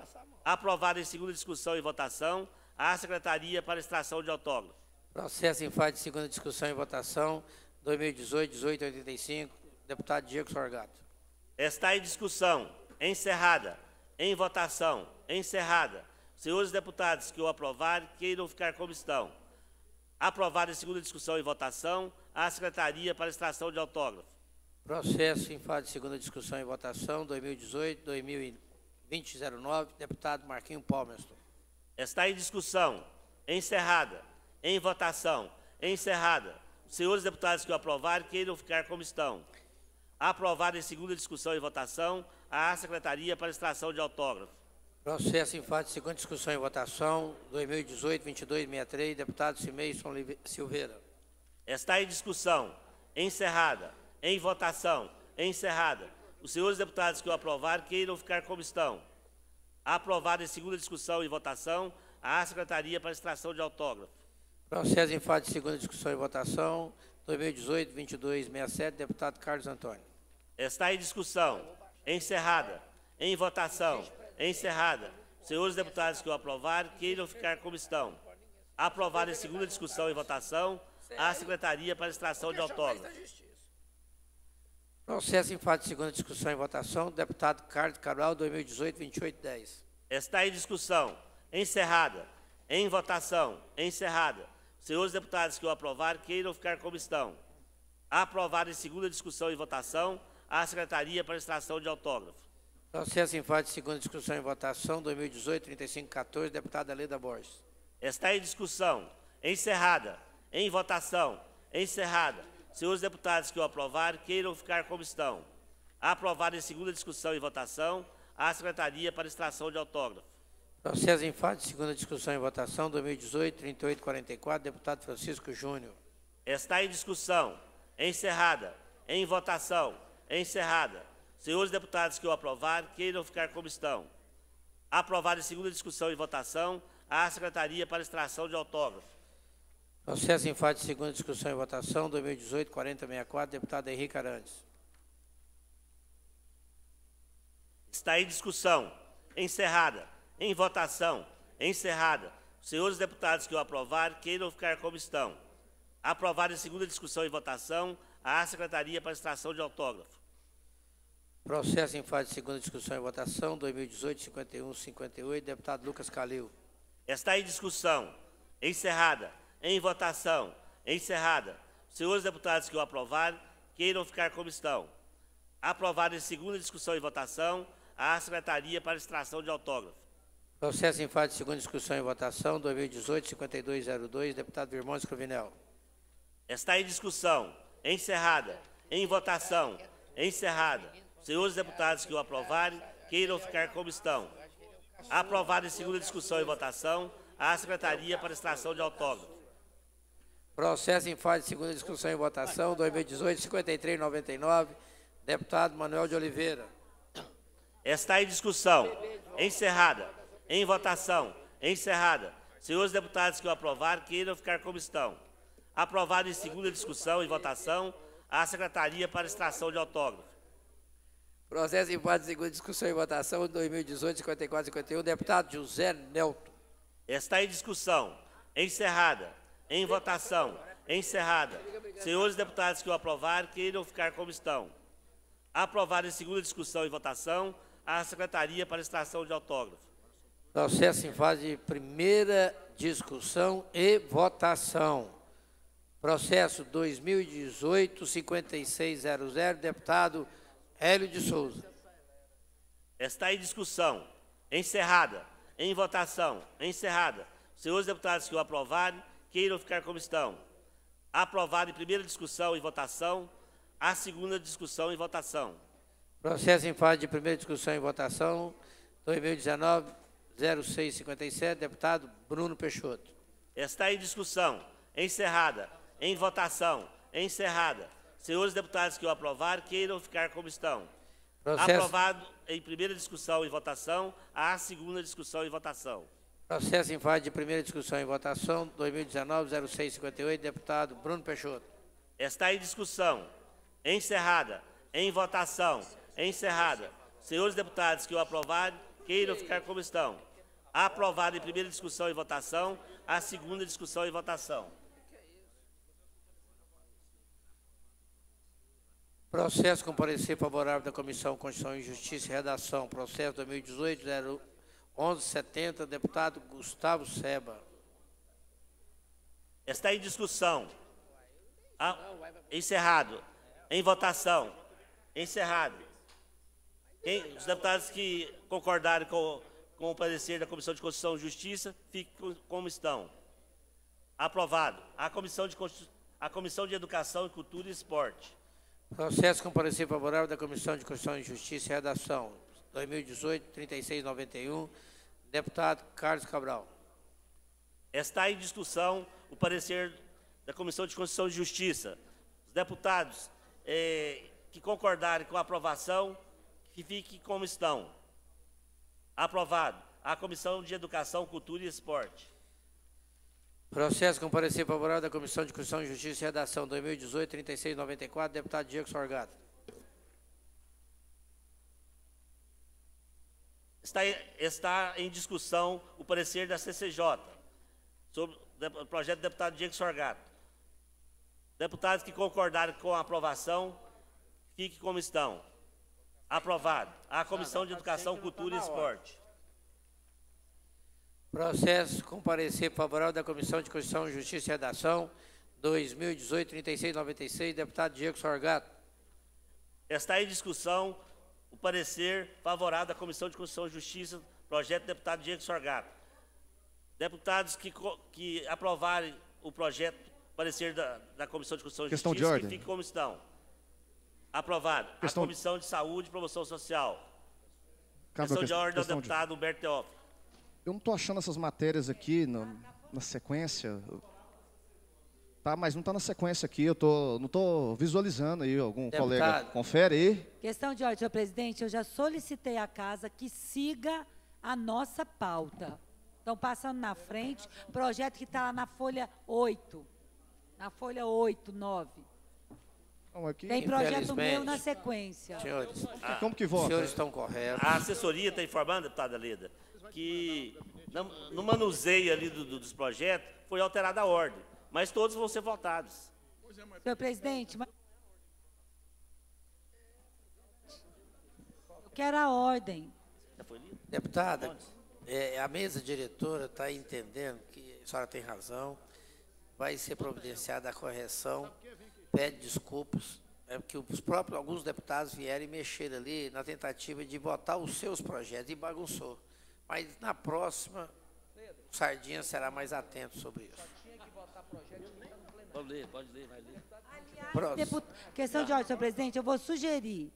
Aprovado em segunda discussão e votação, a Secretaria para extração de autógrafo. Processo em fase de segunda discussão e votação, 2018-1885, deputado Diego Sorgato. Está em discussão, encerrada, em votação, encerrada. Senhores deputados que o aprovarem, queiram ficar como estão. Aprovado em segunda discussão e votação, a Secretaria para extração de autógrafo. Processo em fase de segunda discussão e votação, 2018-2020-09, deputado Marquinho Palmerston. Está em discussão, encerrada, em votação. Encerrada. Os senhores deputados que o aprovarem queiram ficar como estão. Aprovado em segunda discussão e votação a Secretaria para extração de autógrafo. Processo em fase de segunda discussão e votação, 2018-2263, deputado Cimeison Silveira. Está em discussão, encerrada, em votação, encerrada. Os senhores deputados que o aprovarem queiram ficar como estão. Aprovado em segunda discussão e votação a Secretaria para extração de autógrafo. Processo em fase de segunda discussão e votação, 2018-2267, deputado Carlos Antônio. Está em discussão, encerrada, em votação, encerrada. Senhores deputados que o aprovarem, queiram ficar como estão. Aprovado em segunda discussão e votação, a Secretaria para extração de autógrafo. Processo em fase de segunda discussão e votação, deputado Carlos Cabral, 2018-2810. Está em discussão, encerrada, em votação, encerrada. Senhores deputados que o aprovarem, queiram ficar como estão. Aprovado em segunda discussão e votação, a Secretaria para extração de autógrafo. Processo em fase de segunda discussão e votação, 2018-3514, deputada Leda Borges. Está em discussão, encerrada, em votação, encerrada. Senhores deputados que o aprovarem, queiram ficar como estão. Aprovado em segunda discussão e votação, a Secretaria para extração de autógrafo. Processo em fase de segunda discussão e votação, 2018-3844, deputado Francisco Júnior. Está em discussão, encerrada, em votação, encerrada. Senhores deputados que o aprovarem, queiram ficar como estão. Aprovado em segunda discussão e votação, a Secretaria para extração de autógrafo. Processo em fase de segunda discussão e votação, 2018-4064, deputado Henrique Arantes. Está em discussão, encerrada, em votação. Encerrada. Senhores deputados que o aprovarem, queiram ficar como estão. Aprovado em segunda discussão e votação a Secretaria para extração de autógrafo. Processo em fase de segunda discussão e votação, 2018-51-58, deputado Lucas Calil. Está em discussão, encerrada, em votação, encerrada. Senhores deputados que o aprovarem, queiram ficar como estão. Aprovado em segunda discussão e votação a Secretaria para extração de autógrafo. Processo em fase de segunda discussão e votação, 2018-5202, deputado Virmões Cruvinel. Está em discussão, encerrada, em votação, encerrada. Senhores deputados que o aprovarem, queiram ficar como estão. Aprovado em segunda discussão e votação, a Secretaria para extração de autógrafo. Processo em fase de segunda discussão e votação, 2018-5399, deputado Manuel de Oliveira. Está em discussão, encerrada, em votação. Encerrada. Senhores deputados que o aprovaram, queiram ficar como estão. Aprovado em segunda discussão e votação à Secretaria para extração de autógrafo. Processo em fase de segunda discussão e votação, 2018, 54, 51, deputado José Nelton. Está em discussão, encerrada, em votação, encerrada. Senhores deputados que o aprovarem, queiram ficar como estão. Aprovado em segunda discussão e votação, à Secretaria para extração de autógrafo. Processo em fase de primeira discussão e votação. Processo 2018-5600, deputado Hélio de Souza. Está em discussão, encerrada, em votação, encerrada. Senhores deputados que o aprovarem, queiram ficar como estão. Aprovado em primeira discussão e votação, a segunda discussão e votação. Processo em fase de primeira discussão e votação, 2019-0657, deputado Bruno Peixoto. Está em discussão, encerrada, em votação, encerrada. Senhores deputados que o aprovarem, queiram ficar como estão. Processo... Aprovado em primeira discussão e votação, a segunda discussão e votação. Processo em fase de primeira discussão e votação, 2019-0658, deputado Bruno Peixoto. Está em discussão, encerrada, em votação, encerrada. Senhores deputados que o aprovarem, queiram ficar como estão. Aprovado em primeira discussão e votação, a segunda discussão e votação. Processo com parecer favorável da Comissão Constituição e Justiça e Redação. Processo 2018-1170, deputado Gustavo Seba. Está em discussão. Ah, encerrado. Em votação. Encerrado. Quem, os deputados que concordarem com, com o parecer da Comissão de Constituição e Justiça, fiquem como estão. Aprovado. A Comissão de, a Comissão de Educação, Cultura e Esporte. Processo com parecer favorável da Comissão de Constituição e Justiça e Redação, 2018-3691, deputado Carlos Cabral. Está em discussão o parecer da Comissão de Constituição e Justiça. Os deputados eh, que concordarem com a aprovação, que fiquem como estão. Aprovado. A Comissão de Educação, Cultura e Esporte. Processo com parecer favorável da Comissão de Constituição, Justiça e Redação 2018-3694, deputado Diego Sorgato. Está, está em discussão o parecer da CCJ sobre o projeto do deputado Diego Sorgato. Deputados que concordarem com a aprovação, fiquem como estão. Aprovado. A Comissão de Educação, Cultura e Esporte. Processo com parecer favorável da Comissão de Constituição, Justiça e Redação, 2018-3696, deputado Diego Sorgato. Está em discussão o parecer favorável da Comissão de Constituição e Justiça, projeto do deputado Diego Sorgato. Deputados que, que aprovarem o projeto, parecer da, da Comissão de Constituição e Questão Justiça, de ordem. que fiquem como estão. Aprovado. Questão- A Comissão de Saúde e Promoção Social. Cabe a questão de questão- ordem do questão de- deputado Humberto Teófilo. Eu não estou achando essas matérias aqui no- na sequência. Tá, mas não está na sequência aqui. Eu tô, não estou visualizando aí algum Deputado. colega. Confere aí. Questão de ordem, senhor presidente, eu já solicitei à casa que siga a nossa pauta. Então, passando na frente, projeto que está lá na folha 8. Na folha 8, 9. Não, aqui- Tem projeto meu na sequência. Senhores, Como que vota? Os senhores estão corretos. A assessoria está informando, deputada Leda, que no, no manuseio ali do- do- dos projetos foi alterada a ordem, mas todos vão ser votados. Senhor presidente, eu quero a ordem. Deputada, é, a mesa diretora está entendendo que a senhora tem razão, vai ser providenciada a correção, pede desculpas, é porque os próprios, alguns deputados vieram e mexeram ali na tentativa de votar os seus projetos e bagunçou. Mas na próxima, o Sardinha será mais atento sobre isso. Pode ler, pode ler, vai ler. Deput- Questão de ordem, senhor presidente, eu vou sugerir.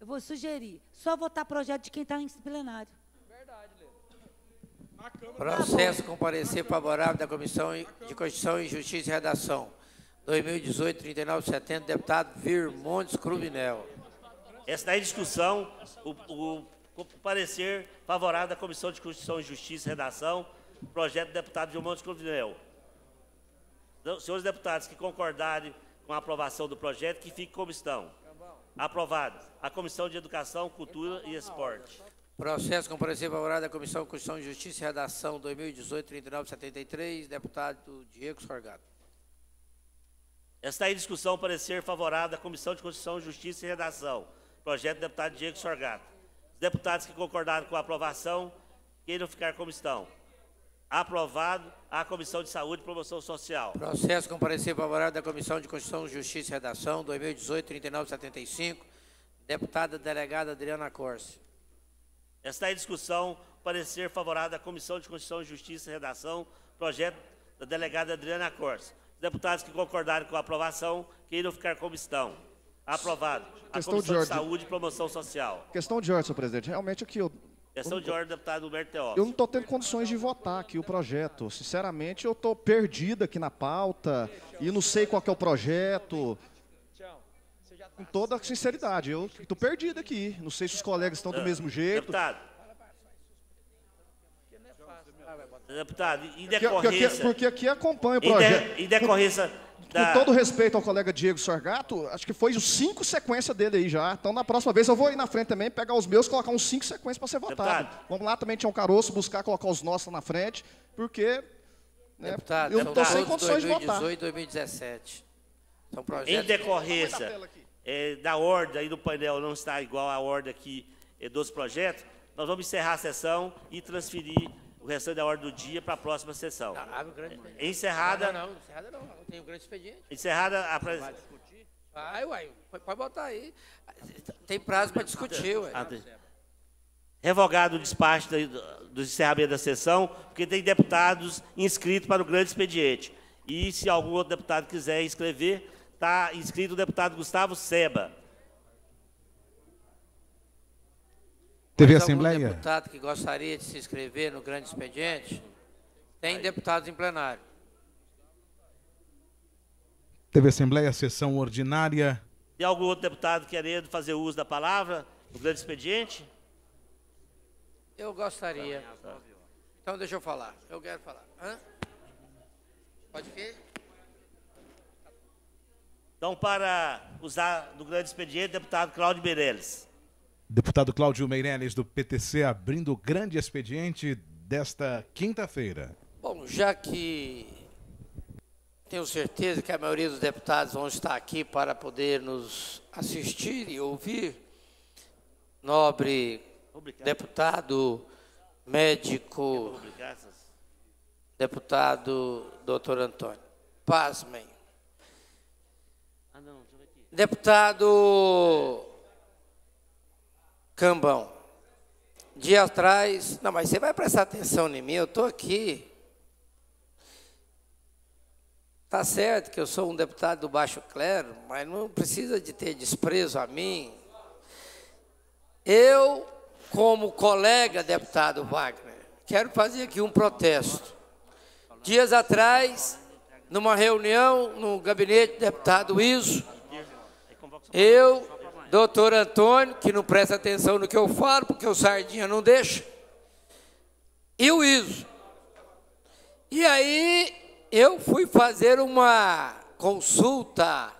Eu vou sugerir. Só votar projeto de quem está em plenário. Processo com parecer favorável da Comissão de Constituição e Justiça e Redação. 2018-3970, deputado Virmontes Cruvinel. Está em discussão o, o- o parecer favorável da Comissão de Constituição e Justiça e Redação, projeto do deputado Gilmontes Cruvinel. Então, senhores deputados que concordarem com a aprovação do projeto que fique como estão. Aprovado. A Comissão de Educação, Cultura e Esporte. Processo com parecer favorável da Comissão de Constituição, Justiça e Redação 2018-3973, deputado Diego Sorgato. Está em discussão parecer favorável da Comissão de Constituição, Justiça e Redação. Projeto do deputado Diego Sorgato. Os deputados que concordaram com a aprovação, queiram ficar como estão. Aprovado a Comissão de Saúde e Promoção Social. Processo com parecer favorável da Comissão de Constituição, Justiça e Redação 2018-3975, deputada delegada Adriana Corse. Está em discussão parecer favorável da Comissão de Constituição, Justiça e Redação, projeto da delegada Adriana Corse. Os deputados que concordaram com a aprovação, queiram ficar como estão. Aprovado. A Questão Comissão de de. Saúde e Promoção Social. Questão de ordem, senhor presidente. Realmente aqui eu, Questão de ordem, deputado Humberto eu Teófilo. não estou tendo condições de votar aqui o projeto. Sinceramente, eu estou perdido aqui na pauta e não sei qual que é o projeto. Com toda sinceridade, eu estou perdido aqui. Não sei se os colegas estão do Ah, mesmo jeito. Deputado. Deputado, em Porque- porque, decorrência... porque aqui acompanha o Em de- projeto. em decorrência da- com todo respeito ao colega Diego Sorgato, acho que foi os cinco sequências dele aí já. Então, na próxima vez, eu vou ir na frente também, pegar os meus, colocar uns cinco sequências para ser votado. Vamos lá também, tinha um caroço, buscar colocar os nossos lá na frente, porque né, Deputado, eu não estou sem condições de votar. 2018 e 2017. São Em projetos... decorrência eh, da ordem aí do painel não está igual à ordem aqui eh, dos projetos, nós vamos encerrar a sessão e transferir o restante da ordem do dia para a próxima sessão. Abre o grande. Encerrada, Não, não, encerrada não. Tem o grande expediente. encerrada a pres- Vai, uai. Pode botar aí. Tem prazo para discutir, ué. Ah, tem. revogado o despacho do encerramento da sessão, porque tem deputados inscritos para o grande expediente. E se algum outro deputado quiser inscrever, está inscrito o deputado Gustavo Seba. TV algum Assembleia. deputado que gostaria de se inscrever no grande expediente? Tem deputados em plenário. TV Assembleia, sessão ordinária. Tem algum outro deputado querendo fazer uso da palavra no grande expediente? Eu gostaria. Então deixa eu falar. Eu quero falar. Hã? Pode ver? Então, para usar do grande expediente, deputado Cláudio Meirelles. Deputado Cláudio Meirelles, do PTC, abrindo o grande expediente desta quinta-feira. Bom, já que tenho certeza que a maioria dos deputados vão estar aqui para poder nos assistir e ouvir, nobre deputado, médico, deputado doutor Antônio. Pasmem. Deputado Cambão, dia atrás. Não, mas você vai prestar atenção em mim, eu estou aqui. Tá certo que eu sou um deputado do baixo clero, mas não precisa de ter desprezo a mim. Eu, como colega deputado Wagner, quero fazer aqui um protesto. Dias atrás, numa reunião no gabinete do deputado Iso, eu, doutor Antônio, que não presta atenção no que eu falo, porque o Sardinha não deixa, e o Iso. E aí eu fui fazer uma consulta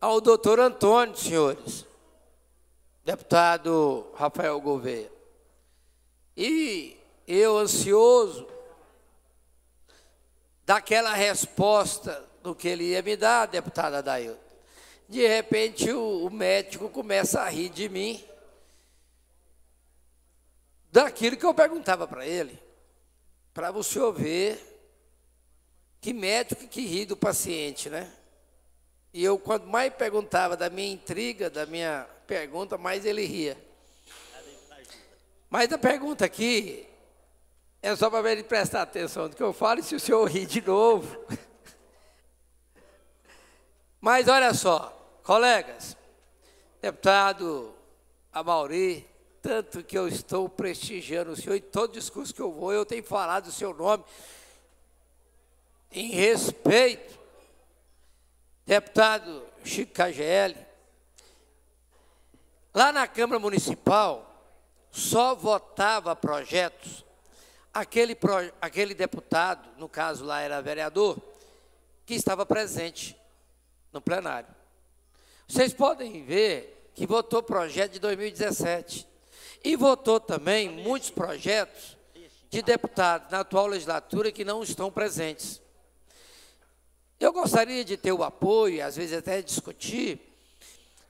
ao doutor Antônio, senhores, deputado Rafael Gouveia. E eu, ansioso, daquela resposta do que ele ia me dar, deputada Dailton. De repente o, o médico começa a rir de mim, daquilo que eu perguntava para ele, para você ver que médico que ri do paciente, né? E eu, quanto mais perguntava da minha intriga, da minha pergunta, mais ele ria. Mas a pergunta aqui é só para ele prestar atenção no que eu falo e se o senhor rir de novo. *laughs* Mas olha só, colegas, deputado Amauri, tanto que eu estou prestigiando o senhor, em todo discurso que eu vou, eu tenho falado o seu nome em respeito. Deputado Chico KGL, lá na Câmara Municipal, só votava projetos aquele, pro, aquele deputado, no caso lá era vereador, que estava presente no plenário. Vocês podem ver que votou projeto de 2017 e votou também muitos projetos de deputados na atual legislatura que não estão presentes. Eu gostaria de ter o apoio, às vezes até discutir,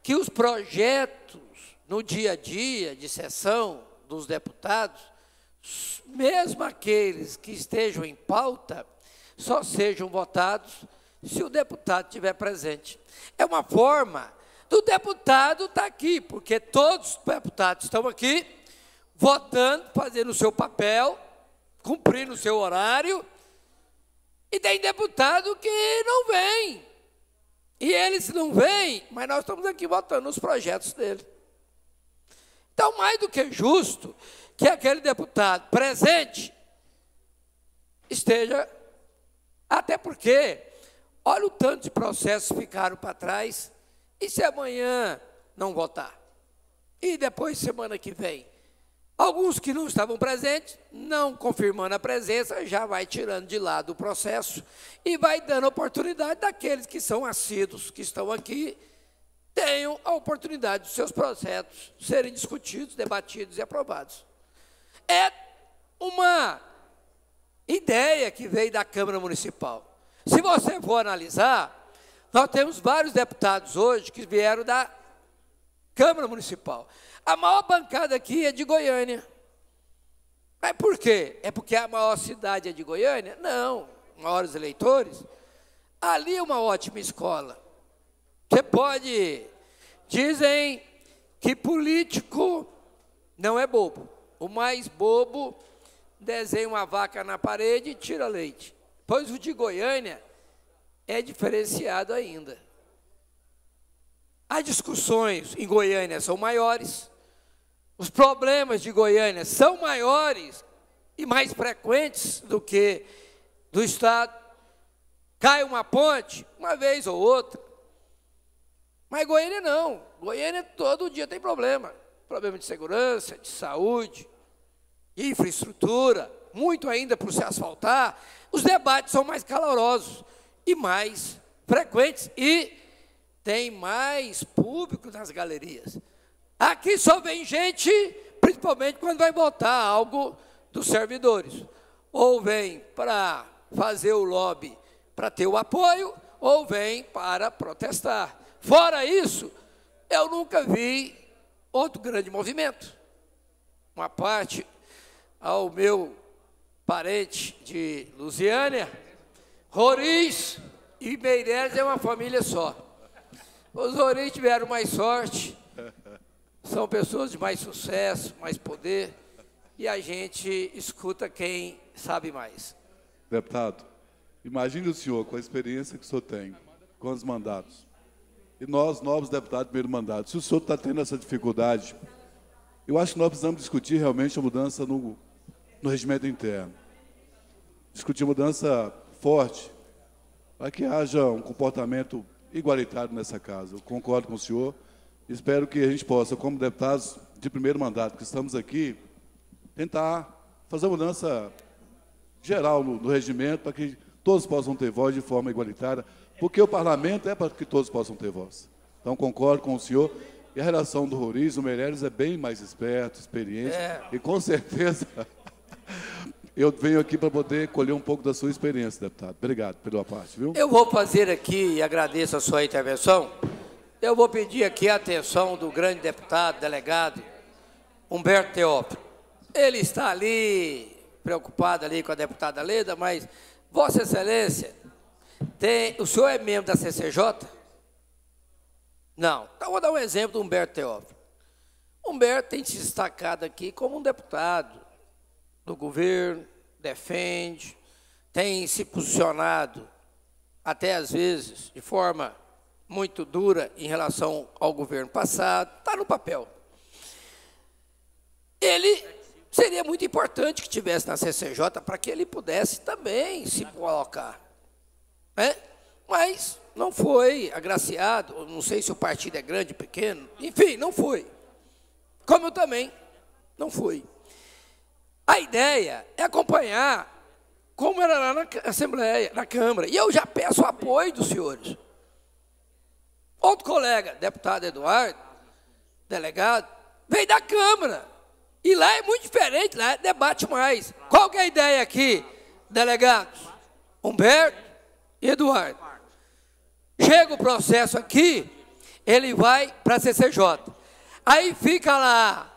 que os projetos no dia a dia de sessão dos deputados, mesmo aqueles que estejam em pauta, só sejam votados se o deputado estiver presente. É uma forma do deputado estar aqui, porque todos os deputados estão aqui votando, fazendo o seu papel, cumprindo o seu horário, e tem deputado que não vem. E eles não vêm, mas nós estamos aqui votando os projetos dele. Então, mais do que justo que aquele deputado presente esteja, até porque, olha o tanto de processos ficaram para trás, e se amanhã não votar? E depois, semana que vem? Alguns que não estavam presentes, não confirmando a presença, já vai tirando de lado o processo e vai dando oportunidade daqueles que são assíduos, que estão aqui, tenham a oportunidade dos seus processos serem discutidos, debatidos e aprovados. É uma ideia que veio da Câmara Municipal. Se você for analisar, nós temos vários deputados hoje que vieram da Câmara Municipal. A maior bancada aqui é de Goiânia. Mas por quê? É porque a maior cidade é de Goiânia? Não, maiores eleitores. Ali é uma ótima escola. Você pode. Dizem que político não é bobo. O mais bobo desenha uma vaca na parede e tira leite. Pois o de Goiânia é diferenciado ainda. As discussões em Goiânia são maiores, os problemas de Goiânia são maiores e mais frequentes do que do Estado. Cai uma ponte, uma vez ou outra. Mas Goiânia não. Goiânia todo dia tem problema. Problema de segurança, de saúde, de infraestrutura, muito ainda por se asfaltar. Os debates são mais calorosos e mais frequentes e tem mais público nas galerias. Aqui só vem gente, principalmente quando vai votar algo dos servidores. Ou vem para fazer o lobby para ter o apoio, ou vem para protestar. Fora isso, eu nunca vi outro grande movimento. Uma parte ao meu parente de Lusiânia, Roriz e Meireles é uma família só. Os Roriz tiveram mais sorte, são pessoas de mais sucesso, mais poder, e a gente escuta quem sabe mais. Deputado, imagine o senhor com a experiência que o senhor tem, com os mandatos, e nós, novos deputados, primeiro mandato, se o senhor está tendo essa dificuldade, eu acho que nós precisamos discutir realmente a mudança no, no regimento interno. Discutir mudança forte, para que haja um comportamento igualitário nessa casa. Eu concordo com o senhor. Espero que a gente possa, como deputados de primeiro mandato que estamos aqui, tentar fazer uma mudança geral no, no regimento para que todos possam ter voz de forma igualitária, porque o parlamento é para que todos possam ter voz. Então, concordo com o senhor. E a relação do Roriz, o Meirelles é bem mais esperto, experiente, é. e com certeza eu venho aqui para poder colher um pouco da sua experiência, deputado. Obrigado pela parte, viu? Eu vou fazer aqui, e agradeço a sua intervenção, eu vou pedir aqui a atenção do grande deputado, delegado, Humberto Teófilo. Ele está ali, preocupado ali com a deputada Leda, mas, Vossa Excelência, tem, o senhor é membro da CCJ? Não. Então, vou dar um exemplo do Humberto Teófilo. Humberto tem se destacado aqui como um deputado do governo, defende, tem se posicionado, até às vezes, de forma muito dura em relação ao governo passado, está no papel. Ele seria muito importante que tivesse na CCJ para que ele pudesse também se colocar. Né? Mas não foi agraciado, não sei se o partido é grande, pequeno, enfim, não foi. Como eu também não fui. A ideia é acompanhar como era lá na Assembleia, na Câmara. E eu já peço o apoio dos senhores. Outro colega, deputado Eduardo, delegado, veio da Câmara. E lá é muito diferente, lá é debate mais. Qual que é a ideia aqui, delegados? Humberto e Eduardo. Chega o processo aqui, ele vai para a CCJ. Aí fica lá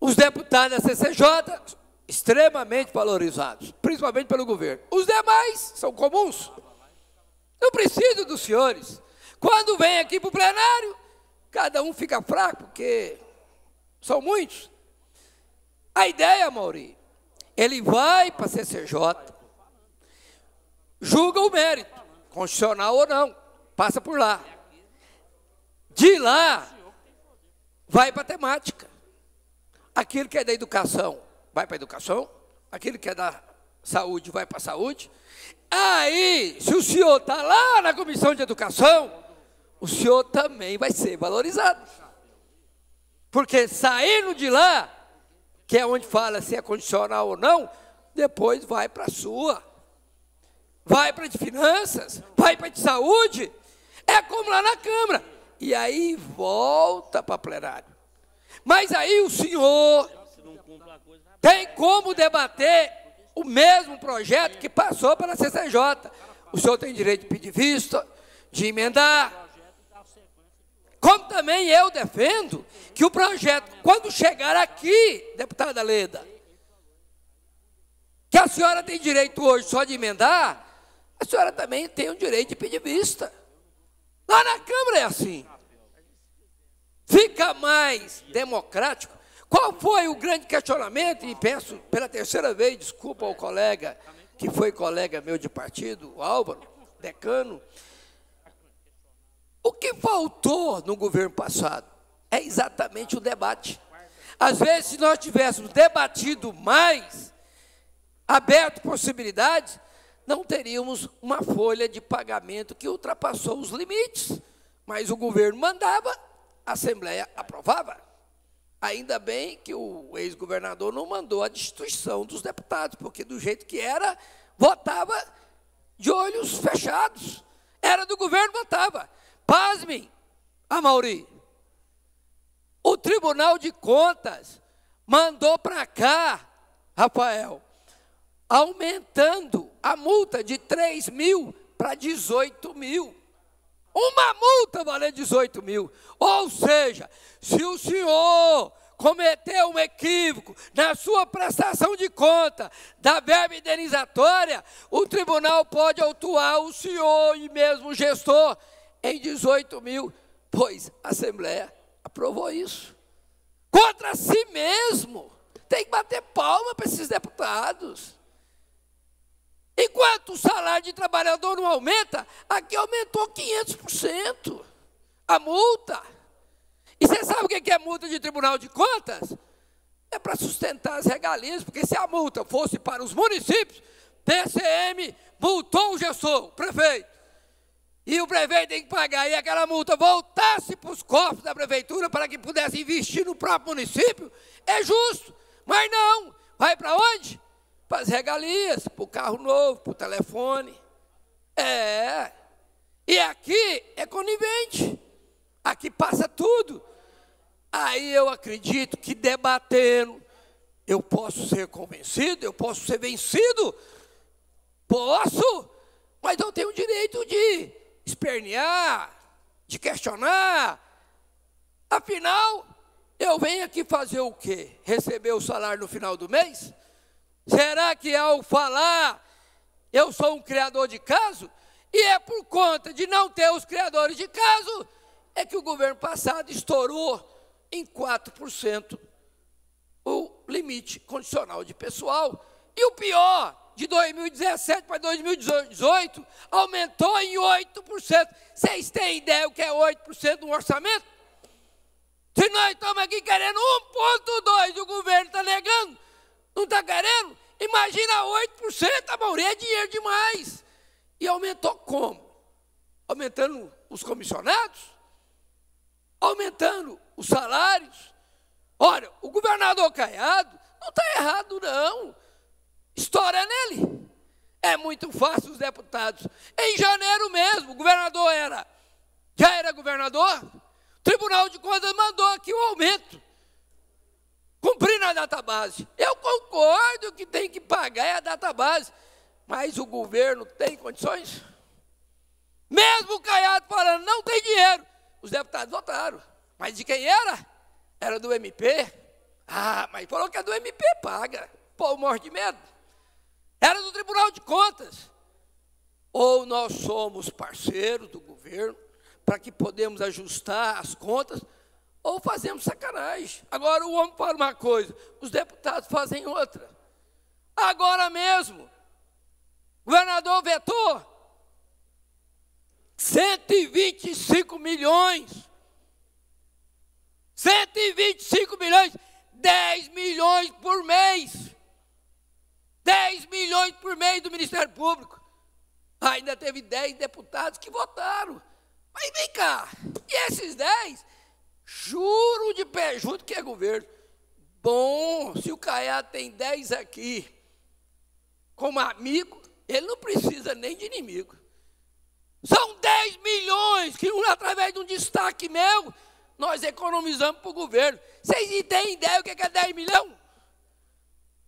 os deputados da CCJ extremamente valorizados, principalmente pelo governo. Os demais são comuns. Não preciso dos senhores. Quando vem aqui para o plenário, cada um fica fraco, porque são muitos. A ideia, Mauri, ele vai para a CCJ, julga o mérito, constitucional ou não, passa por lá. De lá, vai para a temática. Aquilo que é da educação, vai para a educação. Aquilo que é da saúde, vai para a saúde. Aí, se o senhor está lá na comissão de educação, o senhor também vai ser valorizado. Porque saindo de lá, que é onde fala se é condicional ou não, depois vai para a sua. Vai para de finanças, vai para de saúde. É como lá na Câmara. E aí volta para plenário. Mas aí o senhor tem como debater o mesmo projeto que passou pela CCJ. O senhor tem direito de pedir vista, de emendar. Como também eu defendo que o projeto, quando chegar aqui, deputada Leda, que a senhora tem direito hoje só de emendar, a senhora também tem o direito de pedir vista. Lá na Câmara é assim. Fica mais democrático. Qual foi o grande questionamento? E peço pela terceira vez desculpa ao colega, que foi colega meu de partido, o Álvaro, decano. O que faltou no governo passado é exatamente o debate. Às vezes, se nós tivéssemos debatido mais, aberto possibilidades, não teríamos uma folha de pagamento que ultrapassou os limites. Mas o governo mandava, a Assembleia aprovava. Ainda bem que o ex-governador não mandou a destituição dos deputados, porque do jeito que era, votava de olhos fechados. Era do governo, votava. Pasmem, Amauri. O Tribunal de Contas mandou para cá, Rafael, aumentando a multa de 3 mil para 18 mil. Uma multa valendo 18 mil. Ou seja, se o senhor cometeu um equívoco na sua prestação de conta da verba indenizatória, o tribunal pode autuar o senhor e mesmo o gestor em 18 mil, pois a Assembleia aprovou isso. Contra si mesmo. Tem que bater palma para esses deputados. Enquanto o salário de trabalhador não aumenta, aqui aumentou 500% a multa. E você sabe o que é multa de tribunal de contas? É para sustentar as regalias, porque se a multa fosse para os municípios, PCM multou o gestor, o prefeito. E o prefeito tem que pagar, e aquela multa voltasse para os cofres da prefeitura para que pudesse investir no próprio município, é justo. Mas não, vai para onde? Para as regalias, para o carro novo, para o telefone. É. E aqui é conivente. Aqui passa tudo. Aí eu acredito que debatendo, eu posso ser convencido, eu posso ser vencido. Posso, mas eu tenho o direito de espernear, de questionar. Afinal, eu venho aqui fazer o quê? Receber o salário no final do mês? Será que ao falar eu sou um criador de caso? E é por conta de não ter os criadores de caso é que o governo passado estourou em 4% o limite condicional de pessoal. E o pior, de 2017 para 2018, aumentou em 8%. Vocês têm ideia o que é 8% do orçamento? Se nós estamos aqui querendo 1,2%, o governo está negando. Não está querendo? Imagina 8%, a maioria é dinheiro demais. E aumentou como? Aumentando os comissionados? Aumentando os salários? Olha, o governador Caiado não está errado, não. História nele. É muito fácil os deputados. Em janeiro mesmo, o governador era já era governador, o Tribunal de Contas mandou aqui o aumento, cumprindo a database. Eu concordo que tem que pagar é a database, mas o governo tem condições? Mesmo o Caiado falando, não tem dinheiro, os deputados votaram. Mas de quem era? Era do MP. Ah, mas falou que é do MP, paga. Pô, morre de medo. Era do Tribunal de Contas. Ou nós somos parceiros do governo para que podemos ajustar as contas, ou fazemos sacanagem. Agora o homem fala uma coisa, os deputados fazem outra. Agora mesmo, governador vetou 125 milhões. 125 milhões, 10 milhões por mês. 10 milhões por mês do Ministério Público. Ainda teve 10 deputados que votaram. Mas vem cá, e esses 10? Juro de pé junto que é governo. Bom, se o Caiado tem 10 aqui como amigo, ele não precisa nem de inimigo. São 10 milhões que, através de um destaque meu, nós economizamos para o governo. Vocês têm ideia o que é 10 milhões?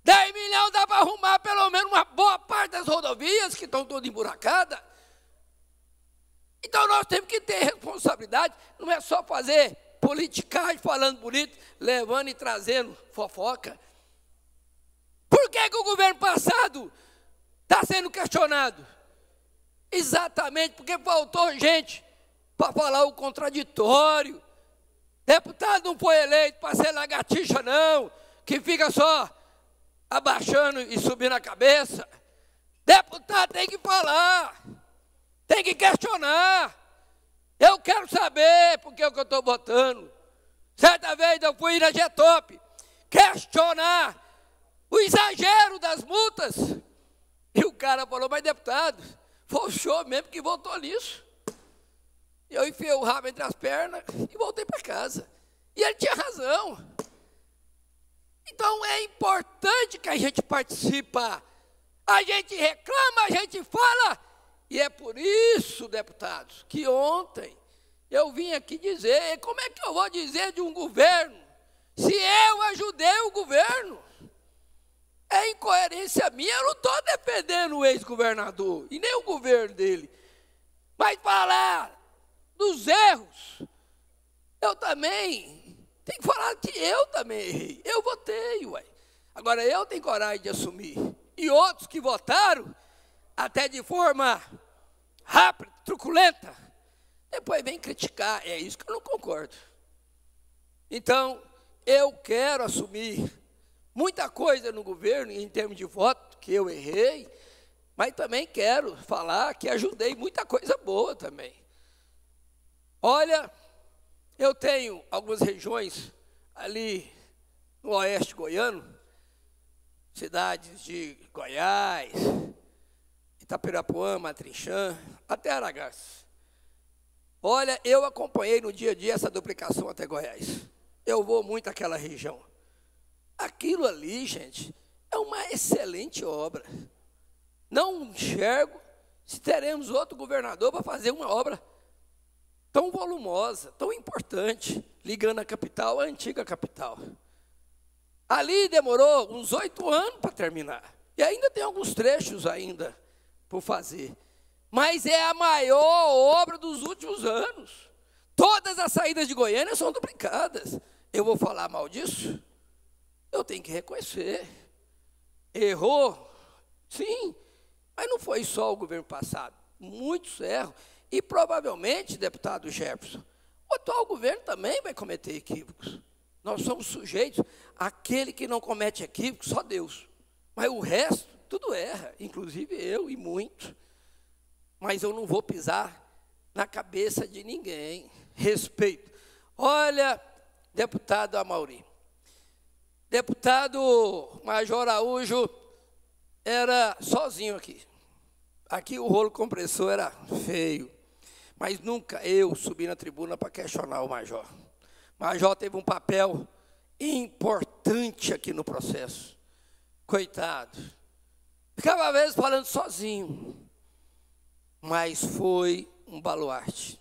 10 milhões dá para arrumar pelo menos uma boa parte das rodovias que estão todas emburacadas. Então nós temos que ter responsabilidade, não é só fazer politicagem falando bonito, levando e trazendo fofoca. Por que, que o governo passado está sendo questionado? Exatamente porque faltou gente para falar o contraditório. Deputado não foi eleito para ser lagartixa, não, que fica só abaixando e subindo a cabeça. Deputado tem que falar, tem que questionar. Eu quero saber por que eu estou votando. Certa vez eu fui na Getop questionar o exagero das multas. E o cara falou, mas deputado, foi o senhor mesmo que votou nisso. Eu enfiei o rabo entre as pernas e voltei para casa. E ele tinha razão. Então é importante que a gente participe. A gente reclama, a gente fala. E é por isso, deputados, que ontem eu vim aqui dizer, como é que eu vou dizer de um governo se eu ajudei o governo? É incoerência minha, eu não estou defendendo o ex-governador e nem o governo dele. Mas falar dos erros, eu também tenho que falar que eu também errei. Eu votei, ué. Agora eu tenho coragem de assumir. E outros que votaram, até de forma rápida, truculenta, depois vem criticar. É isso que eu não concordo. Então, eu quero assumir muita coisa no governo, em termos de voto, que eu errei, mas também quero falar que ajudei muita coisa boa também. Olha, eu tenho algumas regiões ali no oeste goiano, cidades de Goiás, Itapirapuã, Matrinchã, até Aragás. Olha, eu acompanhei no dia a dia essa duplicação até Goiás. Eu vou muito àquela região. Aquilo ali, gente, é uma excelente obra. Não enxergo se teremos outro governador para fazer uma obra tão volumosa, tão importante, ligando a capital à antiga capital. Ali demorou uns oito anos para terminar. E ainda tem alguns trechos ainda por fazer. Mas é a maior obra dos últimos anos. Todas as saídas de Goiânia são duplicadas. Eu vou falar mal disso? eu tenho que reconhecer. Errou, sim, mas não foi só o governo passado. Muitos erros. E provavelmente, deputado Jefferson, o atual governo também vai cometer equívocos. Nós somos sujeitos. Aquele que não comete equívocos, só Deus. Mas o resto, tudo erra, inclusive eu e muito. Mas eu não vou pisar na cabeça de ninguém. Respeito. Olha, deputado Amauri, Deputado Major Araújo era sozinho aqui. Aqui o rolo compressor era feio. Mas nunca eu subi na tribuna para questionar o Major. O Major teve um papel importante aqui no processo. Coitado. Ficava às vezes falando sozinho. Mas foi um baluarte.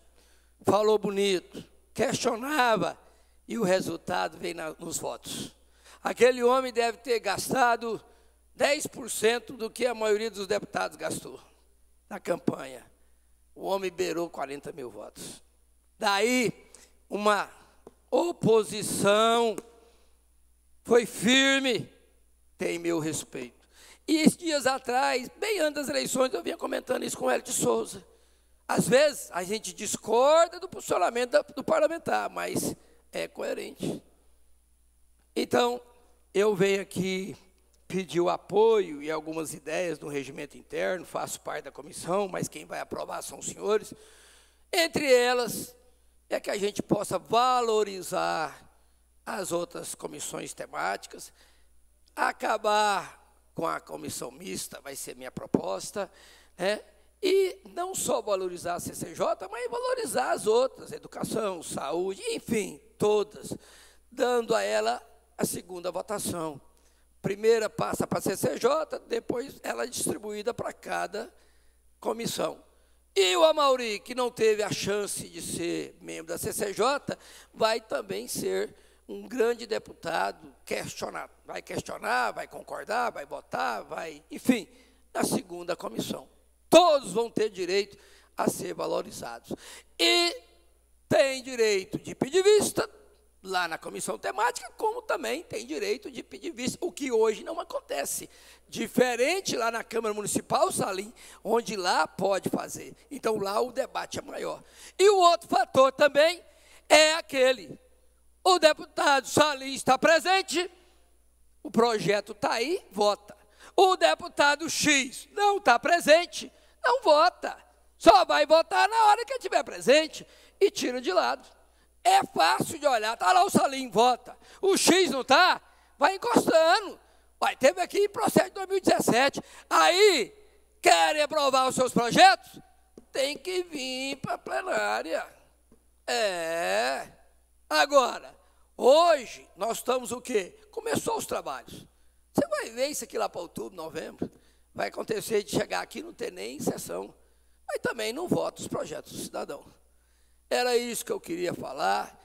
falou bonito, questionava e o resultado vem na, nos votos. Aquele homem deve ter gastado 10% do que a maioria dos deputados gastou na campanha. O homem beirou 40 mil votos. Daí, uma oposição foi firme, tem meu respeito. E esses dias atrás, bem antes das eleições, eu vinha comentando isso com o de Souza. Às vezes, a gente discorda do posicionamento do parlamentar, mas é coerente. Então, eu venho aqui pedir o apoio e algumas ideias do regimento interno, faço parte da comissão, mas quem vai aprovar são os senhores. Entre elas, é que a gente possa valorizar as outras comissões temáticas, acabar com a comissão mista, vai ser minha proposta, né? e não só valorizar a CCJ, mas valorizar as outras, educação, saúde, enfim, todas, dando a ela a segunda votação. Primeira passa para a CCJ, depois ela é distribuída para cada comissão. E o Amauri, que não teve a chance de ser membro da CCJ, vai também ser um grande deputado questionado. Vai questionar, vai concordar, vai votar, vai, enfim, na segunda comissão. Todos vão ter direito a ser valorizados. E tem direito de pedir vista lá na comissão temática, como também tem direito de pedir vista, o que hoje não acontece. Diferente lá na Câmara Municipal, Salim, onde lá pode fazer. Então lá o debate é maior. E o outro fator também é aquele. O deputado Salim está presente, o projeto está aí, vota. O deputado X não está presente, não vota. Só vai votar na hora que estiver presente e tira de lado. É fácil de olhar. Está lá o Salim, vota. O X não está? Vai encostando. Vai, teve aqui processo de 2017. Aí, querem aprovar os seus projetos? Tem que vir para a plenária. É. Agora, hoje, nós estamos o quê? Começou os trabalhos. Você vai ver isso aqui lá para outubro, novembro. Vai acontecer de chegar aqui não ter nem sessão. Mas também não vota os projetos do cidadão. Era isso que eu queria falar.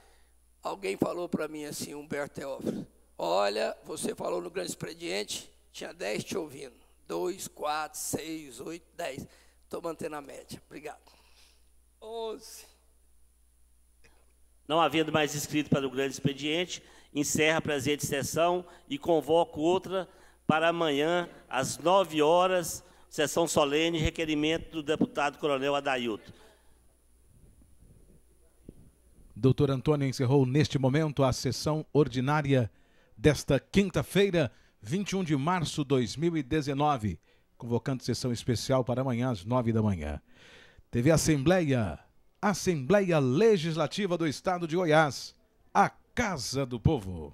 Alguém falou para mim assim, Humberto Teófilo, olha, você falou no grande expediente, tinha 10 te ouvindo. 2, 4, 6, 8, 10. Estou mantendo a média. Obrigado. 11. Não havendo mais inscrito para o grande expediente, encerra a presente sessão e convoco outra para amanhã, às 9 horas, sessão solene, requerimento do deputado Coronel Adailto. Doutor Antônio encerrou neste momento a sessão ordinária desta quinta-feira, 21 de março de 2019, convocando sessão especial para amanhã às 9 da manhã. Teve Assembleia, Assembleia Legislativa do Estado de Goiás, a Casa do Povo.